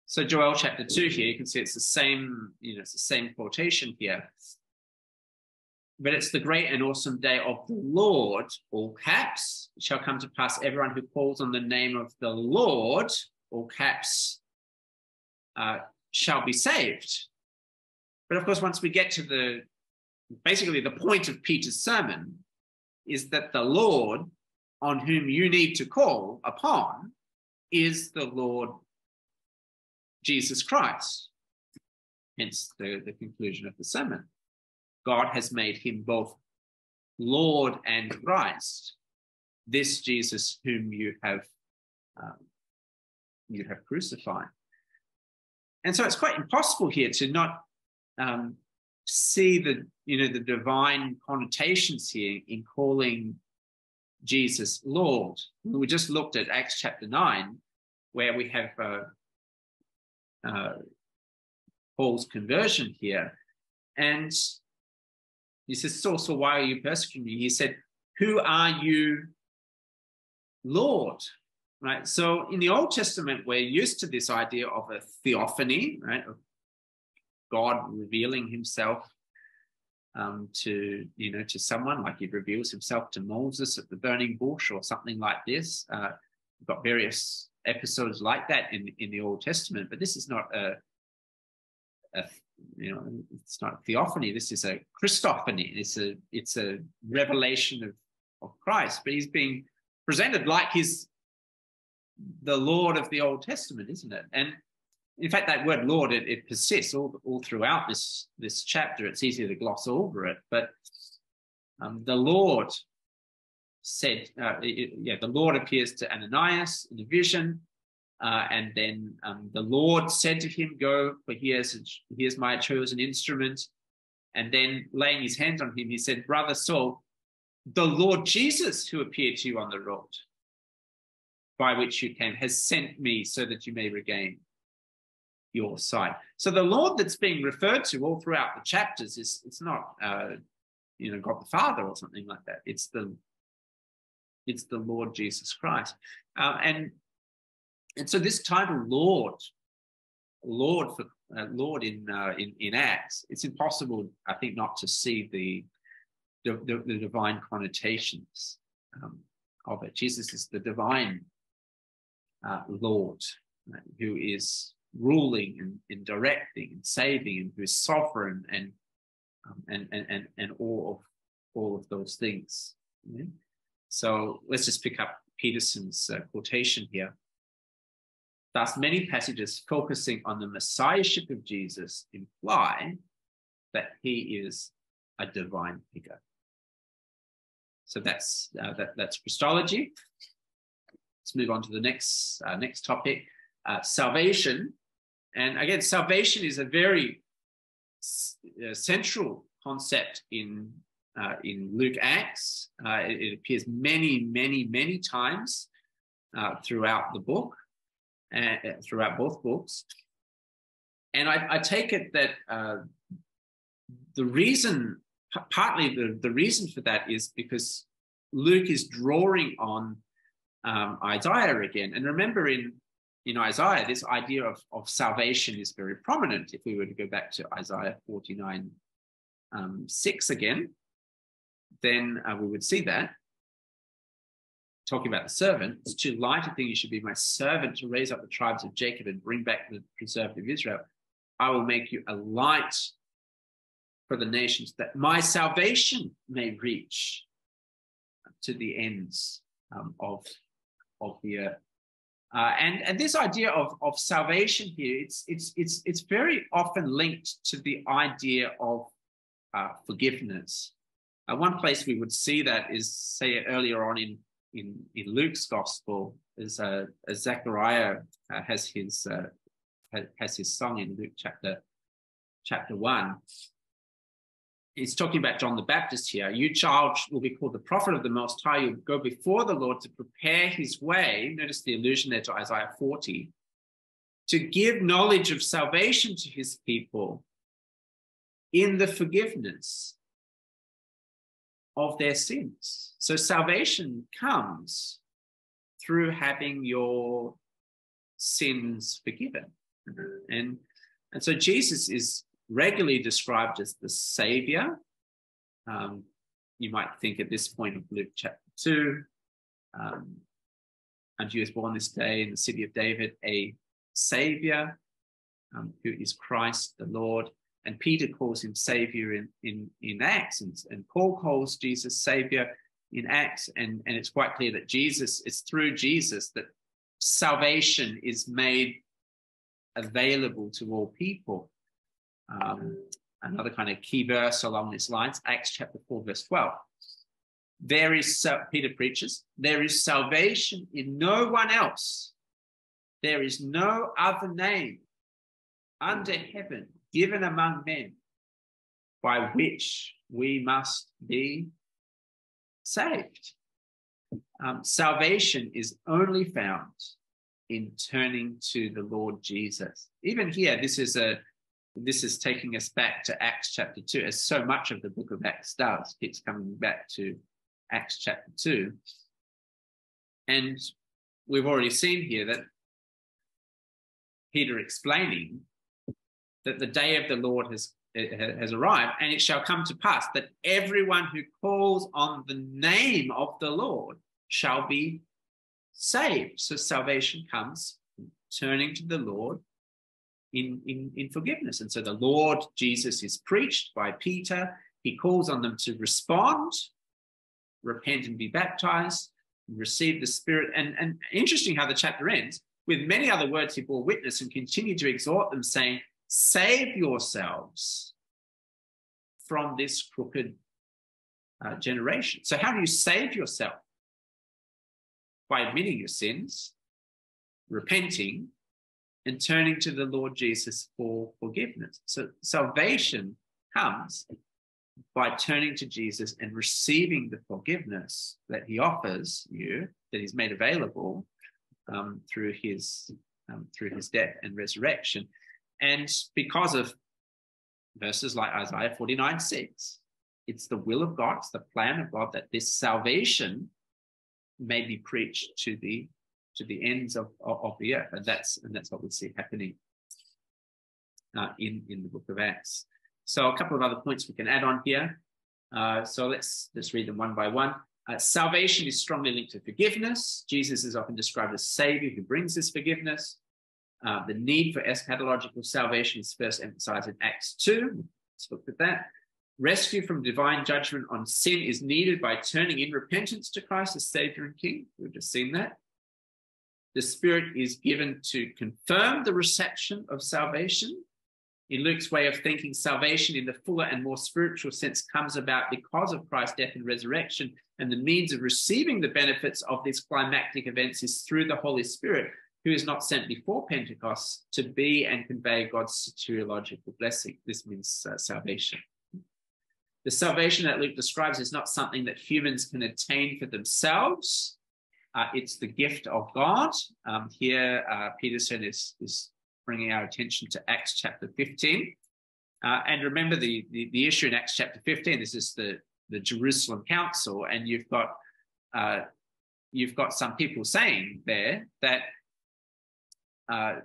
So Joel chapter 2 here, you can see it's the same, you know, it's the same quotation here. But it's the great and awesome day of the Lord, all caps, shall come to pass everyone who calls on the name of the Lord, all caps, uh, shall be saved. But of course, once we get to the basically the point of Peter's sermon is that the Lord on whom you need to call upon is the Lord Jesus Christ. Hence the, the conclusion of the sermon. God has made him both Lord and Christ, this Jesus whom you have um, you have crucified. And so it's quite impossible here to not um, see the you know the divine connotations here in calling Jesus Lord. We just looked at Acts chapter 9, where we have uh, uh, Paul's conversion here. And he says, So, so why are you persecuting me? He said, Who are you, Lord? Right. So in the Old Testament, we're used to this idea of a theophany, right? Of God revealing himself um, to you know to someone like he reveals himself to Moses at the burning bush or something like this. Uh, we've got various episodes like that in in the Old Testament, but this is not a, a you know it's not theophany. This is a Christophany. It's a it's a revelation of of Christ, but he's being presented like he's the Lord of the Old Testament, isn't it? And in fact, that word Lord, it, it persists all, all throughout this, this chapter. It's easy to gloss over it, but um, the Lord said, uh, it, yeah, the Lord appears to Ananias in a vision. Uh, and then um, the Lord said to him, Go, for here's, here's my chosen instrument. And then laying his hands on him, he said, Brother Saul, the Lord Jesus, who appeared to you on the road by which you came, has sent me so that you may regain your sight. So the Lord that's being referred to all throughout the chapters is it's not uh, you know God the Father or something like that. It's the it's the Lord Jesus Christ, uh, and and so this title Lord, Lord for uh, Lord in uh, in in Acts, it's impossible I think not to see the the, the, the divine connotations um, of it. Jesus is the divine uh, Lord who is ruling and, and, directing and saving and who is sovereign and um, and, and and and all of all of those things. Yeah? So let's just pick up Peterson's uh, quotation here. Thus, many passages focusing on the messiahship of Jesus imply that he is a divine figure. So that's uh, that, that's Christology. Let's move on to the next uh, next topic, uh, salvation. And again, salvation is a very uh, central concept in uh, in Luke Acts. Uh, it, it, appears many, many, many times uh, throughout the book, and throughout both books. And I, I take it that the reason, partly the, the reason for that is because Luke is drawing on um, Isaiah again. And remember, in in Isaiah, this idea of, of salvation is very prominent. If we were to go back to Isaiah 49 um, 6 again, then uh, we would see that. Talking about the servant, it's too light a thing you should be my servant to raise up the tribes of Jacob and bring back the preserved of Israel. I will make you a light for the nations that my salvation may reach to the ends um, of, of the earth. Uh, and, and this idea of, of salvation here, it's, it's, it's, it's very often linked to the idea of uh, forgiveness. Uh, one place we would see that is, say, earlier on in, in, in Luke's gospel, as, uh, as Zechariah uh, has, his, uh, has his song in Luke chapter, chapter 1 he's talking about John the Baptist here. You child will be called the prophet of the Most High. You'll go before the Lord to prepare his way. Notice the allusion there to Isaiah 40 to give knowledge of salvation to his people in the forgiveness of their sins. So salvation comes through having your sins forgiven. And, and so Jesus is regularly described as the Savior. Um, you might think at this point of Luke chapter 2, um, and he was born this day in the city of David, a Savior um, who is Christ the Lord. And Peter calls him Savior in, in, in Acts, and, and Paul calls Jesus Savior in Acts. And, and it's quite clear that Jesus, it's through Jesus that salvation is made available to all people. Um, another kind of key verse along these lines, Acts chapter 4, verse 12. There is, Peter preaches, there is salvation in no one else. There is no other name under heaven given among men by which we must be saved. Um, salvation is only found in turning to the Lord Jesus. Even here, this is a this is taking us back to Acts chapter 2, as so much of the book of Acts does, keeps coming back to Acts chapter 2. And we've already seen here that Peter explaining that the day of the Lord has, has arrived, and it shall come to pass that everyone who calls on the name of the Lord shall be saved. So salvation comes turning to the Lord in, in, in forgiveness. And so the Lord Jesus is preached by Peter. He calls on them to respond, repent and be baptized, and receive the Spirit. And, and interesting how the chapter ends with many other words he bore witness and continued to exhort them, saying, Save yourselves from this crooked uh, generation. So, how do you save yourself? By admitting your sins, repenting and turning to the Lord Jesus for forgiveness. So salvation comes by turning to Jesus and receiving the forgiveness that he offers you, that he's made available um, through his um, through his death and resurrection. And because of verses like Isaiah 49 6, it's the will of God, it's the plan of God that this salvation may be preached to the to the ends of, of, of the earth. And that's and that's what we see happening uh, in, in the book of Acts. So a couple of other points we can add on here. Uh, so let's let's read them one by one. Uh, salvation is strongly linked to forgiveness. Jesus is often described as Savior who brings this forgiveness. Uh, the need for eschatological salvation is first emphasized in Acts 2. Let's look at that. Rescue from divine judgment on sin is needed by turning in repentance to Christ as Savior and King. We've just seen that. The Spirit is given to confirm the reception of salvation. In Luke's way of thinking, salvation in the fuller and more spiritual sense comes about because of Christ's death and resurrection, and the means of receiving the benefits of these climactic events is through the Holy Spirit, who is not sent before Pentecost to be and convey God's soteriological blessing. This means uh, salvation. The salvation that Luke describes is not something that humans can attain for themselves. Uh, it's the gift of God. Um, here, uh, Peterson is, is bringing our attention to Acts chapter 15. Uh, and remember the, the, the, issue in Acts chapter 15, this is the, the Jerusalem Council, and you've got, uh, you've got some people saying there that uh,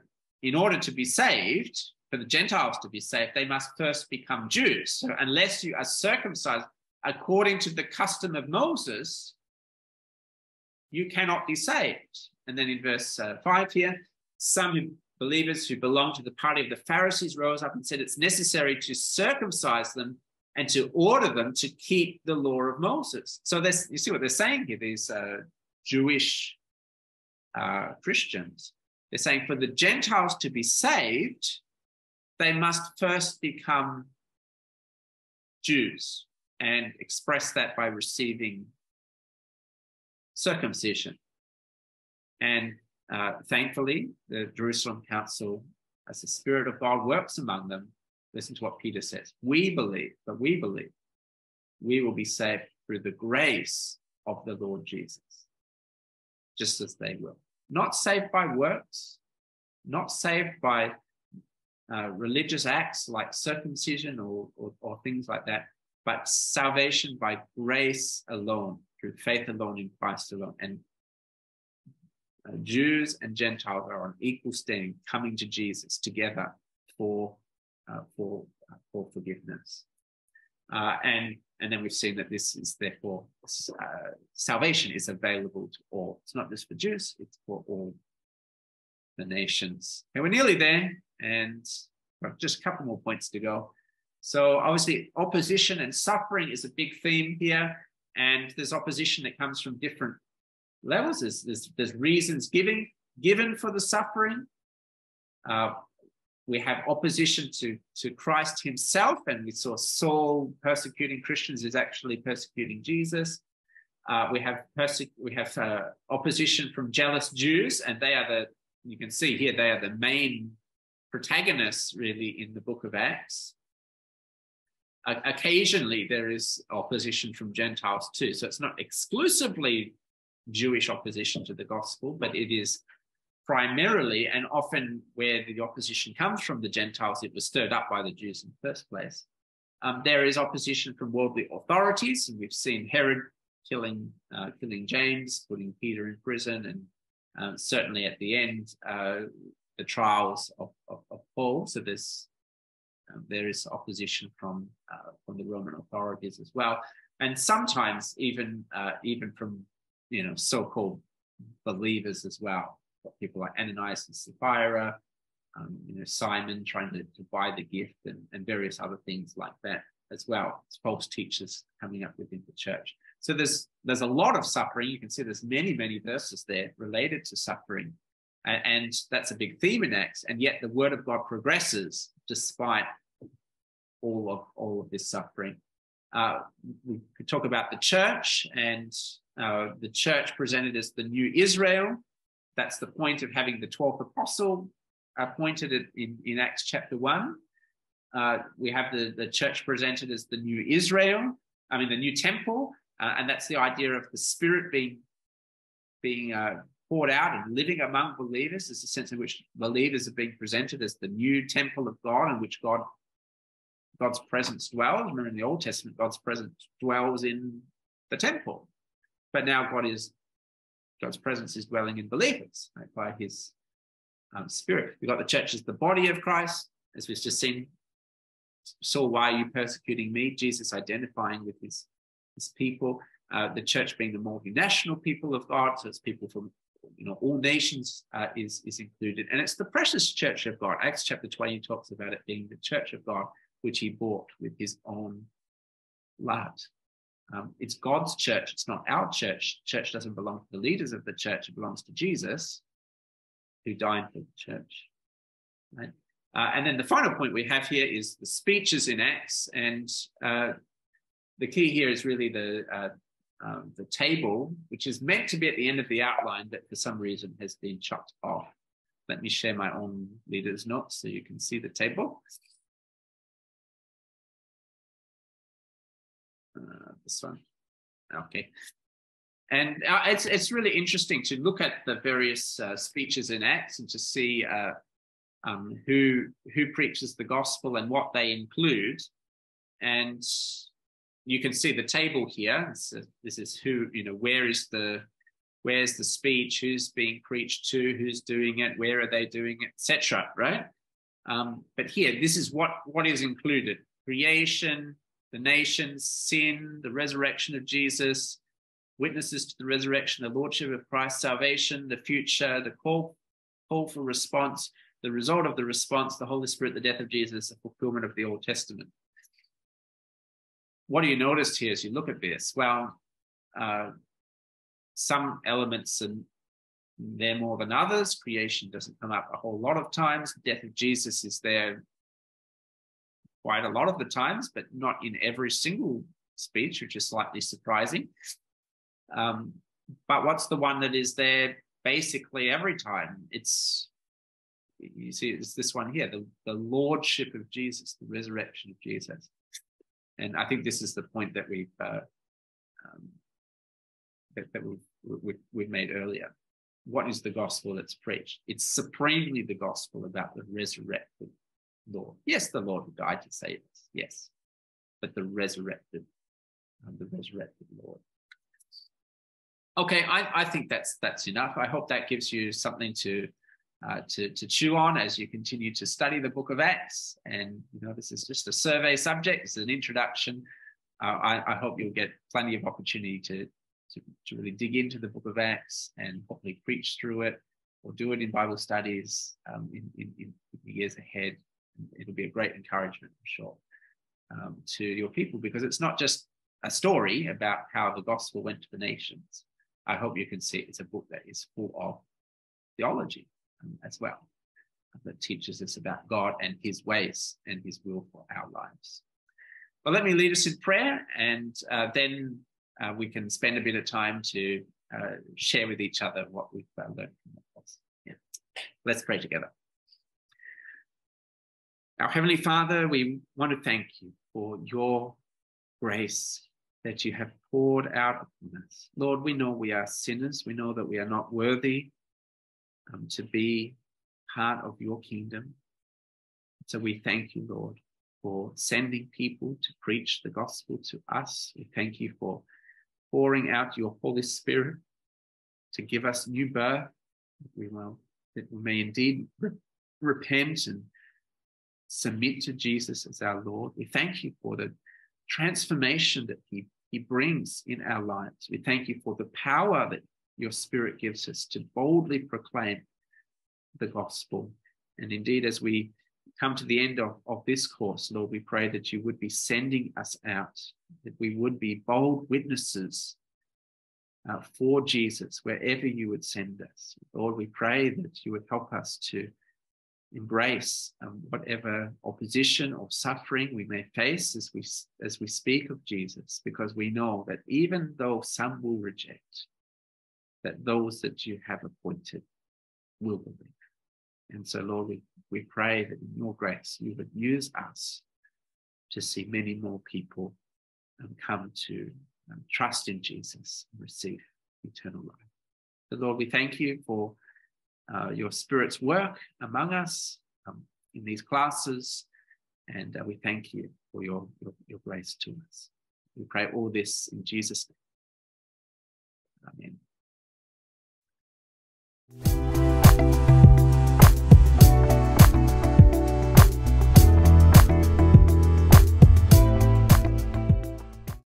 in order to be saved, for the Gentiles to be saved, they must first become Jews. So unless you are circumcised according to the custom of Moses, you cannot be saved. And then in verse uh, 5 here, some believers who belong to the party of the Pharisees rose up and said it's necessary to circumcise them and to order them to keep the law of Moses. So this, you see what they're saying here, these uh, Jewish uh, Christians. They're saying for the Gentiles to be saved, they must first become Jews and express that by receiving circumcision. And uh, thankfully, the Jerusalem Council, as the Spirit of God works among them, listen to what Peter says. We believe, but we believe we will be saved through the grace of the Lord Jesus, just as they will. Not saved by works, not saved by uh, religious acts like circumcision or, or, or things like that, but salvation by grace alone, through faith alone in Christ alone. And uh, Jews and Gentiles are on equal standing, coming to Jesus together for uh, for uh, for forgiveness. Uh, and and then we've seen that this is therefore uh, salvation is available to all. It's not just for Jews; it's for all the nations. And we're nearly there, and just a couple more points to go. So obviously, opposition and suffering is a big theme here. And there's opposition that comes from different levels. There's, there's, there's reasons given, given for the suffering. Uh, we have opposition to, to Christ himself, and we saw Saul persecuting Christians is actually persecuting Jesus. Uh, we have we have uh, opposition from jealous Jews, and they are the you can see here they are the main protagonists really in the book of Acts occasionally there is opposition from Gentiles too. So it's not exclusively Jewish opposition to the gospel, but it is primarily and often where the opposition comes from the Gentiles, it was stirred up by the Jews in the first place. Um, there is opposition from worldly authorities, and we've seen Herod killing uh, killing James, putting Peter in prison, and uh, certainly at the end, uh, the trials of, of, of Paul. So there's there is opposition from uh, from the Roman authorities as well, and sometimes even uh, even from you know so-called believers as well. People like Ananias and Sapphira, um, you know Simon trying to, to buy the gift, and, and various other things like that as well. It's false teachers coming up within the church. So there's there's a lot of suffering. You can see there's many many verses there related to suffering and that's a big theme in Acts. And yet the word of God progresses despite all of all of this suffering. Uh, we could talk about the church and uh, the church presented as the new Israel. that's the point of having the 12th apostle appointed in, in Acts chapter 1. Uh, we have the, the church presented as the new Israel, I mean, the new temple, uh, and that's the idea of the Spirit being, being uh, poured out and living among believers. Is the sense in which believers are being presented as the new temple of God, in which God God's presence dwells. Remember, in the Old Testament, God's presence dwells in the temple, but now God is God's presence is dwelling in believers right, by His um, Spirit. We've got the church as the body of Christ, as we've just seen. So why are you persecuting me? Jesus identifying with his, his people. Uh, the church being the multinational people of God, so it's people from you know all nations uh, is is included, and it's the precious church of God. Acts chapter twenty talks about it being the church of God, which He bought with His own blood. Um, it's God's church. It's not our church. Church doesn't belong to the leaders of the church. It belongs to Jesus who died for the church. Right? Uh, and then the final point we have here is the speeches in Acts. And uh, the key here is really the, uh, um, the table, which is meant to be at the end of the outline, but for some reason has been chopped off. Let me share my own leader's notes so you can see the table. Uh, this one. Okay. And uh, it's it's really interesting to look at the various uh, speeches in Acts and to see uh, um, who who preaches the gospel and what they include. And you can see the table here. So this is who you know. Where is the where's the speech? Who's being preached to? Who's doing it? Where are they doing it? Etc. Right. Um, but here, this is what what is included: creation, the nations, sin, the resurrection of Jesus, witnesses to the resurrection, the lordship of Christ, salvation, the future, the call, call for response, the result of the response, the Holy Spirit, the death of Jesus, the fulfillment of the Old Testament. What do you notice here as you look at this? Well, uh, some elements and there more than others. Creation doesn't come up a whole lot of times. Death of Jesus is there quite a lot of the times, but not in every single speech, which is slightly surprising. Um, but what's the one that is there basically every time? It's you see, it's this one here, the, the lordship of Jesus, the resurrection of Jesus. And I think this is the point that we've uh, um, that, that we've, we've, made earlier. What is the gospel that's preached? It's supremely the gospel about the resurrected Lord. Yes, the Lord who died to save us. Yes, but the resurrected, uh, the resurrected Lord. Okay, I, I think that's that's enough. I hope that gives you something to uh, to to chew on as you continue to study the Book of Acts. And you know, this is just a survey subject. It's an introduction. Uh, I, I, hope you'll get plenty of opportunity to, to to really dig into the Book of Acts and hopefully preach through it or do it in Bible studies um, in, in, in the years ahead. It'll be a great encouragement, for sure, um, to your people because it's not just a story about how the gospel went to the nations I hope you can see it's a book that is full of theology as well, that teaches us about God and his ways and his will for our lives. But let me lead us in prayer, and uh, then uh, we can spend a bit of time to uh, share with each other what we've uh, learned from the course. Yeah. Let's pray together. Our Heavenly Father, we want to thank you for your grace that you have poured out upon us. Lord, we know we are sinners. We know that we are not worthy um, to be part of your kingdom. So we thank you, Lord, for sending people to preach the gospel to us. We thank you for pouring out your Holy Spirit to give us new birth. We will, that we may indeed re- repent and submit to Jesus as our Lord. We thank you for the transformation that he he brings in our lives. We thank you for the power that your spirit gives us to boldly proclaim the gospel. And indeed, as we come to the end of, of this course, Lord, we pray that you would be sending us out, that we would be bold witnesses uh, for Jesus wherever you would send us. Lord, we pray that you would help us to embrace um, whatever opposition or suffering we may face as we as we speak of Jesus because we know that even though some will reject that those that you have appointed will believe. And so, Lord, we, we pray that in your grace, you would use us to see many more people um, come to um, trust in Jesus and receive eternal life. So, Lord, we thank you for uh, your Spirit's work among us um, in these classes, and uh, we thank you for your, your, your grace to us. We pray all this in Jesus' name. Amen. Thank you.